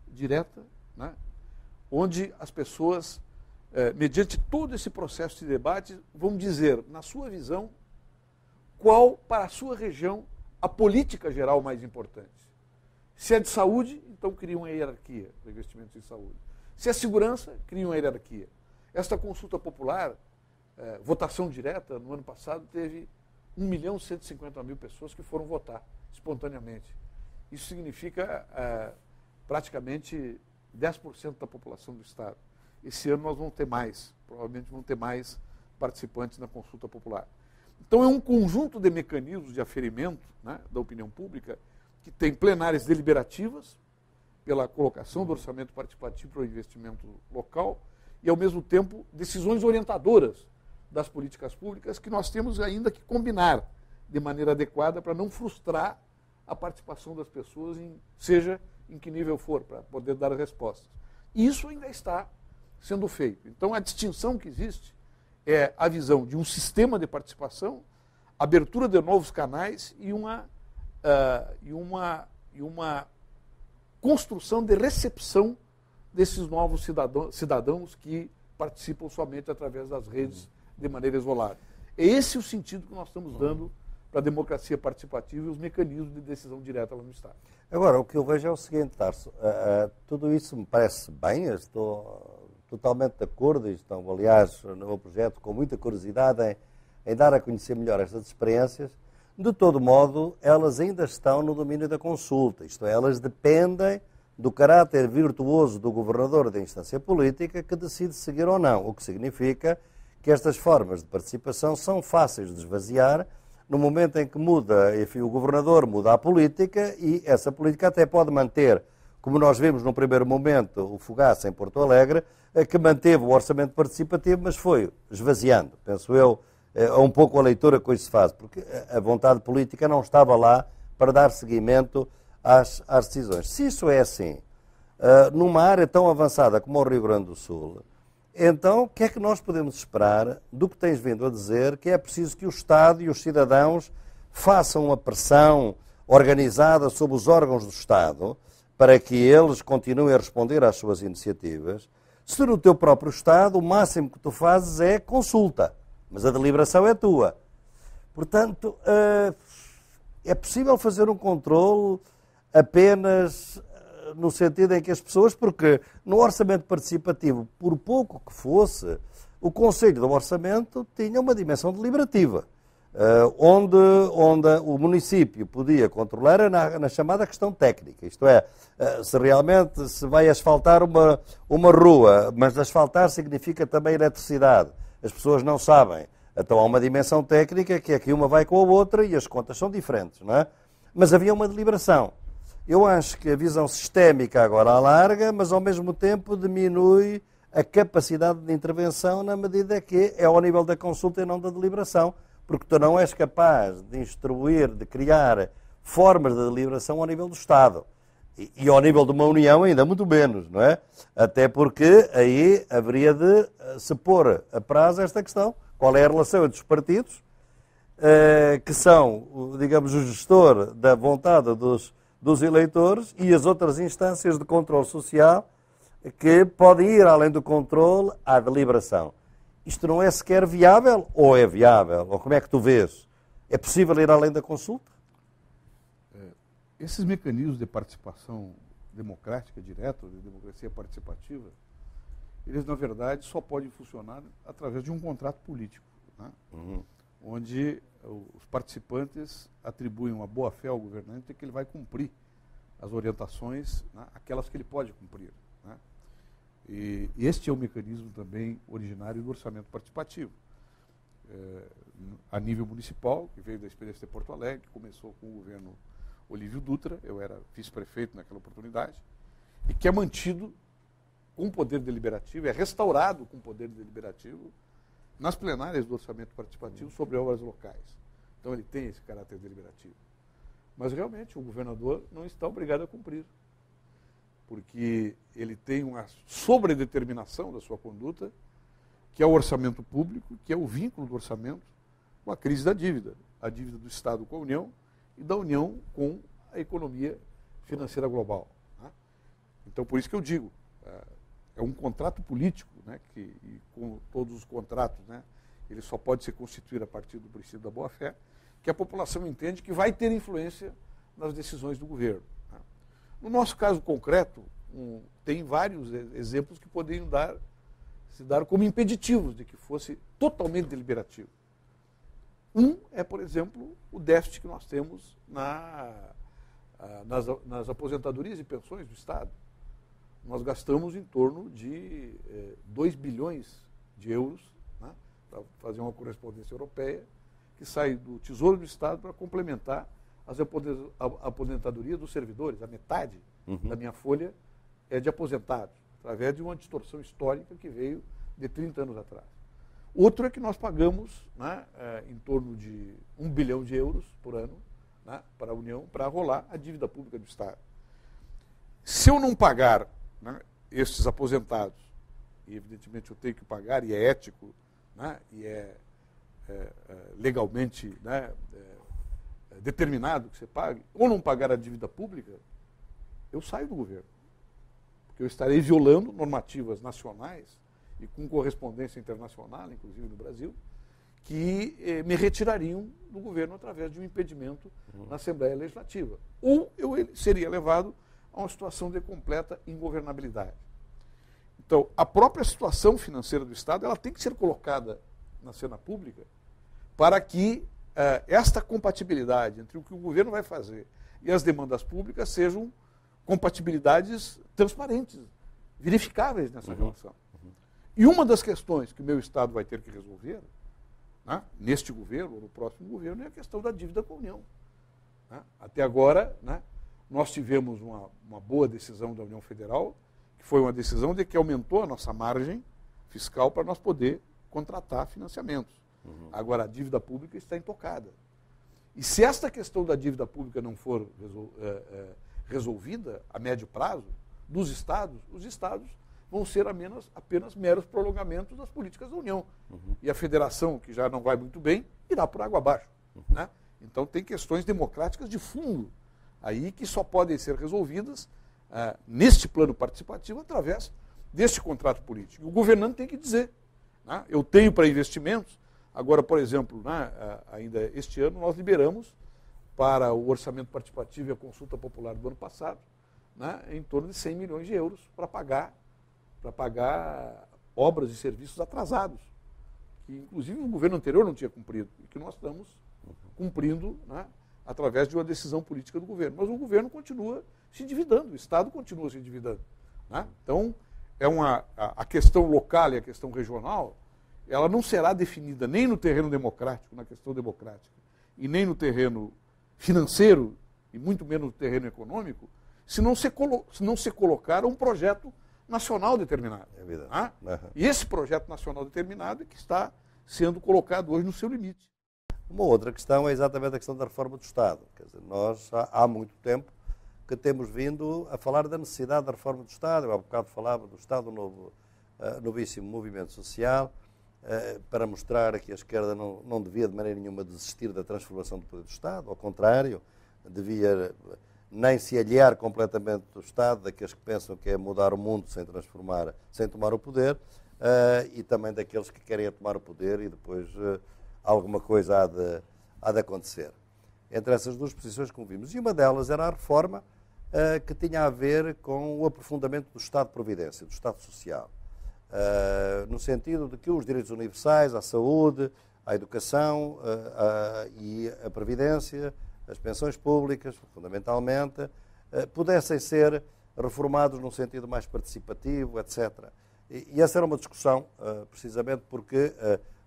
direta, né, onde as pessoas, eh, mediante todo esse processo de debate, vão dizer, na sua visão, qual, para a sua região, a política geral mais importante. Se é de saúde, então cria uma hierarquia de investimentos em saúde. Se é segurança, cria uma hierarquia. Esta consulta popular, eh, votação direta, no ano passado, teve 1 milhão e 150 mil pessoas que foram votar espontaneamente. Isso significa é, praticamente 10% da população do Estado. Esse ano nós vamos ter mais, provavelmente vamos ter mais participantes na consulta popular. Então é um conjunto de mecanismos de aferimento né, da opinião pública que tem plenárias deliberativas pela colocação do orçamento participativo para o investimento local e, ao mesmo tempo, decisões orientadoras das políticas públicas que nós temos ainda que combinar de maneira adequada para não frustrar a participação das pessoas, em, seja em que nível for, para poder dar respostas. Isso ainda está sendo feito. Então, a distinção que existe é a visão de um sistema de participação, abertura de novos canais e uma, uh, e uma, e uma construção de recepção desses novos cidadãos, cidadãos que participam somente através das redes de maneira isolada. É esse o sentido que nós estamos dando para a democracia participativa e os mecanismos de decisão direta lá no Estado. Agora, o que eu vejo é o seguinte, Tarso, uh, uh, tudo isso me parece bem, estou totalmente de acordo, estão, aliás, no meu projeto com muita curiosidade em, em dar a conhecer melhor estas experiências. De todo modo, elas ainda estão no domínio da consulta, isto é, elas dependem do caráter virtuoso do governador da instância política que decide seguir ou não, o que significa que estas formas de participação são fáceis de esvaziar no momento em que muda, enfim, o governador muda a política e essa política até pode manter, como nós vimos no primeiro momento, o Fogaça em Porto Alegre, eh, que manteve o orçamento participativo, mas foi esvaziando, penso eu, é um pouco a leitura que hoje se faz, porque a vontade política não estava lá para dar seguimento às, às decisões. Se isso é assim, eh, numa área tão avançada como o Rio Grande do Sul, então, o que é que nós podemos esperar do que tens vindo a dizer, que é preciso que o Estado e os cidadãos façam uma pressão organizada sobre os órgãos do Estado para que eles continuem a responder às suas iniciativas, se no teu próprio Estado o máximo que tu fazes é consulta, mas a deliberação é tua. Portanto, eh, é possível fazer um controle apenas no sentido em que as pessoas, porque no orçamento participativo, por pouco que fosse, o Conselho do Orçamento tinha uma dimensão deliberativa, uh, onde, onde o município podia controlar na, na chamada questão técnica, isto é, uh, se realmente se vai asfaltar uma, uma rua, mas asfaltar significa também eletricidade, as pessoas não sabem. Então há uma dimensão técnica que é que uma vai com a outra e as contas são diferentes, não é? Mas havia uma deliberação. Eu acho que a visão sistémica agora alarga, mas ao mesmo tempo diminui a capacidade de intervenção na medida que é ao nível da consulta e não da deliberação, porque tu não és capaz de instruir, de criar formas de deliberação ao nível do Estado. E, e ao nível de uma União ainda muito menos, não é? Até porque aí haveria de eh, se pôr a prazo esta questão. Qual é a relação entre os partidos, eh, que são, digamos, o gestor da vontade dos, dos eleitores e as outras instâncias de controle social que podem ir além do controle à deliberação. Isto não é sequer viável ou é viável? Ou como é que tu vês? É possível ir além da consulta? esses mecanismos de participação democrática direta, de democracia participativa, eles, na verdade, só podem funcionar através de um contrato político, né? uhum. onde os participantes atribuem uma boa-fé ao governante que ele vai cumprir as orientações, né? aquelas que ele pode cumprir. Né? E este é o mecanismo também originário do orçamento participativo. É, a nível municipal, que veio da experiência de Porto Alegre, começou com o governo Olívio Dutra, eu era vice-prefeito naquela oportunidade, e que é mantido com poder deliberativo, é restaurado com poder deliberativo nas plenárias do orçamento participativo sobre obras locais. Então ele tem esse caráter deliberativo. Mas realmente o governador não está obrigado a cumprir, porque ele tem uma sobredeterminação da sua conduta, que é o orçamento público, que é o vínculo do orçamento com a crise da dívida, a dívida do Estado com a União e da União com a economia financeira global. Né? Então, por isso que eu digo, é, é um contrato político, né, que, e com todos os contratos, né, ele só pode ser constituído a partir do princípio da boa-fé, que a população entende que vai ter influência nas decisões do governo. Né? No nosso caso concreto, um, tem vários exemplos que poderiam dar, se dar como impeditivos de que fosse totalmente deliberativo. Um é, por exemplo, o déficit que nós temos na, nas, nas aposentadorias e pensões do Estado. Nós gastamos em torno de eh, 2 bilhões de euros né, para fazer uma correspondência europeia que sai do Tesouro do Estado para complementar as aposentadorias dos servidores. A metade uhum. da minha folha é de aposentados, através de uma distorção histórica que veio de 30 anos atrás. Outro é que nós pagamos né, é, em torno de um bilhão de euros por ano né, para a União para rolar a dívida pública do Estado. Se eu não pagar né, esses aposentados, e evidentemente eu tenho que pagar, e é ético, né, e é, é, é legalmente né, é, determinado que você pague, ou não pagar a dívida pública, eu saio do governo. Porque eu estarei violando normativas nacionais e com correspondência internacional, inclusive no Brasil, que eh, me retirariam do governo através de um impedimento uhum. na Assembleia Legislativa. Ou eu seria levado a uma situação de completa ingovernabilidade. Então, a própria situação financeira do Estado ela tem que ser colocada na cena pública para que eh, esta compatibilidade entre o que o governo vai fazer e as demandas públicas sejam compatibilidades transparentes, verificáveis nessa uhum. relação. E uma das questões que o meu Estado vai ter que resolver, né, neste governo ou no próximo governo, é a questão da dívida com a União. Né? Até agora, né, nós tivemos uma, uma boa decisão da União Federal, que foi uma decisão de que aumentou a nossa margem fiscal para nós poder contratar financiamentos. Uhum. Agora, a dívida pública está intocada. E se esta questão da dívida pública não for resol, é, é, resolvida a médio prazo, dos estados, os estados vão ser apenas, apenas meros prolongamentos das políticas da União. Uhum. E a federação, que já não vai muito bem, irá por água abaixo. Uhum. Né? Então tem questões democráticas de fundo aí que só podem ser resolvidas ah, neste plano participativo através deste contrato político. O governante tem que dizer, né? eu tenho para investimentos, agora, por exemplo, né, ah, ainda este ano nós liberamos para o orçamento participativo e a consulta popular do ano passado, né, em torno de 100 milhões de euros para pagar para pagar obras e serviços atrasados, que inclusive o governo anterior não tinha cumprido, e que nós estamos cumprindo né, através de uma decisão política do governo. Mas o governo continua se endividando, o Estado continua se endividando. Né? Então, é uma, a, a questão local e a questão regional, ela não será definida nem no terreno democrático, na questão democrática, e nem no terreno financeiro, e muito menos no terreno econômico, se não se, se, não se colocar um projeto nacional determinado. É verdade. Ah? Uhum. E esse projeto nacional determinado é que está sendo colocado hoje no seu limite. Uma outra questão é exatamente a questão da reforma do Estado. Quer dizer, nós há, muito tempo que temos vindo a falar da necessidade da reforma do Estado. Eu há bocado falava do Estado Novo, uh, novíssimo movimento social, uh, para mostrar que a esquerda não, não devia de maneira nenhuma desistir da transformação do poder do Estado, ao contrário, devia nem se aliar completamente do Estado, daqueles que pensam que é mudar o mundo sem transformar, sem tomar o poder, uh, e também daqueles que querem tomar o poder e depois uh, alguma coisa há de, há de acontecer. Entre essas duas posições que vimos. E uma delas era a reforma uh, que tinha a ver com o aprofundamento do Estado de Providência, do Estado Social. no sentido de que os direitos universais à saúde, à educação e à Previdência as pensões públicas, fundamentalmente, pudessem ser reformados num sentido mais participativo, etc. E essa era uma discussão, precisamente porque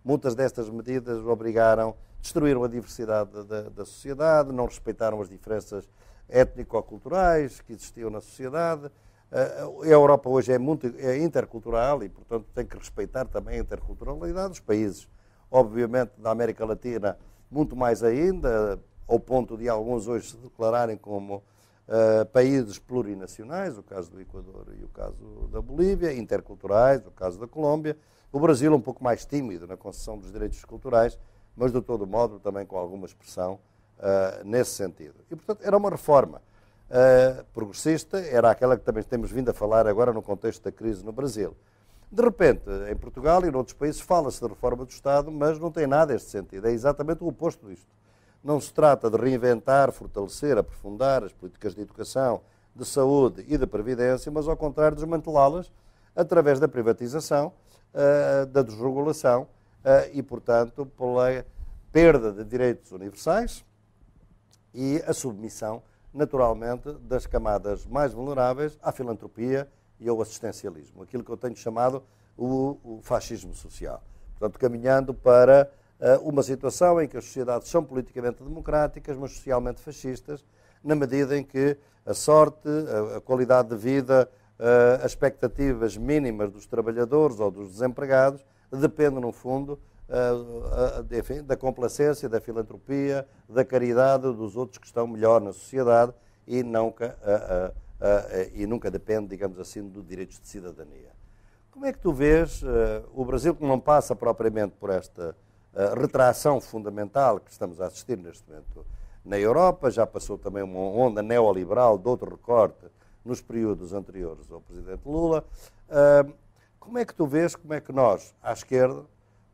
muitas destas medidas obrigaram, destruíram a diversidade da, sociedade, não respeitaram as diferenças étnico-culturais que existiam na sociedade. A Europa hoje é, muito, é intercultural e, portanto, tem que respeitar também a interculturalidade dos países. Obviamente, da América Latina, muito mais ainda, ao ponto de alguns hoje se declararem como uh, países plurinacionais, o caso do Equador e o caso da Bolívia, interculturais, o caso da Colômbia. O Brasil um pouco mais tímido na concessão dos direitos culturais, mas de todo modo também com alguma expressão uh, nesse sentido. E, portanto, era uma reforma uh, progressista, era aquela que também temos vindo a falar agora no contexto da crise no Brasil. De repente, em Portugal e noutros países fala-se de reforma do Estado, mas não tem nada este sentido. É exatamente o oposto disto. Não se trata de reinventar, fortalecer, aprofundar as políticas de educação, de saúde e de previdência, mas ao contrário, desmantelá-las através da privatização, eh, da desregulação eh, e, portanto, pela perda de direitos universais e a submissão, naturalmente, das camadas mais vulneráveis à filantropia e ao assistencialismo, aquilo que eu tenho chamado o, fascismo social. Portanto, caminhando para eh, uma situação em que as sociedades são politicamente democráticas, mas socialmente fascistas, na medida em que a sorte, a qualidade de vida, as expectativas mínimas dos trabalhadores ou dos desempregados dependem, no fundo, eh, enfim, da complacência, da filantropia, da caridade dos outros que estão melhor na sociedade e nunca, e nunca depende, digamos assim, dos direitos de cidadania. Como é que tu vês o Brasil, que não passa propriamente por esta retração fundamental que estamos a assistir neste momento na Europa, já passou também uma onda neoliberal de outro recorte nos períodos anteriores ao Presidente Lula. como é que tu vês, como é que nós, à esquerda,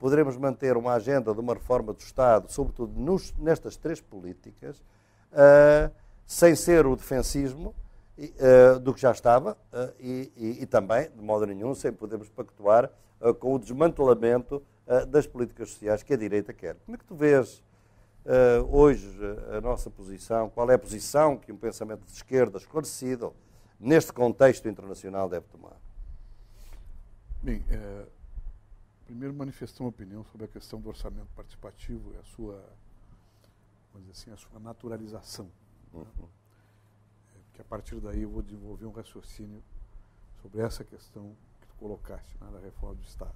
poderemos manter uma agenda de uma reforma do Estado, sobretudo nos, nestas três políticas, uh, sem ser o defensismo uh, do que já estava uh, e, e, e, também, de modo nenhum, sem podermos pactuar com o desmantelamento das políticas sociais que a direita quer. Como é que tu vês hoje a nossa posição? Qual é a posição que um pensamento de esquerda esclarecido neste contexto internacional deve tomar? Bem, é, primeiro manifestar uma opinião sobre a questão do orçamento participativo e a sua, vamos dizer assim, a sua naturalização. Uhum. Né? É, porque a partir daí eu vou desenvolver um raciocínio sobre essa questão que tu colocaste né, da reforma do Estado.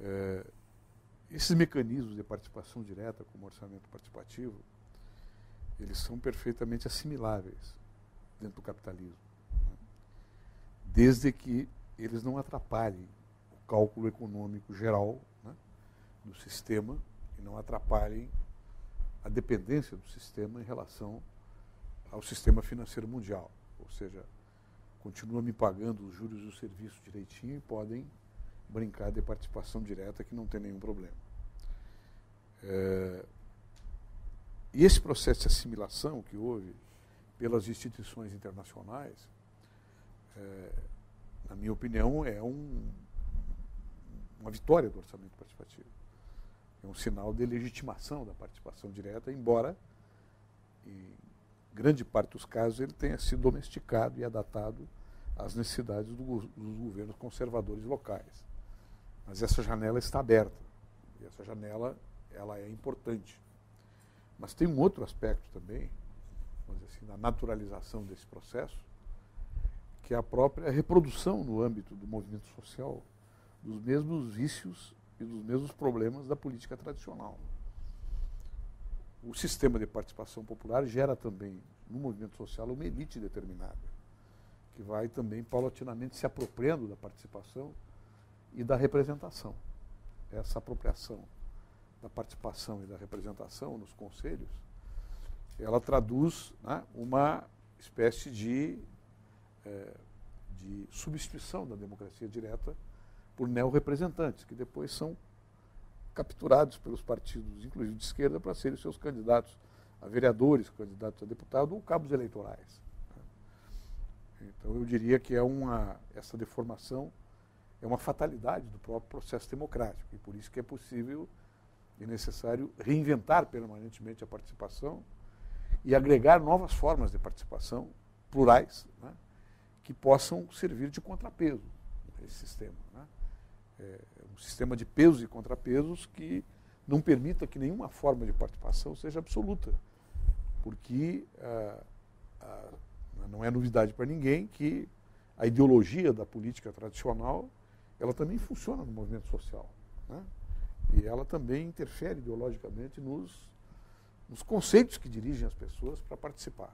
É, esses mecanismos de participação direta, como orçamento participativo, eles são perfeitamente assimiláveis dentro do capitalismo, né? desde que eles não atrapalhem o cálculo econômico geral né, do sistema e não atrapalhem a dependência do sistema em relação ao sistema financeiro mundial. Ou seja, continua me pagando os juros do serviço direitinho e podem brincar de participação direta que não tem nenhum problema. É, e esse processo de assimilação que houve pelas instituições internacionais, é, na minha opinião, é um, uma vitória do orçamento participativo. É um sinal de legitimação da participação direta, embora, em grande parte dos casos, ele tenha sido domesticado e adaptado às necessidades do, dos governos conservadores locais. Mas essa janela está aberta. E essa janela ela é importante. Mas tem um outro aspecto também, vamos dizer assim, na naturalização desse processo, que é a própria reprodução no âmbito do movimento social dos mesmos vícios e dos mesmos problemas da política tradicional. o sistema de participação popular gera também no movimento social uma elite determinada, que vai também paulatinamente se apropriando da participação e da representação. Essa apropriação da participação e da representação nos conselhos, ela traduz né, uma espécie de, é, de substituição da democracia direta por neo-representantes, que depois são capturados pelos partidos, inclusive de esquerda, para serem seus candidatos a vereadores, candidatos a deputado ou cabos eleitorais. Então eu diria que é uma essa deformação é uma fatalidade do próprio processo democrático e por isso que é possível e necessário reinventar permanentemente a participação e agregar novas formas de participação plurais né, que possam servir de contrapeso a esse sistema. Né? É um sistema de pesos e contrapesos que não permita que nenhuma forma de participação seja absoluta, porque ah, ah, não é novidade para ninguém que a ideologia da política tradicional ela também funciona no movimento social. Né? E ela também interfere ideologicamente nos, nos conceitos que dirigem as pessoas para participar.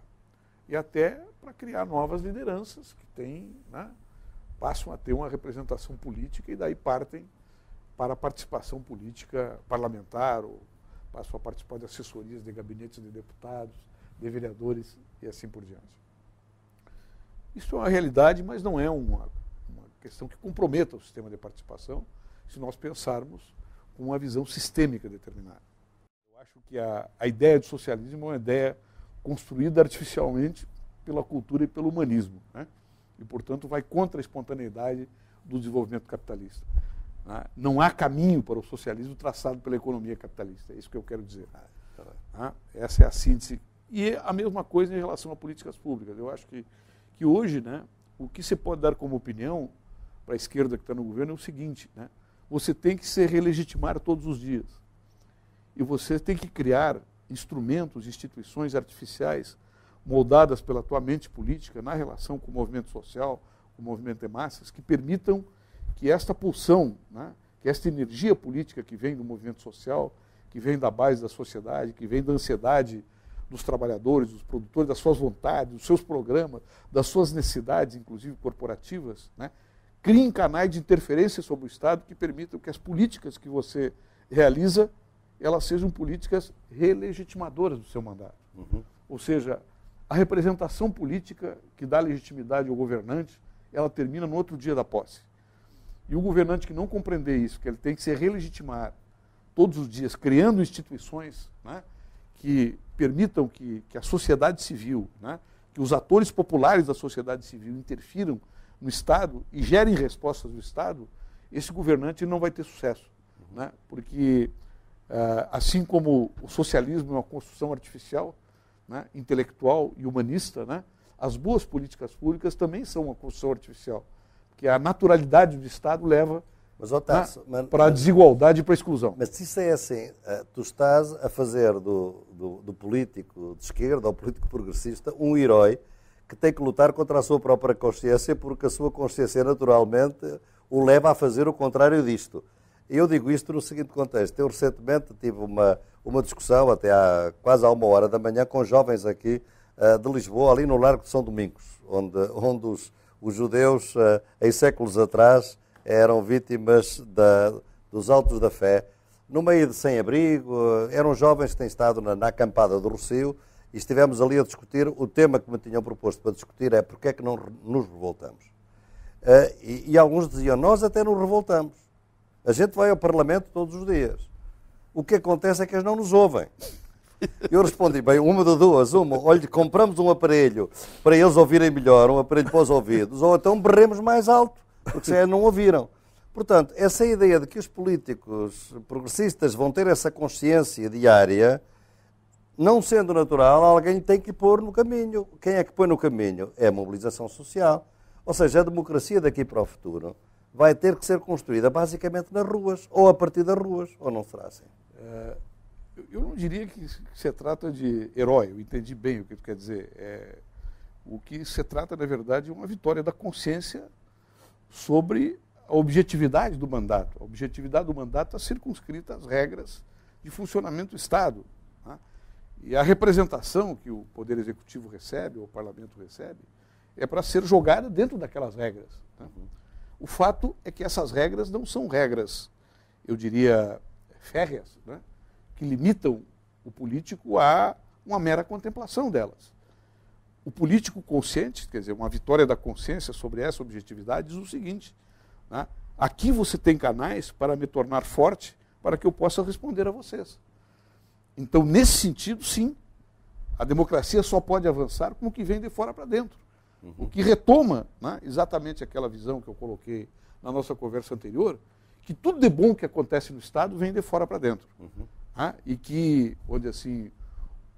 E até para criar novas lideranças que têm, né, passam a ter uma representação política e daí partem para a participação política parlamentar, ou passam a participar de assessorias de gabinetes de deputados, de vereadores e assim por diante. Isso é uma realidade, mas não é uma, uma questão que comprometa o sistema de participação, se nós pensarmos com uma visão sistêmica determinada. Que a, a ideia de socialismo é uma ideia construída artificialmente pela cultura e pelo humanismo. Né? E, portanto, vai contra a espontaneidade do desenvolvimento capitalista. Né? Não há caminho para o socialismo traçado pela economia capitalista. É isso que eu quero dizer. Né? Essa é a síntese. E é a mesma coisa em relação a políticas públicas. Eu acho que, que hoje, né, o que se pode dar como opinião para a esquerda que está no governo é o seguinte: né, você tem que se relegitimar todos os dias. E você tem que criar instrumentos, instituições artificiais moldadas pela tua mente política na relação com o movimento social, com o movimento de massas, que permitam que esta pulsão, né, que esta energia política que vem do movimento social, que vem da base da sociedade, que vem da ansiedade dos trabalhadores, dos produtores, das suas vontades, dos seus programas, das suas necessidades, inclusive corporativas, né, criem canais de interferência sobre o Estado que permitam que as políticas que você realiza elas sejam políticas relegitimadoras do seu mandato. Uhum. Ou seja, a representação política que dá legitimidade ao governante, ela termina no outro dia da posse. E o governante que não compreender isso, que ele tem que se relegitimar todos os dias, criando instituições né, que permitam que, que a sociedade civil, né, que os atores populares da sociedade civil interfiram no Estado e gerem respostas do Estado, esse governante não vai ter sucesso. Né? Porque, assim como o socialismo é uma construção artificial, né, intelectual e humanista, né, as boas políticas públicas também são uma construção artificial. Porque a naturalidade do Estado leva né, para a desigualdade e para a exclusão. Mas se isso é assim, uh, tu estás a fazer do, do, do político de esquerda ou político progressista um herói que tem que lutar contra a sua própria consciência, porque a sua consciência naturalmente o leva a fazer o contrário disto. Eu digo isto no seguinte contexto. Eu recentemente tive uma, uma discussão, até há quase a uma hora da manhã, com jovens aqui uh, de Lisboa, ali no Largo de São Domingos, onde, onde os, os judeus, uh, em séculos atrás, eram vítimas da, dos altos da fé. No meio de sem-abrigo, uh, eram jovens que têm estado na, na acampada do Rocio, e estivemos ali a discutir, o tema que me tinham proposto para discutir é porque é que não nos revoltamos. Uh, e, e, alguns diziam, nós até nos revoltamos. A gente vai ao Parlamento todos os dias. O que acontece é que eles não nos ouvem. Eu respondi, bem, uma de duas, uma, olha, compramos um aparelho para eles ouvirem melhor, um aparelho para os ouvidos, ou então berremos mais alto, porque se não ouviram. Portanto, essa ideia de que os políticos progressistas vão ter essa consciência diária, não sendo natural, alguém tem que pôr no caminho. Quem é que põe no caminho? É a mobilização social. Ou seja, a democracia daqui para o futuro vai ter que ser construída basicamente nas ruas, ou a partir das ruas, ou não será assim? É, eu não diria que se trata de herói, eu entendi bem o que tu quer dizer. É, o que se trata, na verdade, é uma vitória da consciência sobre a objetividade do mandato. A objetividade do mandato está circunscrita às regras de funcionamento do Estado. Né? E a representação que o Poder Executivo recebe, ou o Parlamento recebe, é para ser jogada dentro daquelas regras. Né? O fato é que essas regras não são regras, eu diria, férreas, né? que limitam o político a uma mera contemplação delas. O político consciente, quer dizer, uma vitória da consciência sobre essa objetividade, diz o seguinte: né? aqui você tem canais para me tornar forte para que eu possa responder a vocês. Então, nesse sentido, sim, a democracia só pode avançar com o que vem de fora para dentro. Uhum. O que retoma né, exatamente aquela visão que eu coloquei na nossa conversa anterior, que tudo de bom que acontece no Estado vem de fora para dentro. Uhum. Né, e que, onde assim,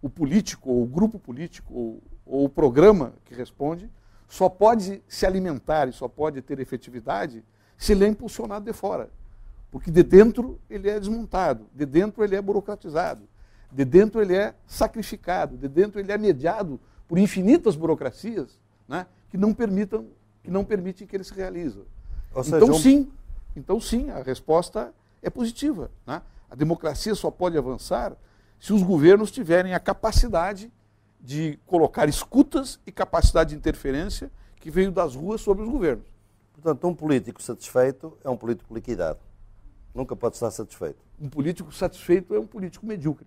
o político, ou o grupo político, ou, ou o programa que responde, só pode se alimentar e só pode ter efetividade se ele é impulsionado de fora. Porque de dentro ele é desmontado, de dentro ele é burocratizado, de dentro ele é sacrificado, de dentro ele é mediado por infinitas burocracias né, que não permitam, que não permitem que ele se realize. Seja, então um... sim, então sim, a resposta é positiva. Né? A democracia só pode avançar se os governos tiverem a capacidade de colocar escutas e capacidade de interferência que veio das ruas sobre os governos. Portanto, um político satisfeito é um político liquidado. Nunca pode estar satisfeito. Um político satisfeito é um político medíocre.